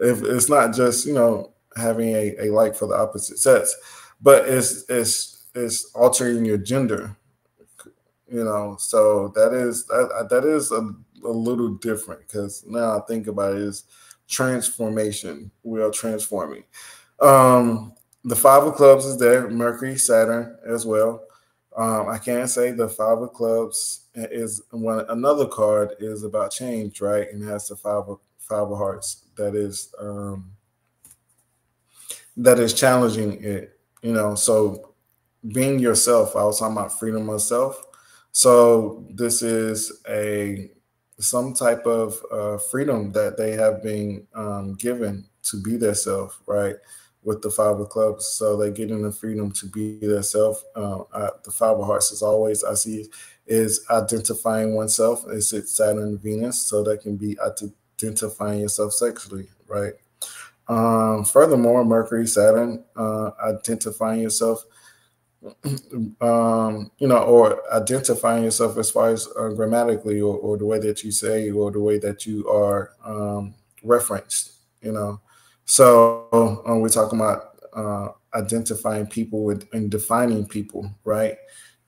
Uh, if it's not just you know having a, a like for the opposite sex, but it's it's it's altering your gender. You know, so that is that that is a, a little different because now I think about it is transformation. We are transforming. Um, the five of clubs is there, Mercury, Saturn as well. Um, I can't say the five of clubs is one another card is about change, right? And has the five of five of hearts that is um that is challenging it, you know. So being yourself, I was talking about freedom of self. So this is a some type of uh, freedom that they have been um, given to be their self, right? With the five of clubs, so they get in the freedom to be their self. Uh, I, the five of hearts is always I see is identifying oneself. Is it Saturn Venus? So that can be identifying yourself sexually, right? Um, furthermore, Mercury, Saturn, uh, identifying yourself (clears throat) um, you know, or identifying yourself as far as uh, grammatically, or, or, the way that you say, or the way that you are um, referenced. You know, so um, we're talking about uh, identifying people with, and defining people, right?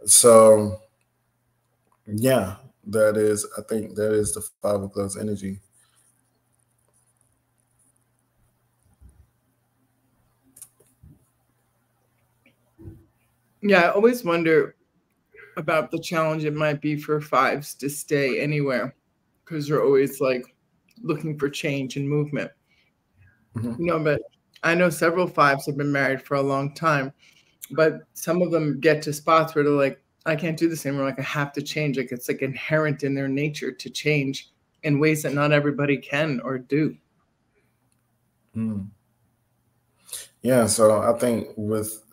So, yeah, that is. I think that is the five of clubs energy. Yeah, I always wonder about the challenge it might be for fives to stay anywhere because they're always like looking for change and movement. Mm-hmm. You know, but I know several fives have been married for a long time, but some of them get to spots where they're like, I can't do the this anymore. Like I have to change. Like it's like inherent in their nature to change in ways that not everybody can or do. Mm. Yeah, so I think with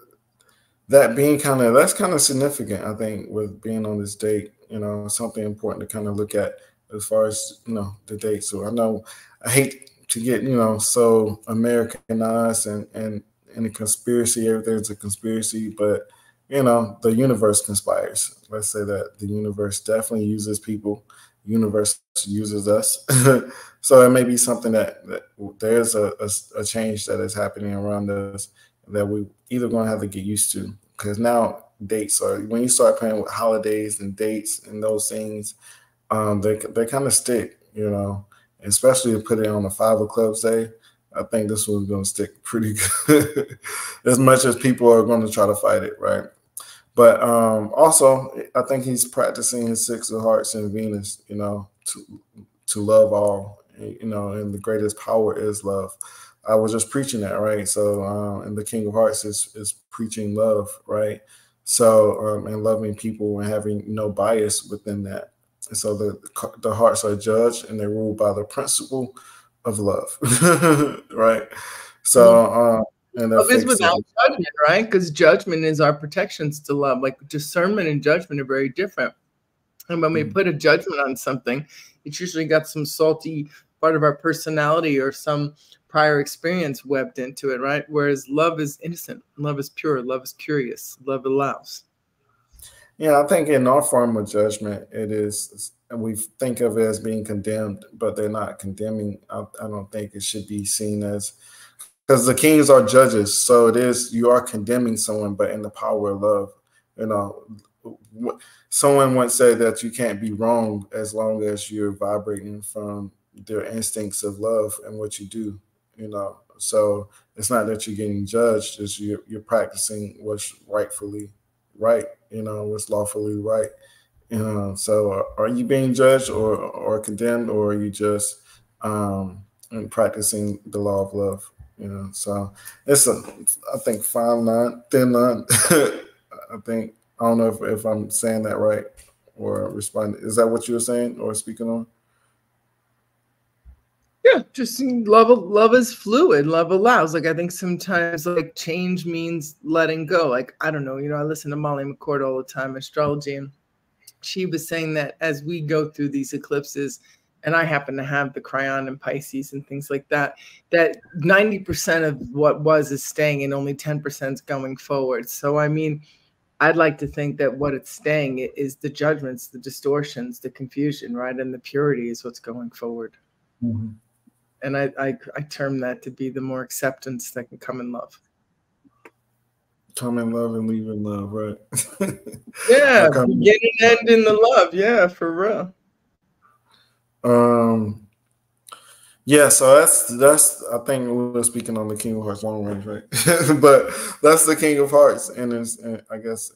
that being kind of that's kind of significant i think with being on this date you know something important to kind of look at as far as you know the date so i know i hate to get you know so americanized and and in a conspiracy everything's a conspiracy but you know the universe conspires let's say that the universe definitely uses people universe uses us (laughs) so it may be something that, that there's a, a, a change that is happening around us that we either going to have to get used to because now dates are when you start playing with holidays and dates and those things, um, they they kind of stick, you know. Especially to put it on the five clubs day, I think this one's going to stick pretty (laughs) good. as much as people are going to try to fight it, right? But um, also, I think he's practicing his six of hearts and Venus, you know, to to love all, you know, and the greatest power is love. I was just preaching that, right? So, um, and the King of Hearts is is preaching love, right? So, um, and loving people and having no bias within that. And so the the hearts are judged and they're ruled by the principle of love, (laughs) right? So, mm-hmm. um, and love is without judgment, right? Because judgment is our protections to love. Like discernment and judgment are very different. And when we mm-hmm. put a judgment on something, it's usually got some salty part of our personality or some prior experience webbed into it, right? Whereas love is innocent, love is pure, love is curious, love allows. Yeah, I think in our form of judgment, it is, and we think of it as being condemned, but they're not condemning. I, I don't think it should be seen as because the kings are judges. So it is, you are condemning someone, but in the power of love. You know, someone once said that you can't be wrong as long as you're vibrating from their instincts of love and what you do you know. So it's not that you're getting judged; it's you're, you're practicing what's rightfully right, you know, what's lawfully right. You know, so are you being judged or or condemned, or are you just um, practicing the law of love? You know, so it's a, I think fine line, thin line. I think I don't know if, if I'm saying that right or responding. Is that what you were saying or speaking on? Yeah, just love. Love is fluid. Love allows. Like I think sometimes like change means letting go. Like I don't know. You know, I listen to Molly McCord all the time, astrology, and she was saying that as we go through these eclipses, and I happen to have the Chiron and Pisces and things like that, that 90% of what was is staying and only 10% is going forward. So, I mean, I'd like to think that what it's staying is the judgments, the distortions, the confusion, right? And the purity is what's going forward. Mm-hmm and I, I I term that to be the more acceptance that can come in love. Come in love and leave in love, right? (laughs) yeah, beginning and end in the love. Yeah, for real. Um. Yeah, so that's that's I think we were speaking on the King of Hearts long range, right? (laughs) but that's the King of Hearts, and it's I guess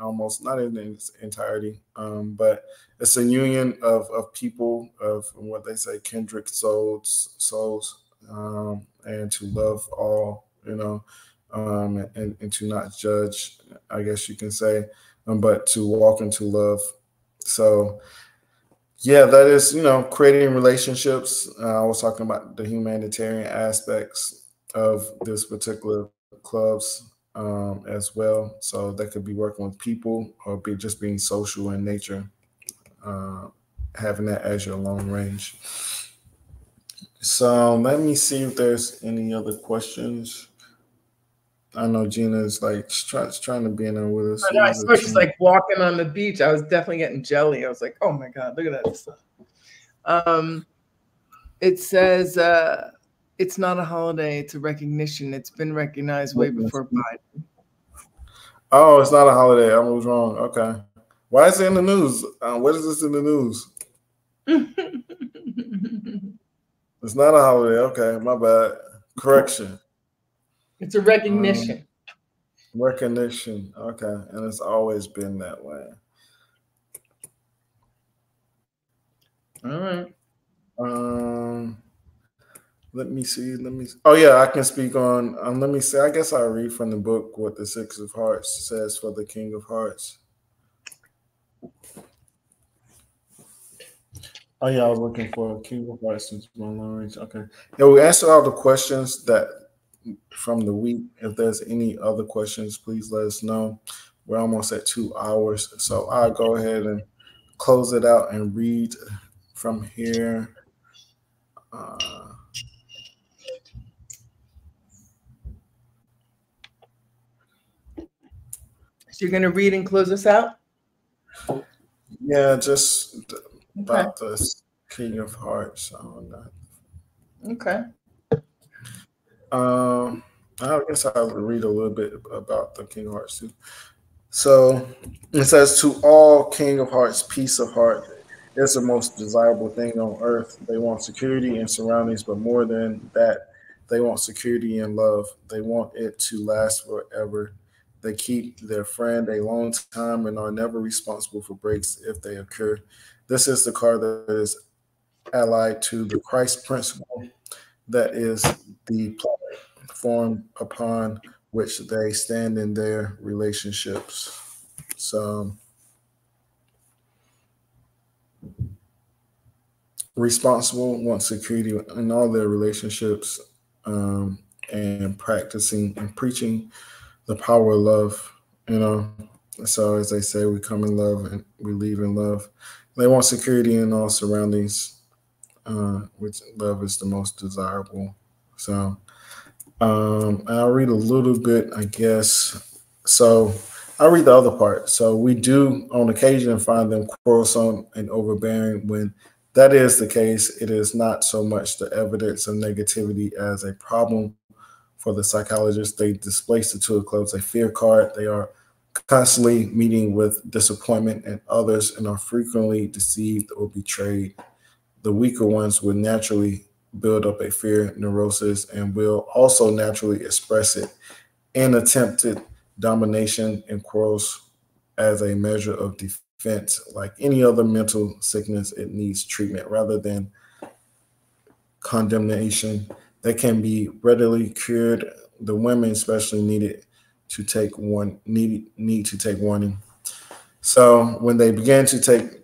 almost not in its entirety, um, but it's a union of, of people of what they say kindred souls souls um, and to love all you know um, and, and to not judge i guess you can say um, but to walk into love so yeah that is you know creating relationships uh, i was talking about the humanitarian aspects of this particular clubs um, as well. So that could be working with people or be just being social in nature, uh, having that as your long range. So let me see if there's any other questions. I know Gina's like trying trying to be in there with us. I, know, I saw she's like walking on the beach. I was definitely getting jelly. I was like, oh my god, look at that stuff. Um, it says uh, it's not a holiday; it's a recognition. It's been recognized way before Biden. Oh, it's not a holiday. I was wrong. Okay, why is it in the news? Uh, what is this in the news? (laughs) it's not a holiday. Okay, my bad. Correction. It's a recognition. Um, recognition. Okay. And it's always been that way. All right. Um let me see. Let me. Oh yeah, I can speak on. Um, let me see. I guess I'll read from the book what the Six of Hearts says for the King of Hearts. Oh yeah, I was looking for King of Hearts since my. Okay. Yeah, we answered all the questions that from the week. If there's any other questions, please let us know. We're almost at two hours, so I'll go ahead and close it out and read from here. Uh, so you're going to read and close us out? Yeah, just about okay. the King of Hearts. Okay. Um, I guess I'll read a little bit about the King of Hearts too. So it says, To all King of Hearts, peace of heart is the most desirable thing on earth. They want security and surroundings, but more than that, they want security and love. They want it to last forever. They keep their friend a long time and are never responsible for breaks if they occur. This is the card that is allied to the Christ principle that is the platform upon which they stand in their relationships. So, responsible, want security in all their relationships, um, and practicing and preaching the power of love. You know, so as they say, we come in love and we leave in love. They want security in all surroundings uh, which love is the most desirable. So um, I'll read a little bit, I guess. So I'll read the other part. So we do on occasion find them quarrelsome and overbearing. When that is the case, it is not so much the evidence of negativity as a problem for the psychologist. They displace the two of clubs, a fear card. They are constantly meeting with disappointment and others and are frequently deceived or betrayed the weaker ones would naturally build up a fear neurosis and will also naturally express it in attempted domination and quarrels as a measure of defense. Like any other mental sickness, it needs treatment rather than condemnation that can be readily cured. The women especially needed to take one need need to take warning. So when they began to take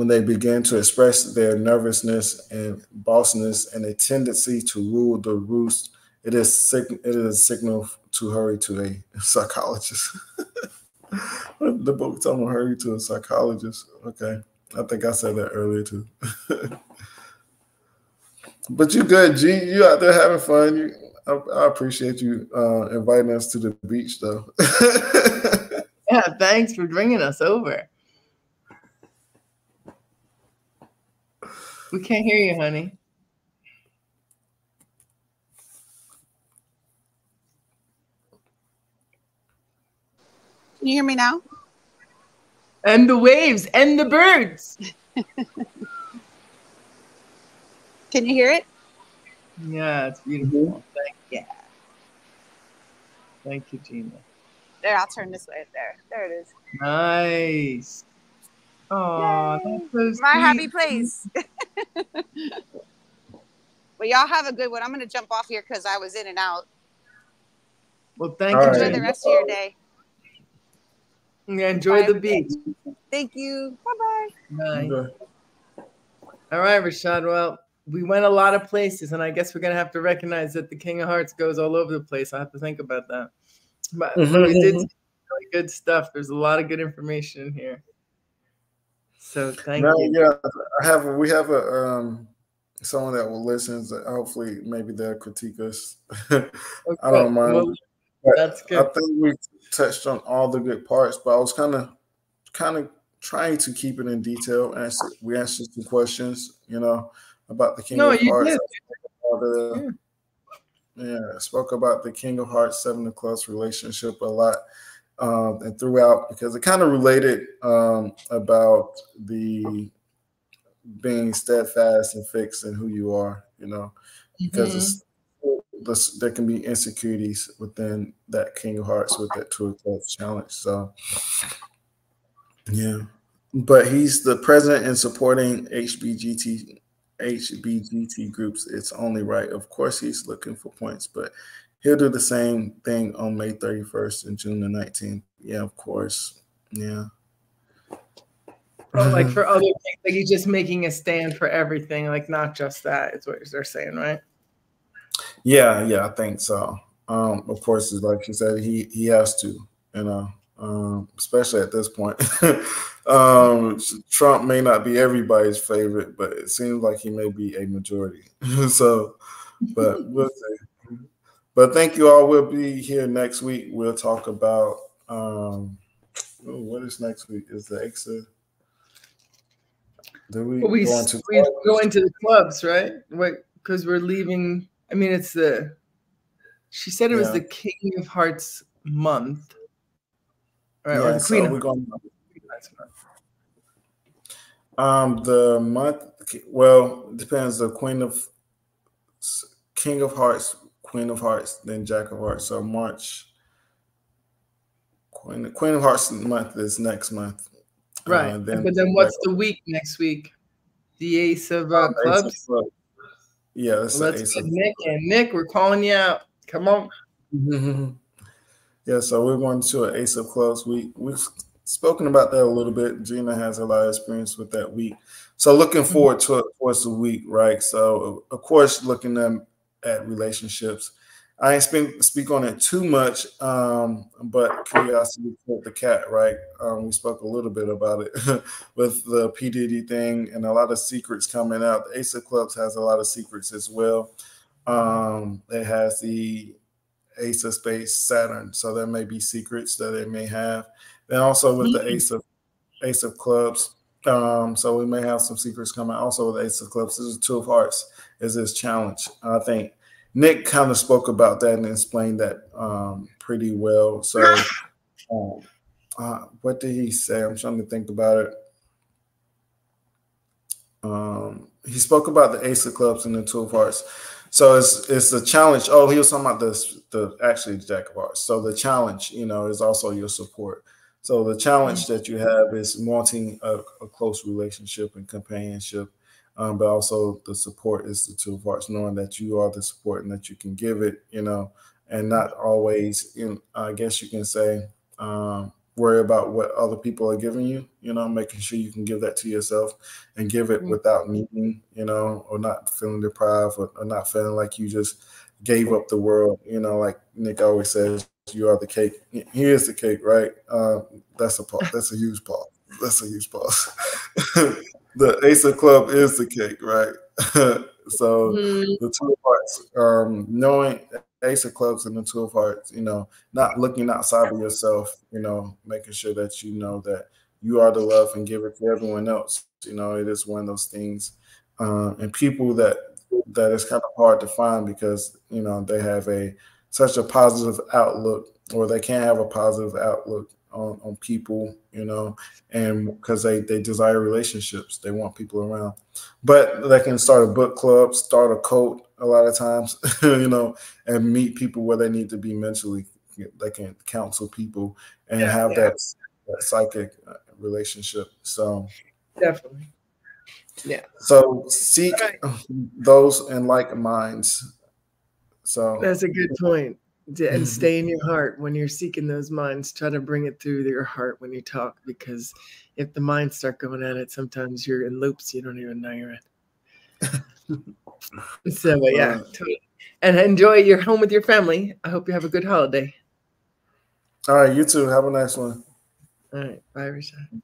when they begin to express their nervousness and bossiness and a tendency to rule the roost, it is sig- it is a signal to hurry to a psychologist. (laughs) the book me hurry to a psychologist. Okay, I think I said that earlier too. (laughs) but you good, G? You out there having fun? You, I, I appreciate you uh, inviting us to the beach, though. (laughs) yeah, thanks for bringing us over. We can't hear you, honey. Can you hear me now? And the waves and the birds. (laughs) Can you hear it? Yeah, it's beautiful. Mm-hmm. Thank you. Thank you, Gina. There, I'll turn this way. There, there it is. Nice. Oh, so my happy place. (laughs) but y'all have a good one. I'm going to jump off here because I was in and out. Well, thank All you. Enjoy right. the rest of your day. Yeah, enjoy Bye. the beach. Thank you. Bye-bye. Bye. All right, Rashad. Well, we went a lot of places, and I guess we're gonna have to recognize that the King of Hearts goes all over the place. I have to think about that. But mm-hmm. we did really good stuff. There's a lot of good information in here. So thank no, you. Yeah, I have. We have a um, someone that will listen. Hopefully, maybe they'll critique us. (laughs) Okay. I don't mind. Well, That's good. I think we touched on all the good parts, but I was kind of kind of trying to keep it in detail. Answer, we answered some questions, you know, about the King No, of Hearts. the- yeah, I spoke about the King of Hearts, Seven of Clubs relationship a lot, um, and throughout because it kind of related um, about the being steadfast and fixed in who you are, you know, because it's this, there can be insecurities within that King of Hearts with that two of challenge. So, yeah, but he's the president and supporting HBGT HBGT groups. It's only right. Of course, he's looking for points, but he'll do the same thing on May 31st and June the 19th. Yeah, of course. Yeah. Oh, like (laughs) for other things, like he's just making a stand for everything, like not just that. Is what they're saying, right? Yeah, yeah, I think so. Um, of course, like you said, he he has to, you know, um, especially at this point. (laughs) um, Trump may not be everybody's favorite, but it seems like he may be a majority. (laughs) so, but we'll see. But thank you all. We'll be here next week. We'll talk about um, oh, what is next week? Is the EXA? Do we, Well, we go into we go into the clubs, right? Wait, because we're leaving. I mean, it's the. She said it was the King of Hearts month, right? or Yeah, the so Queen of we're going. Um, the month, well, it depends. The Queen of King of Hearts, Queen of Hearts, then Jack of Hearts. So March. Queen Queen of Hearts month is next month. Right. Uh, but then what's the week next week? The Ace of uh, Ace of Clubs. Clubs. Yeah, that's Well, Ace of Nick and Nick. We're calling you out. Come on. (laughs) yeah, so we're going to an Ace of Clubs week. We've spoken about that a little bit. Gina has a lot of experience with that week. So looking forward to it towards the week, right? So of course, looking them at relationships. I ain't speak, speak on it too much, um, but curiosity killed the cat, right? Um, we spoke a little bit about it (laughs) with the P Diddy thing and a lot of secrets coming out. The Ace of Clubs has a lot of secrets as well. Um, it has the Ace of Spades Saturn, so there may be secrets that it may have. Then also with the Ace of Ace of Clubs, um, so we may have some secrets coming. Also with Ace of Clubs, this is Two of Hearts is this challenge. I think Nick kind of spoke about that and explained that um, pretty well. So, (laughs) um, uh, what did he say? I'm trying to think about it. Um, he spoke about the Ace of Clubs and the Two of Hearts. So it's it's a challenge. Oh, he was talking about this the actually the Jack of Hearts. So the challenge, you know, is also your support. So the challenge that you have is wanting a, a close relationship and companionship, um, but also the support is the two of hearts, knowing that you are the support and that you can give it, you know, and not always, in, I guess you can say, um, worry about what other people are giving you, you know, making sure you can give that to yourself and give it Mhm. without needing, you know, or not feeling deprived or, or not feeling like you just gave up the world, you know, like Nick always says, you are the cake. He is the cake, right? Uh, that's a pause. That's a huge pause. That's a huge pause. (laughs) the Ace of Club is the cake, right? (laughs) so Mm, the two of hearts, um, knowing Ace of Clubs and the two of hearts, you know, not looking outside of yourself, you know, making sure that you know that you are the love and give it to everyone else. You know, it is one of those things. Um, and people that that is kind of hard to find because you know they have a such a positive outlook or they can't have a positive outlook on, on people you know and because they they desire relationships they want people around but they can start a book club start a cult a lot of times (laughs) you know and meet people where they need to be mentally they can counsel people and Yeah, have yeah. that, that psychic uh, relationship so definitely. Yeah. So seek Right. those in like minds so That's a good point. And Mhm. stay in your heart when you're seeking those minds. Try to bring it through your heart when you talk, because if the minds start going at it, sometimes you're in loops you don't even know you're in. so, yeah, totally. and enjoy your home with your family. I hope you have a good holiday. all right you too have a nice one All right, bye, Rashad.